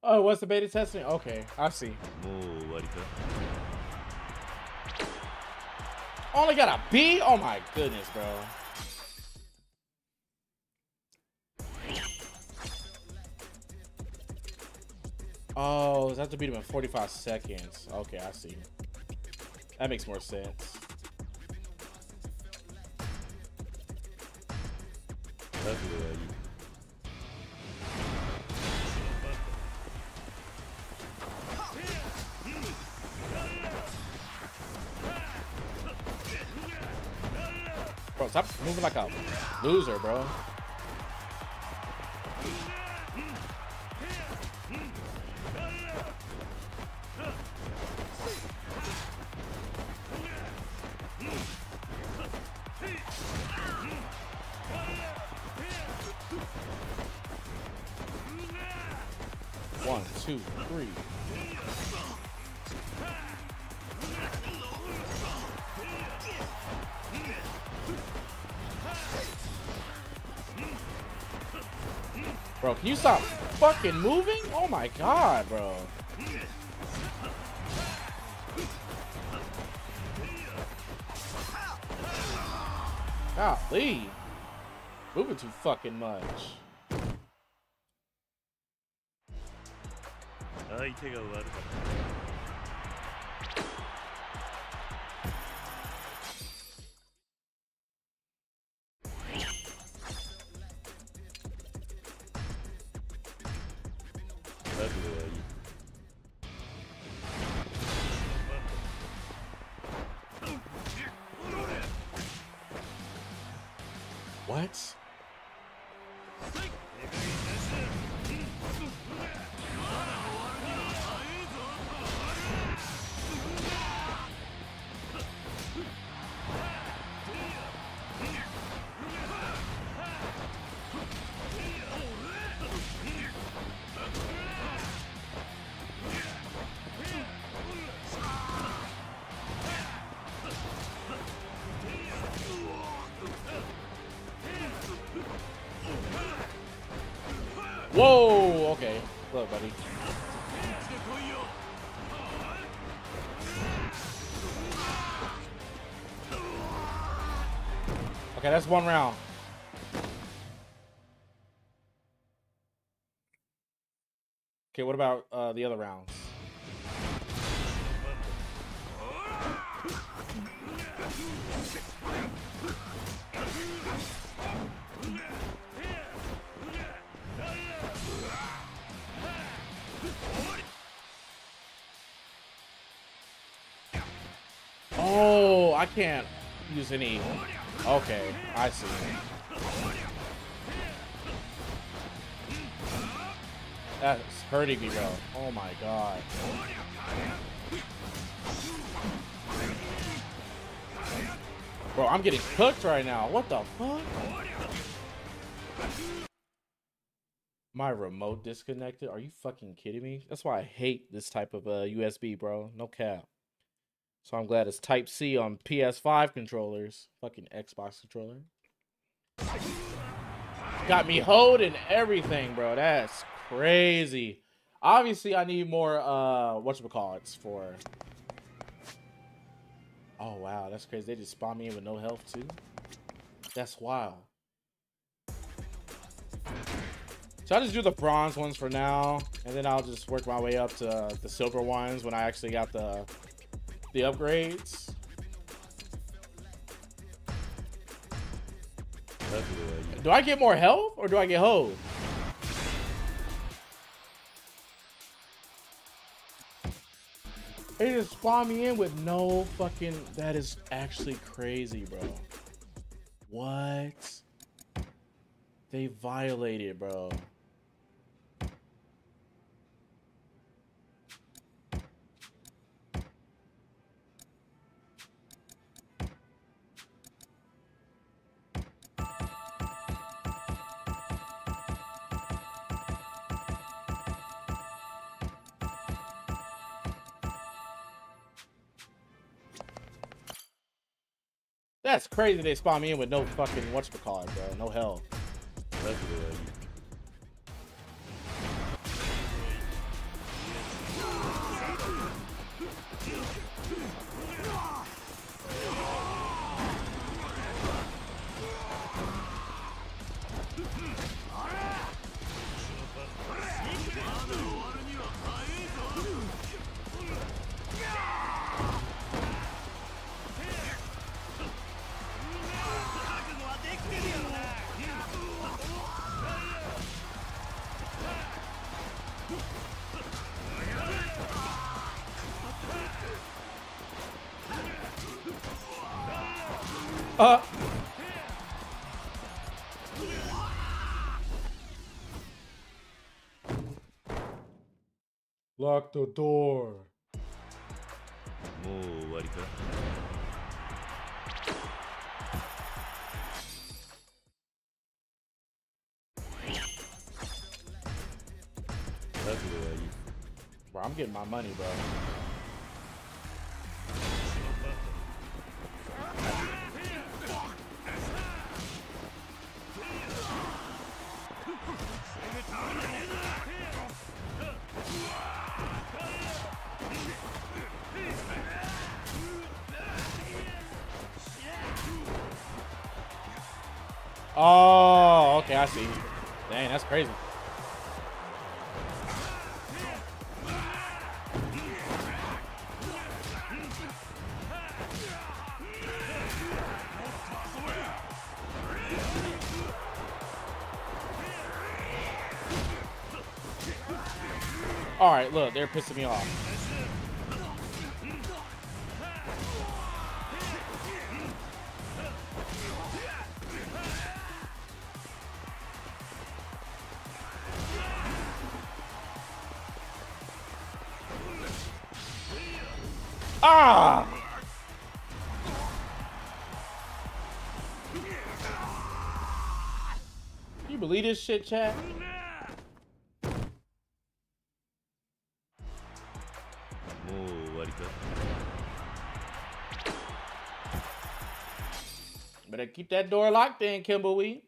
Oh, what's the beta testing? Okay, I see. Only got a B? Oh my goodness, bro. Oh, is that to beat him in 45 seconds? Okay, I see. That makes more sense. Moving like a loser, bro. you stop fucking moving? Oh my god, bro. Golly. Moving too fucking much. Uh, you take a lot that's one round. Okay, what about uh, the other rounds? Oh, I can't use any. Okay, I see. That's hurting me, bro. Oh my god. Bro, I'm getting cooked right now. What the fuck? My remote disconnected? Are you fucking kidding me? That's why I hate this type of uh, USB, bro. No cap. So I'm glad it's Type C on PS5 controllers. Fucking Xbox controller. Got me hold and everything, bro. That's crazy. Obviously, I need more uh whatchamacallits for. Oh wow, that's crazy. They just spawn me in with no health too. That's wild. So I'll just do the bronze ones for now, and then I'll just work my way up to the silver ones when I actually got the the upgrades. Do I get more health or do I get hold? They just spawned me in with no fucking. That is actually crazy, bro. What? They violated, bro. That's crazy they spawn me in with no fucking What's the whatchamacallit, bro. No 悟 Lock the door. もう終わりか All Bro, I'm getting my money, bro. Oh, okay, I see. Dang, that's crazy. All right, look, they're pissing me off. This shit, chat? Better keep that door locked in, Kimberly.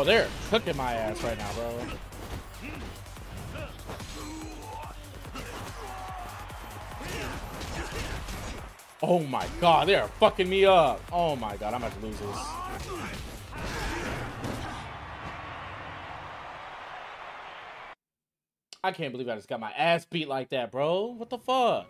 Bro, they're cooking my ass right now, bro. Oh my god, they are fucking me up. Oh my god, I'm about to lose this. I can't believe I just got my ass beat like that, bro. What the fuck?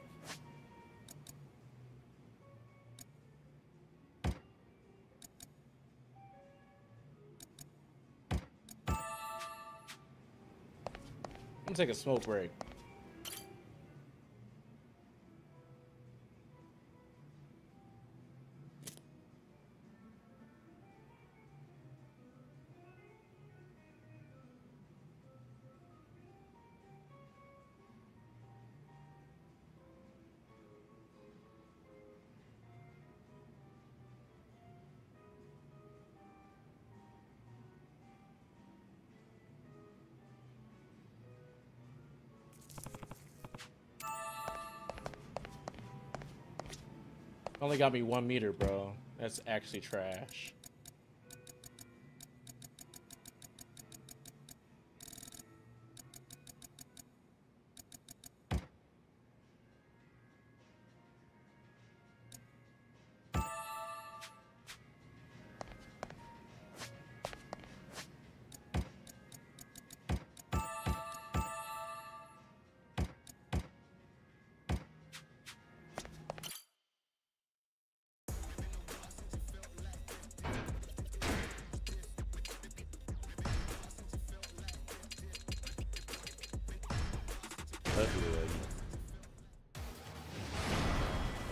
Take a smoke break. Only got me one meter, bro. That's actually trash.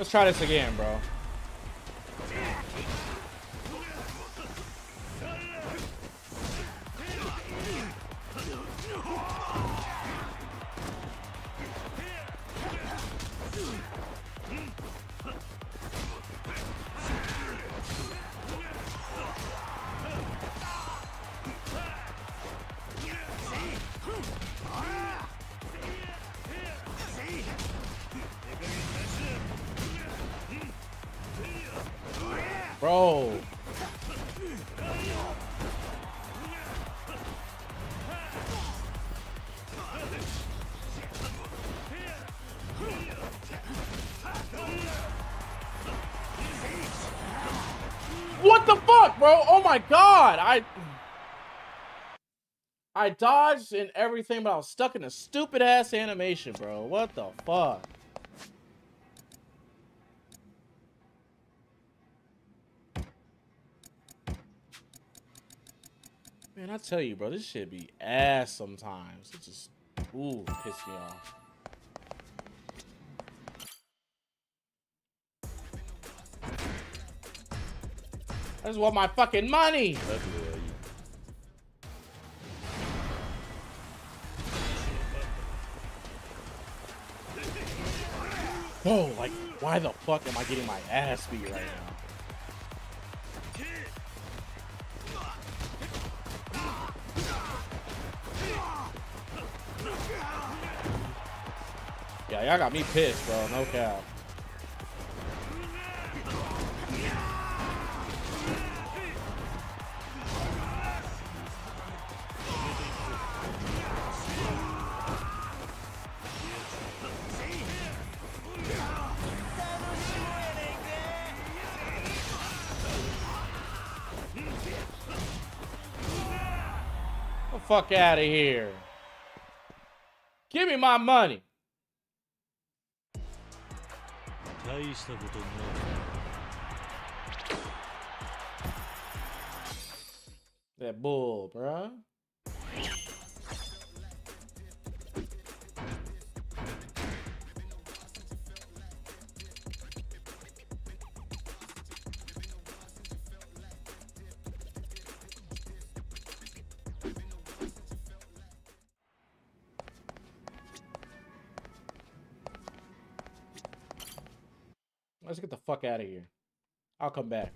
Let's try this again, bro. My god. I I dodged and everything, but I was stuck in a stupid ass animation, bro. What the fuck? Man, I tell you, bro, this shit be ass sometimes. It just, ooh, piss me off. I just want my fucking money. Whoa, like, why the fuck am I getting my ass beat right now? Yeah, y'all got me pissed, bro. No cap. fuck out of here. Give me my money. That bull, bruh. Fuck out of here. I'll come back.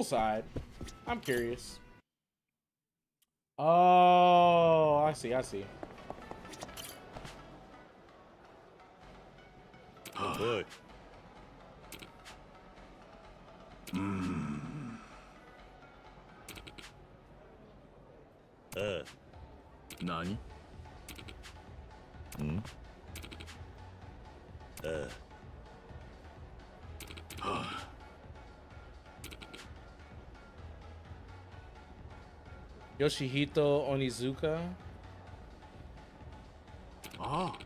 Poolside? I'm curious. Oh, I see, I see. おい Yoshihito Onizuka? Ah.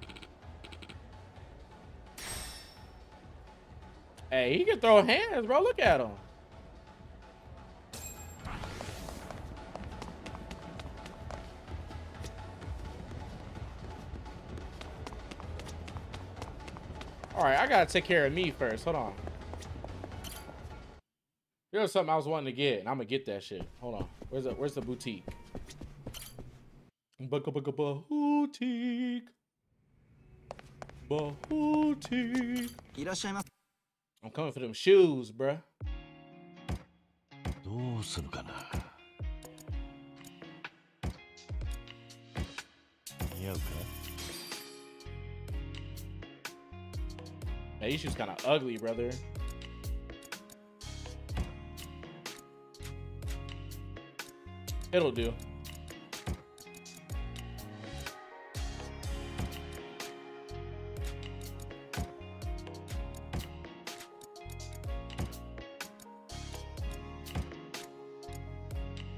Hey, he can throw hands, bro. Look at him. All right, I gotta take care of me first. Hold on. Here's something I was wanting to get, and I'm gonna get that shit. Hold on. Where's the Where's the boutique? Bugga bugga boutique. Boutique. いらっしゃいま I'm coming for them shoes, bruh. どうするかな似合うか Hey, these shoes kind of ugly, brother. It'll do.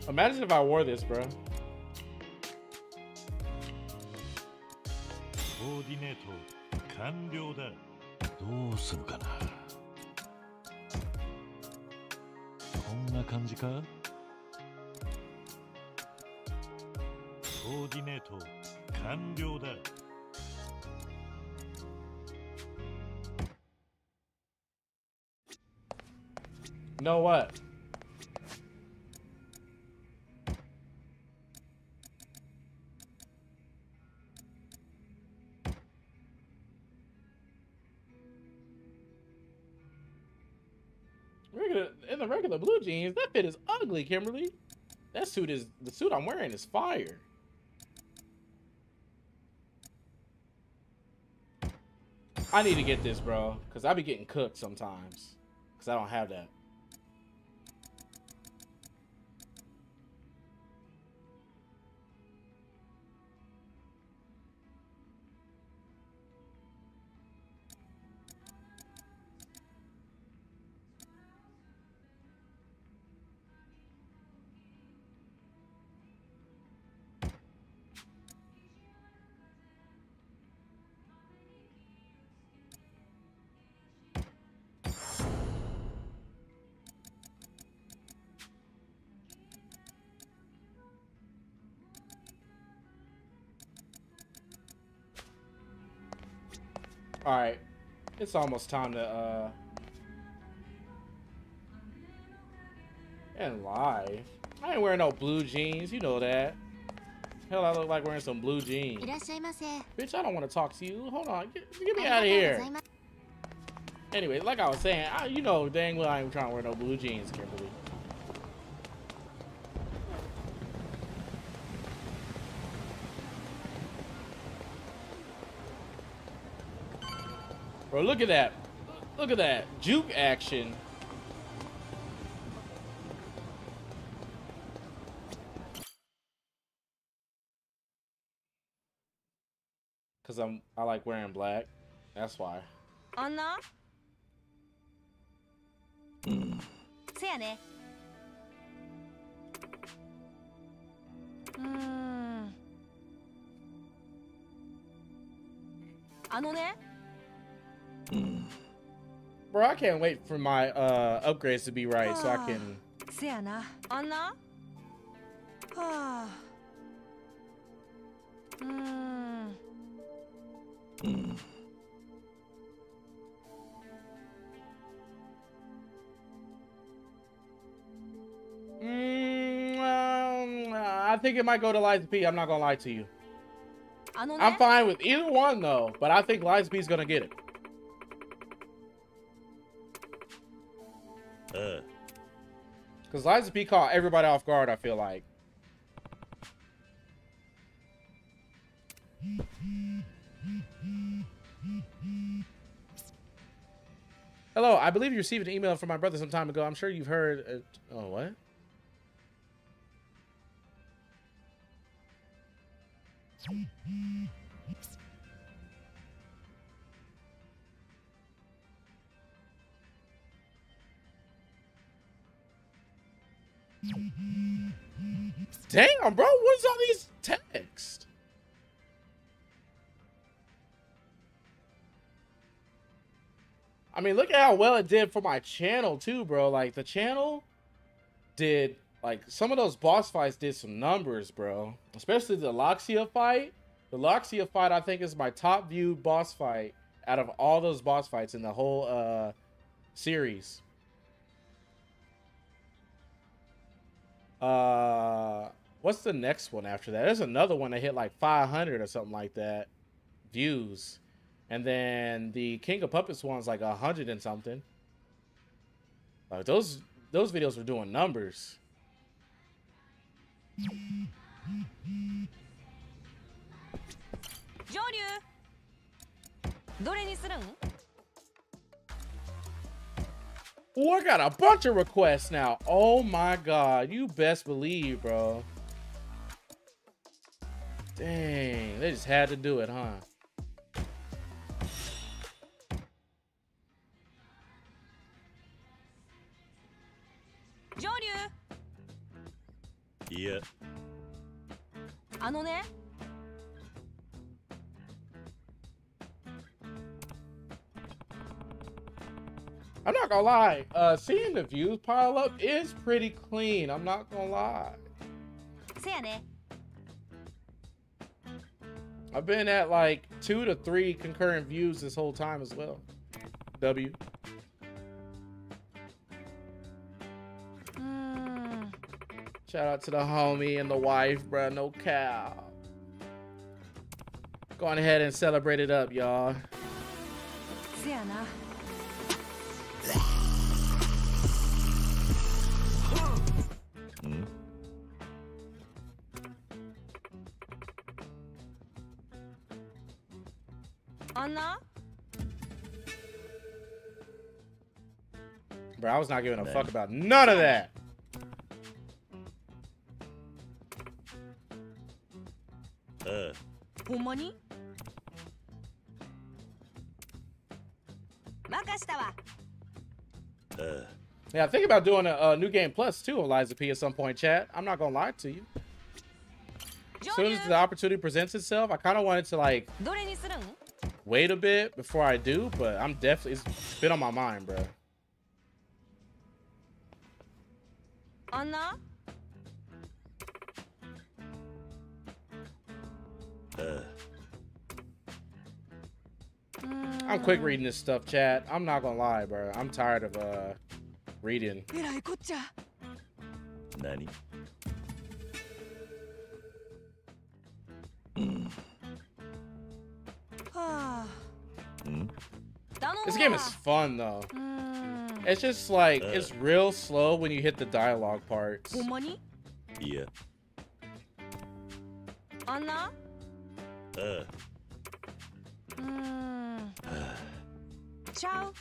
Imagine if I wore this, bro. コーディネート完了だどうするかなこんな感じか Know what? Regular in the regular blue jeans, that fit is ugly, Kimberly. That suit is the suit I'm wearing is fire. I need to get this, bro, because I be getting cooked sometimes. Because I don't have that. It's almost time to, uh... And live. I ain't wearing no blue jeans, you know that. Hell, I look like wearing some blue jeans. Bitch, I don't want to talk to you. Hold on, get, get me out of here. Anyway, like I was saying, I, you know dang well I ain't trying to wear no blue jeans, Kimberly. Bro, look at that. Look at that. Juke action. Cause I'm I like wearing black. That's why. あんなせやねうーんあのね Bro, I can't wait for my uh, upgrades to be right so I can. [sighs] Sienna. Anna? [sighs] Hmm. mm. Um, I think it might go to Lies of P. I'm not gonna lie to you. I'm fine with either one though, but I think Lies of P's gonna get it. Cause Lies of P caught everybody off guard. I feel like. Hello, I believe you received an email from my brother some time ago. I'm sure you've heard. It. Oh, what? Damn, bro, what is all these text? I mean, look at how well it did for my channel too, bro. Like the channel did like some of those boss fights did some numbers, bro. Especially the Loxia fight. The Loxia fight I think is my top viewed boss fight out of all those boss fights in the whole uh series. Uh what's the next one after that? There's another one that hit like 500 or something like that views. And then the King of Puppets one's like 100 and something. Like those those videos were doing numbers. 上流どれにするん Oh, I got a bunch of requests now. Oh my god. You best believe, bro. Dang, they just had to do it, huh? yeah. あのね I'm not gonna lie, uh, seeing the views pile up is pretty clean. I'm not gonna lie. I've been at like two to three concurrent views this whole time as well. W. Hmm. Shout out to the homie and the wife, bro. No cow. Go on ahead and celebrate it up, y'all. bro. I was not giving a fuck about none of that. Uh. 어머니? Uh. Yeah, think about doing a, a, new game plus too, Eliza P, at some point, chat. I'm not gonna lie to you. As soon as the opportunity presents itself, I kind of wanted to like wait a bit before I do, but I'm definitely it's been on my mind, bro. Uh. I'm quick reading this stuff, chat. I'm not gonna lie, bro. I'm tired of uh reading. Nani? Hmm? this game is fun though. It's just like, uh, it's real slow when you hit the dialogue parts. 어머니? Yeah. Anna? Uh. Mm. Ciao.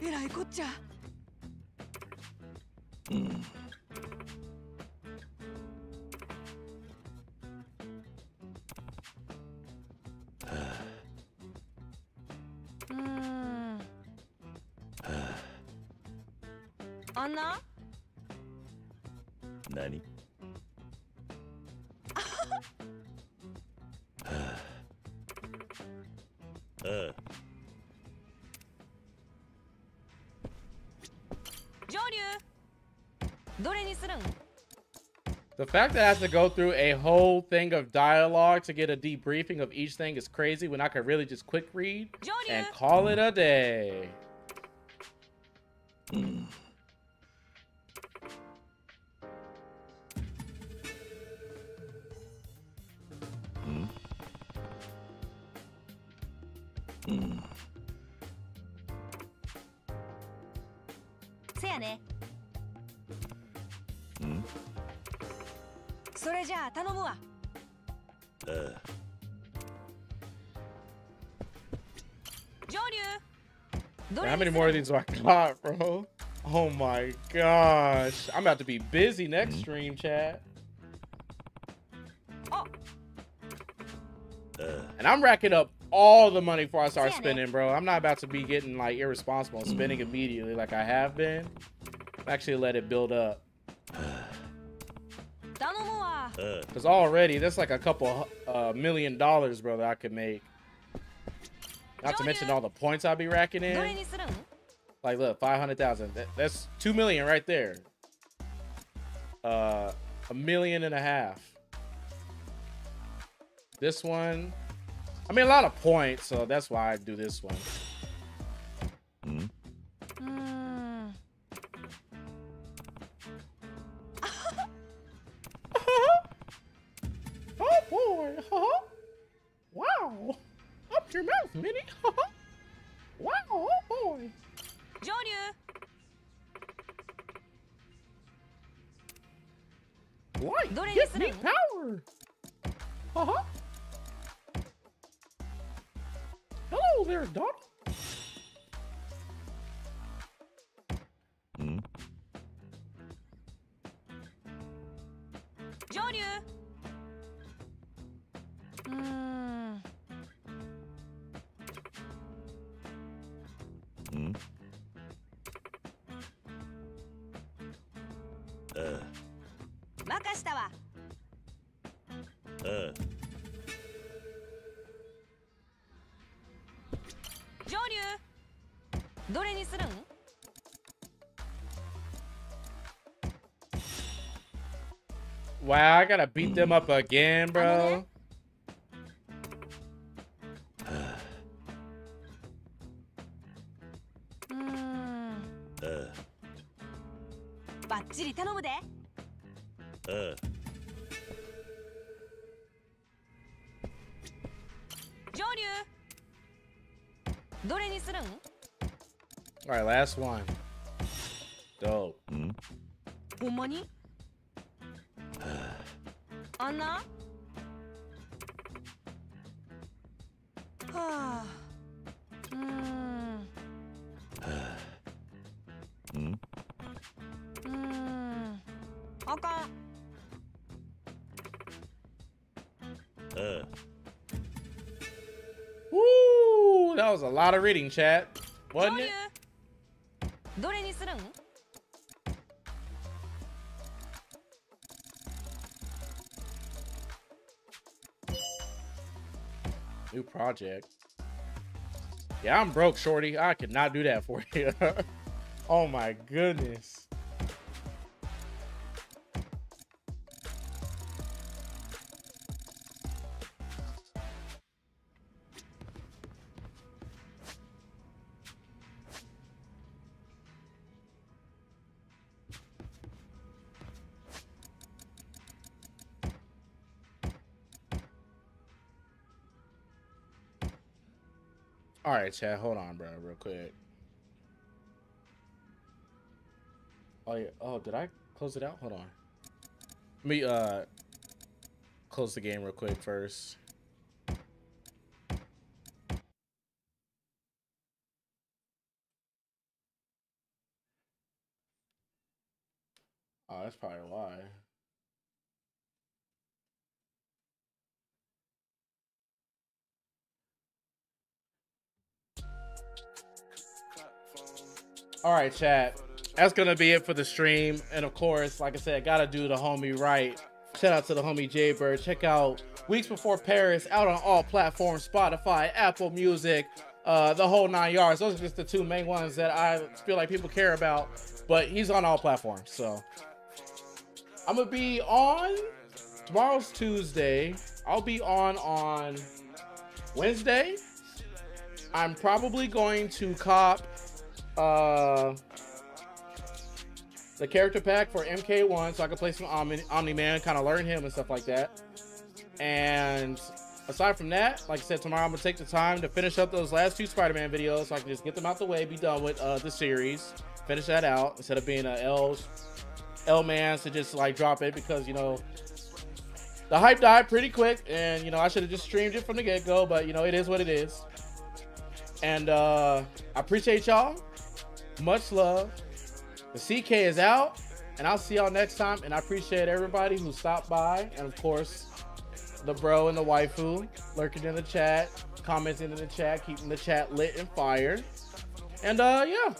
이라이 hmm. 꽂자. 음. The fact that I have to go through a whole thing of dialogue to get a debriefing of each thing is crazy when I could really just quick read and call it a day. せ How many more of these do I got, bro? Oh my gosh. I'm about to be busy next mm. stream, chat. Oh. And I'm racking up all the money before I start spending, bro. I'm not about to be getting like irresponsible and spending mm. immediately like I have been. I'm actually let it build up. [sighs] Because already that's like a couple uh, million dollars, bro, that I could make. Not to mention all the points I'll be racking in. Like, look, 500,000. That, that's 2 million right there. Uh, a million and a half. This one. I mean, a lot of points, so that's why I do this one. Gotta beat them up again, bro. lot of reading, chat. Wasn't it? New project. Yeah, I'm broke, shorty. I could not do that for [laughs] you. oh my goodness. Right, chat. Hold on, bro, real quick. Oh yeah. Oh, did I close it out? Hold on. Let me uh close the game real quick first. Right, chat. That's gonna be it for the stream. And of course, like I said, gotta do the homie right. Shout out to the homie Jaybird. Check out Weeks Before Paris out on all platforms: Spotify, Apple Music, uh, the whole nine yards. Those are just the two main ones that I feel like people care about. But he's on all platforms, so I'm gonna be on tomorrow's Tuesday. I'll be on on Wednesday. I'm probably going to cop uh the character pack for MK1 so I can play some Omni, Omni-Man, kind of learn him and stuff like that. And aside from that, like I said, tomorrow I'm gonna take the time to finish up those last two Spider-Man videos so I can just get them out the way, be done with uh, the series, finish that out instead of being a L L man to just like drop it because you know the hype died pretty quick and you know I should have just streamed it from the get-go, but you know it is what it is. And uh I appreciate y'all. Much love. The CK is out, and I'll see y'all next time. And I appreciate everybody who stopped by, and of course, the bro and the waifu lurking in the chat, commenting in the chat, keeping the chat lit and fired. And uh, yeah,